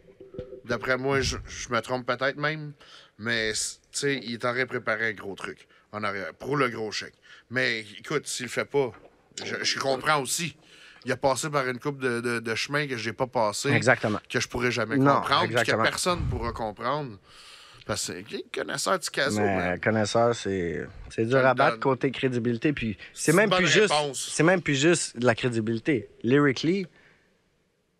D'après moi, je, je me trompe peut-être même. Mais, tu sais, il est en train de préparer un gros truc en arrière pour le gros chèque. Mais écoute, s'il le fait pas, je, je comprends aussi. Il a passé par une coupe de, de, de chemin que j'ai pas passé. Exactement. Que je pourrais jamais Non, comprendre. Que personne pourra comprendre. Parce que connaisseur du caso, Mais connaisseur, c'est c'est dur à battre côté crédibilité. Puis C'est même plus juste. C'est même plus juste de la crédibilité. Lyrically,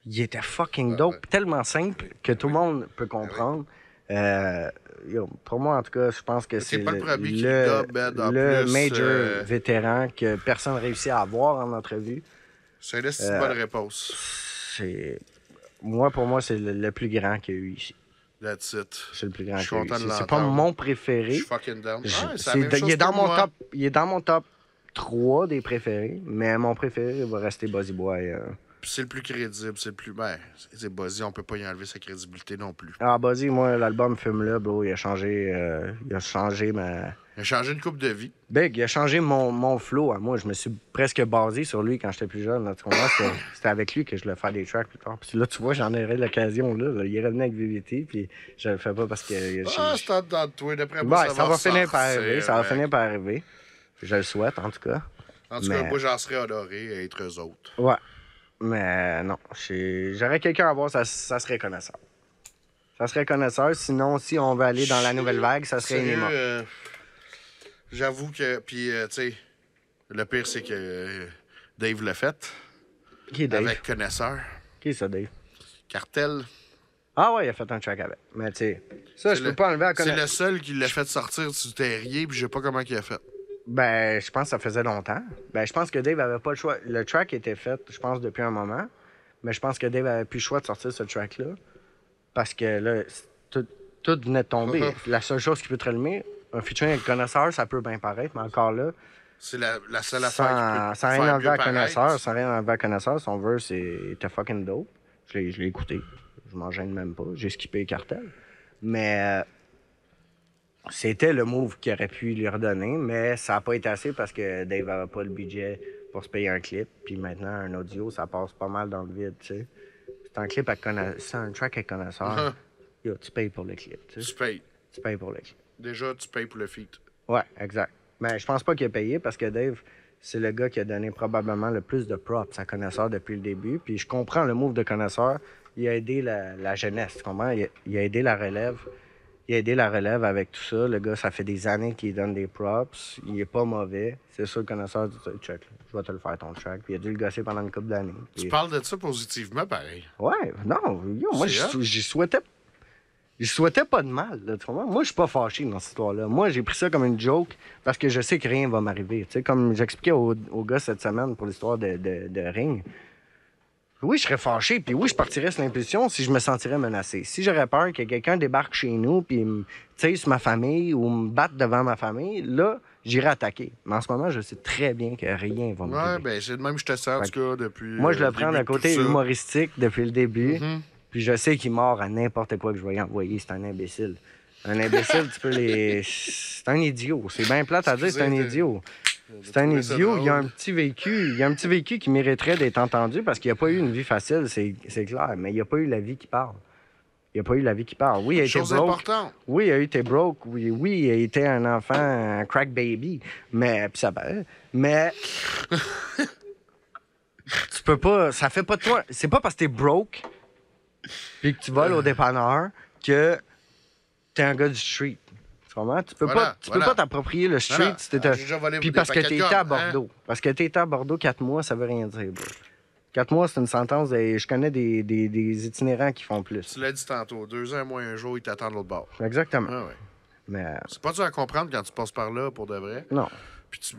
il était fucking dope, ouais. tellement simple que tout le monde peut comprendre. Euh, yo, pour moi, en tout cas, je pense que C'est le le, major euh, vétéran que personne réussit à avoir en entrevue. C'est une Euh, bonne réponse. C'est moi, pour moi, c'est le, le plus grand qu'il y a eu ici. That's it. C'est le plus grand Je qu'il y a eu ici. C'est pas mon Je préféré. suis fucking down. Je- Ah, c'est de- il, est dans mon moi. top, il est dans mon top 3 des préférés, mais mon préféré va rester Buzzy Boy. euh. C'est le plus crédible, c'est le plus. Ben, c'est Buzzy, on peut pas y enlever sa crédibilité non plus. Ah, Buzzy, moi, l'album Fume-là, bro, il a changé. euh, il a changé ma. Il a changé une coupe de vie. Big, il a changé mon, mon flow à moi. Je me suis presque basé sur lui quand j'étais plus jeune. là? C'était- avec lui que je voulais faire des tracks plus tard. Puis là, tu vois, j'en aurais l'occasion. Là, là. Il est revenu avec VVT, puis je le fais pas parce que. Ah, c'est de toi. D'après moi, Ouais, ça, ça, va finir par arriver. Ça va finir par arriver. Je le souhaite, en tout cas. En tout cas, moi, j'en serais honoré à être eux autres. Ouais. Mais non, j'aurais quelqu'un à voir, ça, ça serait connaisseur. Ça serait connaisseur. Sinon, si on veut aller dans la nouvelle vague, ça serait Enima. euh, J'avoue que. Puis, euh, tu sais, le pire, c'est que euh, Dave l'a fait. Qui est Dave? Avec Connaisseur. Qui est ça, Dave? Cartel. Ah ouais, il a fait un track avec. Mais tu sais, ça, C'est je le- peux pas enlever à C'est connaître. le seul qui l'a fait sortir du terrier, puis je sais pas comment il a fait. Ben, je pense que ça faisait longtemps. Ben, je pense que Dave avait pas le choix. Le track était fait, je pense, depuis un moment. Mais je pense que Dave avait plus le choix de sortir ce track-là. Parce que là, tout, tout venait de tomber. la seule chose qui peut te relever, un featuring avec connaisseur, ça peut bien paraître, mais encore là, C'est la, la seule affaire qui sans, peut sans rien enlever à connaisseur, sans rien enlever à connaisseur, son verse était fucking dope. Je l'ai, écouté. Je m'en gêne même pas. J'ai skippé cartel. Mais euh, c'était le move qu'il aurait pu lui redonner, mais ça n'a pas été assez parce que Dave n'avait pas le budget pour se payer un clip. Puis maintenant, un audio, ça passe pas mal dans le vide, tu sais. C'est un clip connaisseur, un track avec connaisseur. Uh-huh. Yo, tu payes pour le clip, tu sais. Tu payes. Tu payes pour le clip. Déjà, tu payes pour le feat. Ouais, exact. Mais je pense pas qu'il a payé parce que Dave, c'est le gars qui a donné probablement le plus de props à connaisseur depuis le début. Puis je comprends le move de connaisseur. Il a aidé la, la jeunesse, tu comprends? Il a, il a aidé la relève. Il a aidé la relève avec tout ça. Le gars, ça fait des années qu'il donne des props. Il est pas mauvais. C'est sûr, le connaisseur dit check, je vais te le faire ton track. Puis il a dû le gosser pendant une couple d'années. Tu parles de ça positivement, pareil. Ouais, non, yo, moi, j'y souhaitais. Je souhaitais pas de mal. là, tu comprends? Moi, je suis pas fâché dans cette histoire-là. Moi, j'ai pris ça comme une joke parce que je sais que rien va m'arriver. Tu sais, comme j'expliquais au, au gars cette semaine pour l'histoire de, de, de ring. Oui, je serais fâché, puis oui, je partirais sur l'impulsion si je me sentirais menacé. Si j'aurais peur que quelqu'un débarque chez nous, puis me tire sur ma famille ou me batte devant ma famille, là, j'irais attaquer. Mais en ce moment, je sais très bien que rien va Ouais, m'arriver. ben, c'est le même que je te sens, en tout cas, depuis. Moi, je euh, le prends d'un côté humoristique depuis le début. Mhm. Puis je sais qu'il mord à n'importe quoi que je vais y envoyer. C'est un imbécile. Un imbécile, tu peux les. C'est un idiot. C'est bien plate à dire, c'est un idiot. C'est un idiot. Il y a un petit vécu. Il y a un petit vécu qui mériterait d'être entendu parce qu'il n'a pas eu une vie facile, c'est clair. Mais il n'a pas eu la vie qui parle. Il n'a pas eu la vie qui parle. Oui, il a été Chose broke. importante. Oui, il a été broke. Oui, oui, il a été un enfant, un crack baby. Mais, puis ça. Mais. tu peux pas. Ça fait pas de toi. C'est pas parce que t'es broke puis que tu voles au dépanneur que t'es un gars du street. Tu comprends? Tu peux Voilà, pas, tu peux pas t'approprier le street Voilà. si Ah, Puis parce que t'étais à hein? Bordeaux. Parce que t'étais à Bordeaux quatre mois, ça veut rien dire, bro. Quatre mois, c'est une sentence. de- Je connais des, des, des itinérants qui font plus. Tu l'as dit tantôt, deux ans moins un jour, ils t'attendent de l'autre bord. Exactement. Ah ouais. Mais C'est pas dur à comprendre quand tu passes par là, pour de vrai. non. Puis tu-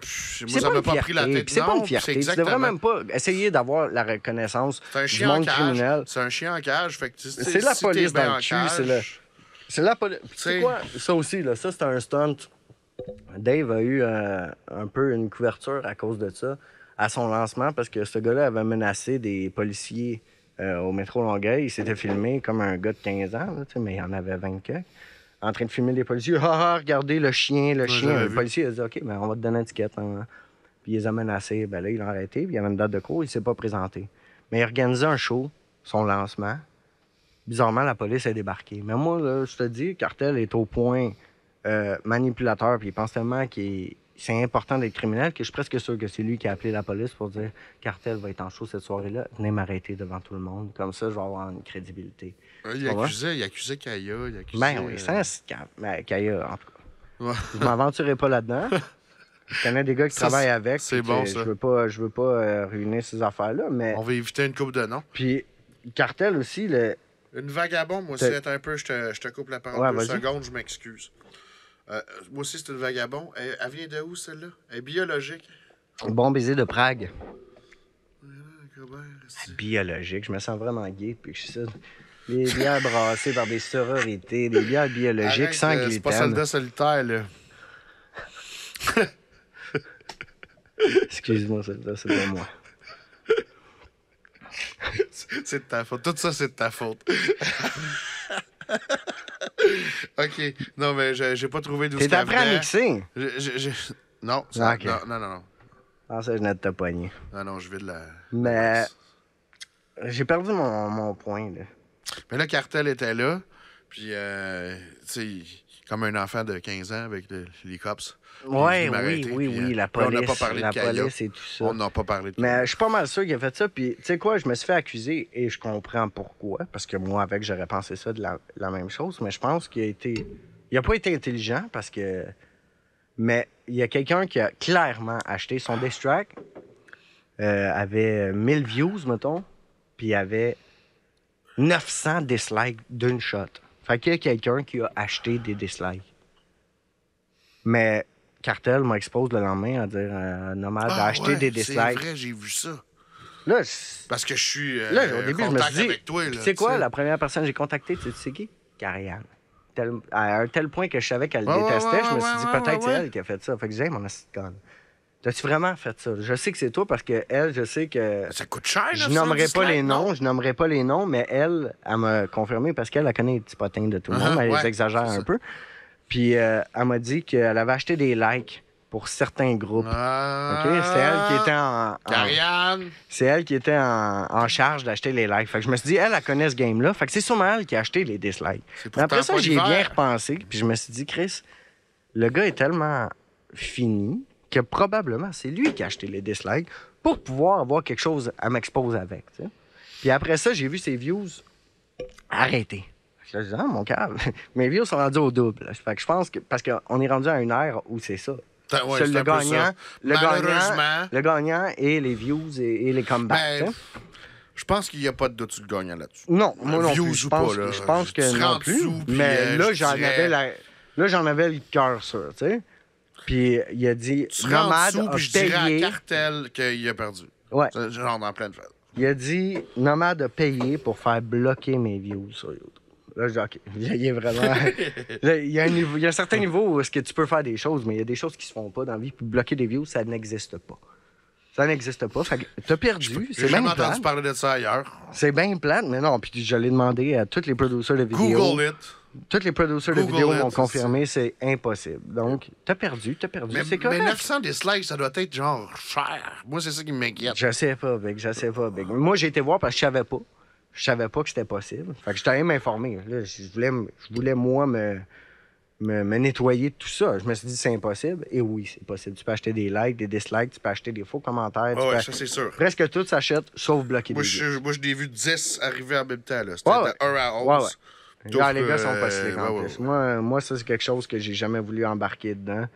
moi, ça pas m'a pas pris la tête. C'est pas une fierté. Tu devrais même pas essayer d'avoir la reconnaissance C'est un du chien en monde cage. criminel. C'est un chien en cage. C'est la police dans le cul, cage, c'est C'est la police. Tu sais sais- quoi? Ça aussi, là, ça, c'est un stunt. Dave a eu euh, un peu une couverture à cause de ça à son lancement parce que ce gars-là avait menacé des policiers euh, au métro Longueuil. Il s'était filmé comme un gars de 15 ans, là, mais il en avait 20 quelques, en train de filmer les policiers. Ah, ah, regardez le chien, le chien. Le vu. policier a dit OK, ben, on va te donner une étiquette. hein. Puis il les a menacés. Ben là, il l'a arrêté. Puis il y avait une date de cours. Il s'est pas présenté. Mais il a organisé un show, son lancement. Bizarrement, la police a débarqué. Mais moi, là, je te dis, Cartel est au point euh, manipulateur. Puis il pense tellement qu'il c'est important d'être criminel que je suis presque sûr que c'est lui qui a appelé la police pour dire Cartel va être en show cette soirée-là. Venez m'arrêter devant tout le monde. Comme ça, je vais avoir une crédibilité. Ouais, Il accusait, il accusait Kaya, il accusait... Ben oui, euh, ça, ben, Kaya, en tout cas. Ouais. Je m'aventurerai pas là-dedans. Je connais des gars qui Ça, travaillent avec. c'est bon, que ça. Je veux pas, je veux pas euh, ruiner ces affaires-là, mais. On va éviter une coupe de noms. Puis, Cartel aussi, le... Une vagabonde, moi aussi, un peu, je te, je te coupe la parole Ouais, deux secondes, je m'excuse. Euh, moi aussi, c'est une vagabonde. Elle, elle vient de où, celle-là? Elle est biologique. bon baiser de Prague. Robert, Biologique, je me sens vraiment gay que je suis ça. Des bières brassées par des sororités, des bières biologiques Arrête, sans euh, C'est pas gluten. soldat solitaire, là. Excuse-moi, c'est c'est pas moi. C'est de ta faute. Tout ça, c'est de ta faute. OK. Non, mais j'ai pas trouvé d'où T'es après à mixer? Je- je- je- Non, ça- Ah, ok. non, non, non, non. Ah, ça, je n'ai de te pogner. Non, non, je vais de la... Mais j'ai perdu mon, mon point, là. Mais là, Cartel était là, puis, euh, tu sais, comme un enfant de 15 ans avec le- les cops. Ouais, oui, oui, puis, oui, euh, la puis on n'a police, pas parlé de la police et tout ça. On n'a pas parlé de Mais je suis pas mal sûr qu'il a fait ça. Puis, tu sais quoi, je me suis fait accuser et je comprends pourquoi. Parce que moi, avec, j'aurais pensé ça de la, la même chose. Mais je pense qu'il a été. Il a pas été intelligent parce que. Mais il y a quelqu'un qui a clairement acheté son diss track. euh, avait 1000 views, mettons. Puis il avait 900 dislikes d'une shot. Fait qu'il y a quelqu'un qui a acheté des dislikes. Mais Cartel m'expose le lendemain à dire euh, Nomad a Ah, acheté ouais, des C'est dislikes. vrai, j'ai vu ça. Là, Parce que je suis euh, Là, au début, je me suis dit, tu sais quoi, la première personne que j'ai contactée, tu sais c'est qui? Carianne. Tel- à un tel point que je savais qu'elle Ouais, détestait, ouais, je me suis dit peut-être c'est elle qui a fait ça. Fait que j'ai mon assist gun. T'as-tu vraiment fait ça? Je sais que c'est toi parce que elle, je sais que. Ça coûte cher, Je 900 nommerai pas les noms, non? je nommerai pas les noms, mais elle, elle m'a confirmé parce qu'elle, elle connaît les petits potins de tout le Uh-huh, monde, elle les exagère c'est un ça. peu. Puis euh, elle m'a dit qu'elle avait acheté des likes pour certains groupes. Ah? C'est elle qui était en- en, c'est elle qui était en, en charge d'acheter les likes. Fait que je me suis dit, elle, elle connaît ce game-là. Fait que c'est sûrement elle qui a acheté les dislikes. Mais après ça, j'y ai bien repensé. Puis je me suis dit, Chris, le gars est tellement fini que probablement c'est lui qui a acheté les dislikes pour pouvoir avoir quelque chose à m'exposer avec. Puis après ça, j'ai vu ses views arrêter. Là, je dis, ah, mon câble, mes views sont rendus au double. Fait que je pense que, parce qu'on est rendu à une ère où c'est ça. Ouais, le gagnant, ça. le gagnant, le gagnant et les views et, et les comebacks. Ben. Je pense qu'il n'y a pas de doute sur le gagnant là-dessus. Non, moi non Views plus. Je ou pense, pas, là. je pense que non plus. sous, mais euh, là, je j'en dirais- avais la... Là, j'en avais le cœur sûr, tu sais. Puis il a dit Tu Nomade sous, a puis je dirais à payé. Cartel qu'il a perdu. Ouais. Genre dans plein de fêtes. Il a dit Nomade a payé pour faire bloquer mes views sur YouTube. Là, je dis OK. Il est vraiment. Là, il, y a un niveau, il y a un certain niveau où est-ce que tu peux faire des choses, mais il y a des choses qui se font pas dans la vie. Puis bloquer des views, ça n'existe pas. Ça n'existe pas. Fait que t'as perdu. J'ai C'est jamais entendu plate. parler de ça ailleurs. C'est bien plate, mais non. Puis je l'ai demandé à tous les producteurs de vidéos. Google it. Tous les producteurs de vidéos m'ont c'est confirmé c'est impossible. Donc, t'as perdu, t'as perdu. Mais, C'est mais correct. 900 dislikes, ça doit être genre cher. Moi, c'est ça qui m'inquiète. Je sais pas, Big, je sais pas, Big. Moi, j'ai été voir parce que je savais pas. Je savais pas que c'était possible. Fait que j'étais allé m'informer. Je voulais, je voulais, moi, me, me, me nettoyer de tout ça. Je me suis dit, c'est impossible. Et oui, c'est possible. Tu peux acheter des likes, des dislikes, tu peux acheter des faux commentaires. peux ouais, ça, c'est sûr. Presque tout s'achète, sauf bloquer Moi, des je, moi, je l'ai vu 10 arriver en même temps. C'était Ouais, ouais. de 1 à 11. Ouais, Genre, les gars sont pas slick en plus. Moi, moi, ça, c'est quelque chose que j'ai jamais voulu embarquer dedans.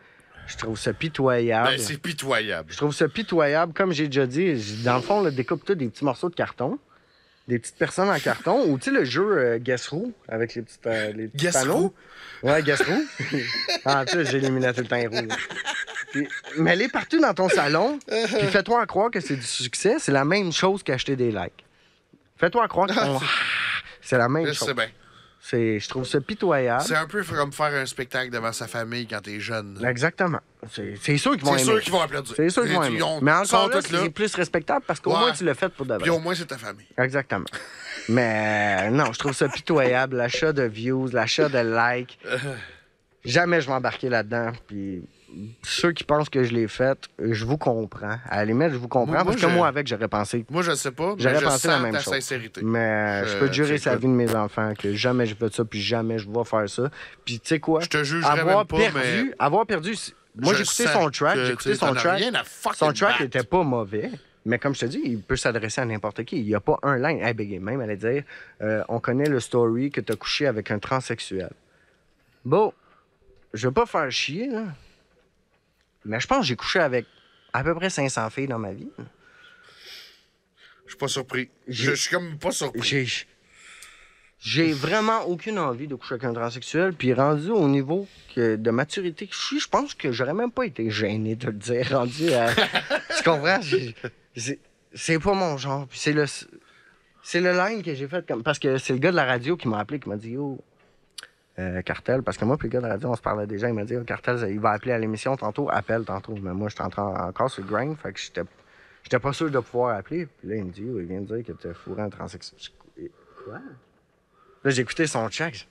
Je trouve ça pitoyable. Ben, c'est pitoyable. Je trouve ça pitoyable. Comme j'ai déjà dit, dans le fond, là, découpe-toi des petits morceaux de carton, des petites personnes en carton, ou tu sais, le jeu euh, Guess Who, avec les, petites, euh, les petits Guess panneaux? Ouais, Guess Who. ah, tu sais, j'ai éliminé tout le temps rouge. Puis, mets-les partout dans ton salon, puis fais-toi croire que c'est du succès. C'est la même chose qu'acheter des likes. Fais-toi croire que ton- c'est la même Je chose. sais bien. C'est, je trouve ça pitoyable. C'est un peu comme faire un spectacle devant sa famille quand t'es jeune. Exactement. C'est, c'est sûr qu'ils vont C'est aimer. sûr qu'ils vont applaudir. C'est sûr qu'ils vont aimer. Mais encore là, c'est plus respectable parce qu'au Ouais. moins tu l'as fait pour de Puis vrai. au moins, c'est ta famille. Exactement. Mais non, je trouve ça pitoyable. L'achat de views, l'achat de likes. Jamais je vais embarquer là-dedans. Puis ceux qui pensent que je l'ai fait, je vous comprends. À la limite, je vous comprends Moi- moi, parce que moi, avec, j'aurais pensé. Moi, je sais pas, J'aurais pensé la même ta chose. sincérité. Mais je, Je- peux jurer sa vie de mes enfants que jamais je fais ça, puis jamais je vais faire ça. Puis tu sais quoi? Je te avoir même pas, perdu, mais avoir perdu. Moi, j'ai écouté son track, j'ai écouté son track. à Son track était pas mauvais. Mais comme je te dis, il peut s'adresser à n'importe qui. Il n'y a pas un line. Hey, Biggie, même, elle allait dire euh, On connaît le story que tu as couché avec un transsexuel. Bon, je veux pas faire chier, là. Mais je pense que j'ai couché avec à peu près 500 filles dans ma vie. Je suis pas surpris. Je je suis comme pas surpris. J'ai. Vraiment aucune envie de coucher avec un transsexuel. Puis rendu au niveau que- de maturité que je suis, je pense que j'aurais même pas été gêné de le dire. Rendu à. tu comprends? C'est- pas mon genre. Puis c'est le. C'est le line que j'ai fait comme. Parce que c'est le gars de la radio qui m'a appelé, qui m'a dit Yo, euh, Cartel. Parce que moi, puis le gars de la radio, on se parlait déjà. Il m'a dit Yo, Cartel, il va appeler à l'émission tantôt. Appelle tantôt. Mais moi, j'étais en train- encore sur le grind. Fait que j'étais. J'étais pas sûr de pouvoir appeler. Puis là, il me dit Yo, il vient de dire que t'as fourré un transsexuel. Quoi? Là, j'ai écouté son check.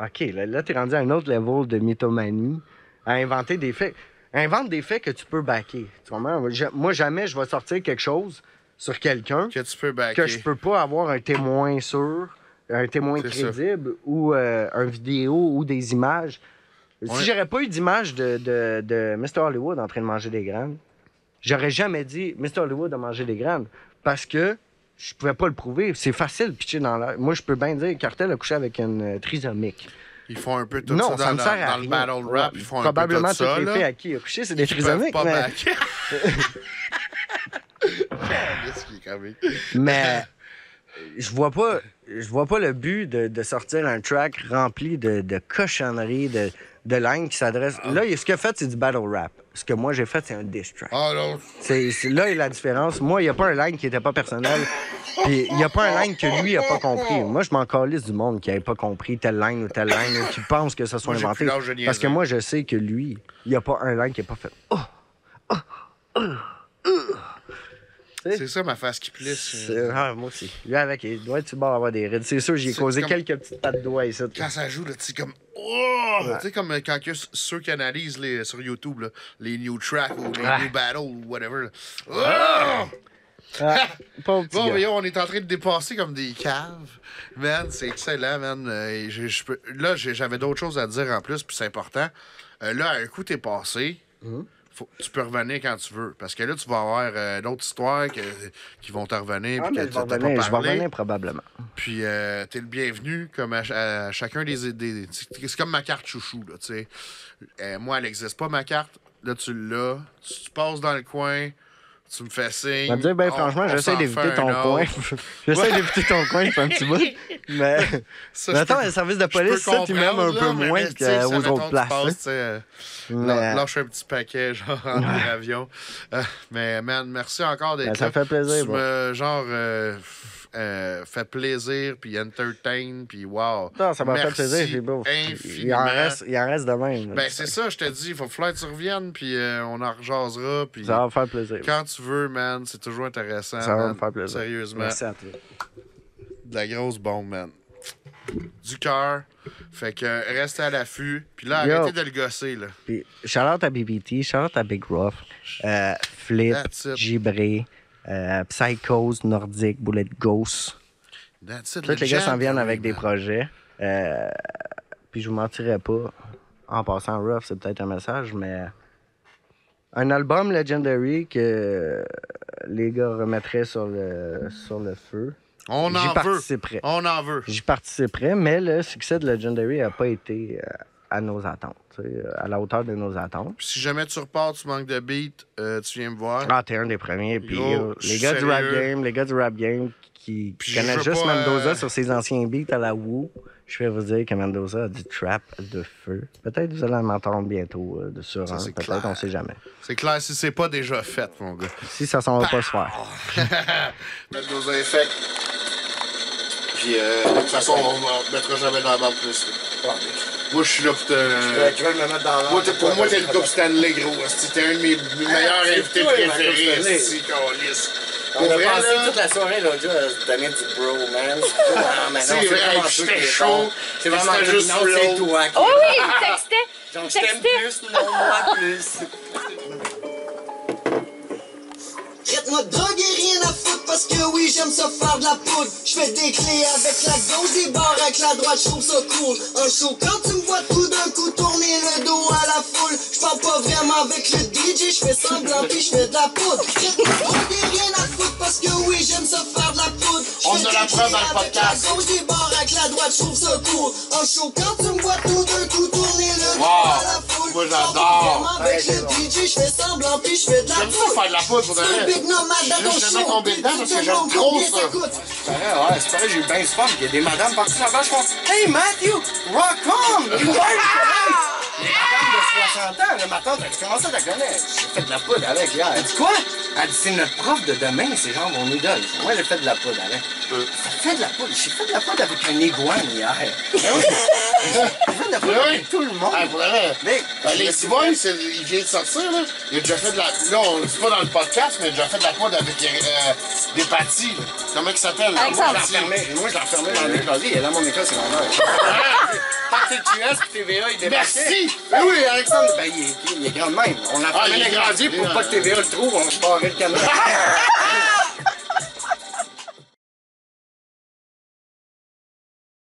OK, là, là t'es rendu à un autre level de mythomanie, à inventer des faits. Invente des faits que tu peux backer. Tu comprends? Moi, ja- Moi, jamais je vais sortir quelque chose sur quelqu'un Que tu peux backer. que je peux pas avoir un témoin sûr, un témoin ça. crédible ou euh, un vidéo ou des images. Ouais. Si j'aurais pas eu d'image de, de, de Mr. Hollywood en train de manger des graines, j'aurais jamais dit Mr. Hollywood a mangé des graines parce que je pouvais pas le prouver. C'est facile de pitcher dans l'air. Moi, je peux bien dire Cartel a couché avec une euh, trisomique. Ils font un peu tout non, ça ça dans, me dans- sert à dans rien. le battle rap. Ils font Probablement un peu tout ça. toutes les filles à qui il a couché, c'est des trisomiques. pas mais-? Mais je vois pas, je vois pas le but de, de sortir un track rempli de, de cochonneries, de, de lignes qui s'adressent. Là, ce qu'il a fait, c'est du battle rap. Ce que moi j'ai fait, c'est un diss track. Ah non. C'est, c'est- là est la différence. Moi, il n'y a pas un line qui était pas personnel. Puis il n'y a pas un line que lui a pas compris. Moi, je m'en calisse du monde qui n'avait pas compris telle line ou telle line ou qui pense que ça soit Moi, inventé. Parce que moi, je sais que lui, il n'y a pas un line qui n'est pas fait. Oh! Oh! Oh! C'est ça ma face qui plisse. Ah, moi aussi. Lui, avec, il doit être sur le bord d'avoir des rides. C'est sûr, j'y ai C'est causé comme- quelques petites pattes de doigts ici. Quand ça joue, tu sais, comme. Oh! Tu sais, comme euh, quand ceux qui analysent les, sur YouTube, là, les new tracks ou les Ah. new battles ou whatever. Oh! Ah, Bon, voyons, on est en train de dépasser comme des caves. Man, c'est excellent, man. Euh, et je- je peux- Là, j'ai- j'avais d'autres choses à dire en plus, puis c'est important. Euh, là, un coup, t'es passé. Hum. Faut- tu peux revenir quand tu veux. Parce que là, tu vas avoir euh, d'autres histoires que- qui vont te revenir. Ah, puis que je vais revenir, pas je vais parlé. revenir probablement. Puis euh, t'es le bienvenu comme à, ch- à chacun des. des- c'est comme ma carte chouchou, là, tu sais. Euh, moi, elle n'existe pas, ma carte. Là, tu l'as. Tu, tu passes dans le coin. Tu me fais signe. Je vais te dire, ben, on- franchement, j'essaie d'éviter ton coin. j'essaie d'éviter ton coin depuis un petit bout. Mais, Ça, mais je attends, peux- le service de je police, ça, tu m'aimes un peu là, mais- moins qu'aux autres places. euh, Lâche un petit paquet, genre, en Ouais. avion. Euh, mais, man, merci encore d'être Ben, là. ça fait plaisir, Tu bon. me, genre, euh, euh, fait plaisir, puis entertain, puis wow. Non, ça m'a fait plaisir, j'ai beau. Il en reste, il en reste de même. Ben, c'est ça, je te dis, il faut falloir que tu reviennes, puis euh, on en rejasera, puis Ça va me faire plaisir. quand tu veux, man, c'est toujours intéressant. Ça va me faire plaisir. Sérieusement, Merci à toi. de la grosse bombe, man. Du cœur. Fait que restez à l'affût. Puis là, Yo. arrêtez de le gosser, là. Puis, shout-out à BBT, shout-out à Big Rough, euh, Flip. Gibré, euh, Psychos, Nordic, Bullet Ghost. That's it, Tous les gars s'en viennent avec des projets. Euh, puis je vous mentirais pas. En passant, Rough, c'est peut-être un message, mais un album Legendary que les gars remettraient sur le, sur le feu. On en veut. On en veut. J'y participerais, mais le succès de Legendary n'a pas été euh, à nos attentes, à la hauteur de nos attentes. Puis si jamais tu repars, tu manques de beat, euh, tu viens me voir. Ah, t'es un des premiers. Puis Yo, euh, les gars du rap game, les gars du rap game qui, Puis connaissent juste pas, Mendoza euh, sur ses anciens beats à la Woo, je vais vous dire que Mendoza a du trap de feu. Peut-être vous allez m'entendre bientôt euh, de sur c'est Peut-être, clair. on sait jamais. C'est clair, si c'est pas déjà fait, mon gars. Si ça s'en va pas se faire. Mettre nos effets. Puis, euh, de toute façon, on ne mettra jamais dans la bande plus. là. Moi, je suis là pour te. tu veux me mettre dans Moi, t'es- pour moi, t'es le Coupe Stanley, gros. T'es un de mes, mes meilleurs invités préférés, esti, câlisse. On a passé toute la soirée l'autre jour à se donner du bro, man. Ah, C'est vrai, vraiment j'étais chaud. C'est vraiment juste non, c'est flow. toi qui Oh oui, il textait. Donc, je t'aime plus, non, moi plus. Traite-moi de drogue et rien à foutre parce que oui j'aime ça faire de la poudre. J'fais des clés avec la gauche, des barres avec la droite, j'trouve ça cool. Un show quand tu me vois tout d'un coup tourner le dos à la foule J'parle pas vraiment avec le DJ, j'fais semblant pis j'fais de la poudre. Traite-moi de drogue et rien à foutre parce que oui j'aime ça faire de la poudre. On J'fais a la des preuve clés dans le avec podcast. la gauche, des barres avec la droite, j'trouve ça cool. Un show quand tu me vois tout d'un coup tourner le dos Wow. à la foule Moi, j'adore. vraiment avec le DJ, j'fais semblant pis j'fais de la J'aime ça poudre faire de la poudre pour de Juste show. de tomber dedans parce que trop combien ça. C'est pareil, ouais, c'est pareil, j'ai eu bien fun. Il y a des madames partout là-bas, je pense, Hey Matthew, rock on! You are Les madames de 60 ans, là, ma tante, elle commence à la connaître. J'ai fait de la poudre avec hier. Elle dit quoi? Elle dit c'est notre prof de demain, c'est genre mon idole. Moi, j'ai fait de la poudre avec. Ça fait de la poudre. J'ai fait de la poudre avec un iguane hier. Ben. J'ai fait de la poudre Ben avec tout le monde. Ah, pour. Mais, Euh, les Boys, c'est- il vient de sortir, là. Il a déjà fait de la. Là, on le dit pas dans le podcast, mais il a déjà fait de la poudre avec euh, des pâtis. là. Comment il s'appelle? Alexandre. Moi, je l'ai enfermé. Dans le clavier. Elle est là, mon école secondaire. Parti de QS, puis TVA, il débarquait. Merci! Ben oui, Alexandre, ben, il est, il est grand de même. On l'a Ah, enfermé il est dans le grand. clavier pour pas que TVA le trouve, on se barrait le caméra.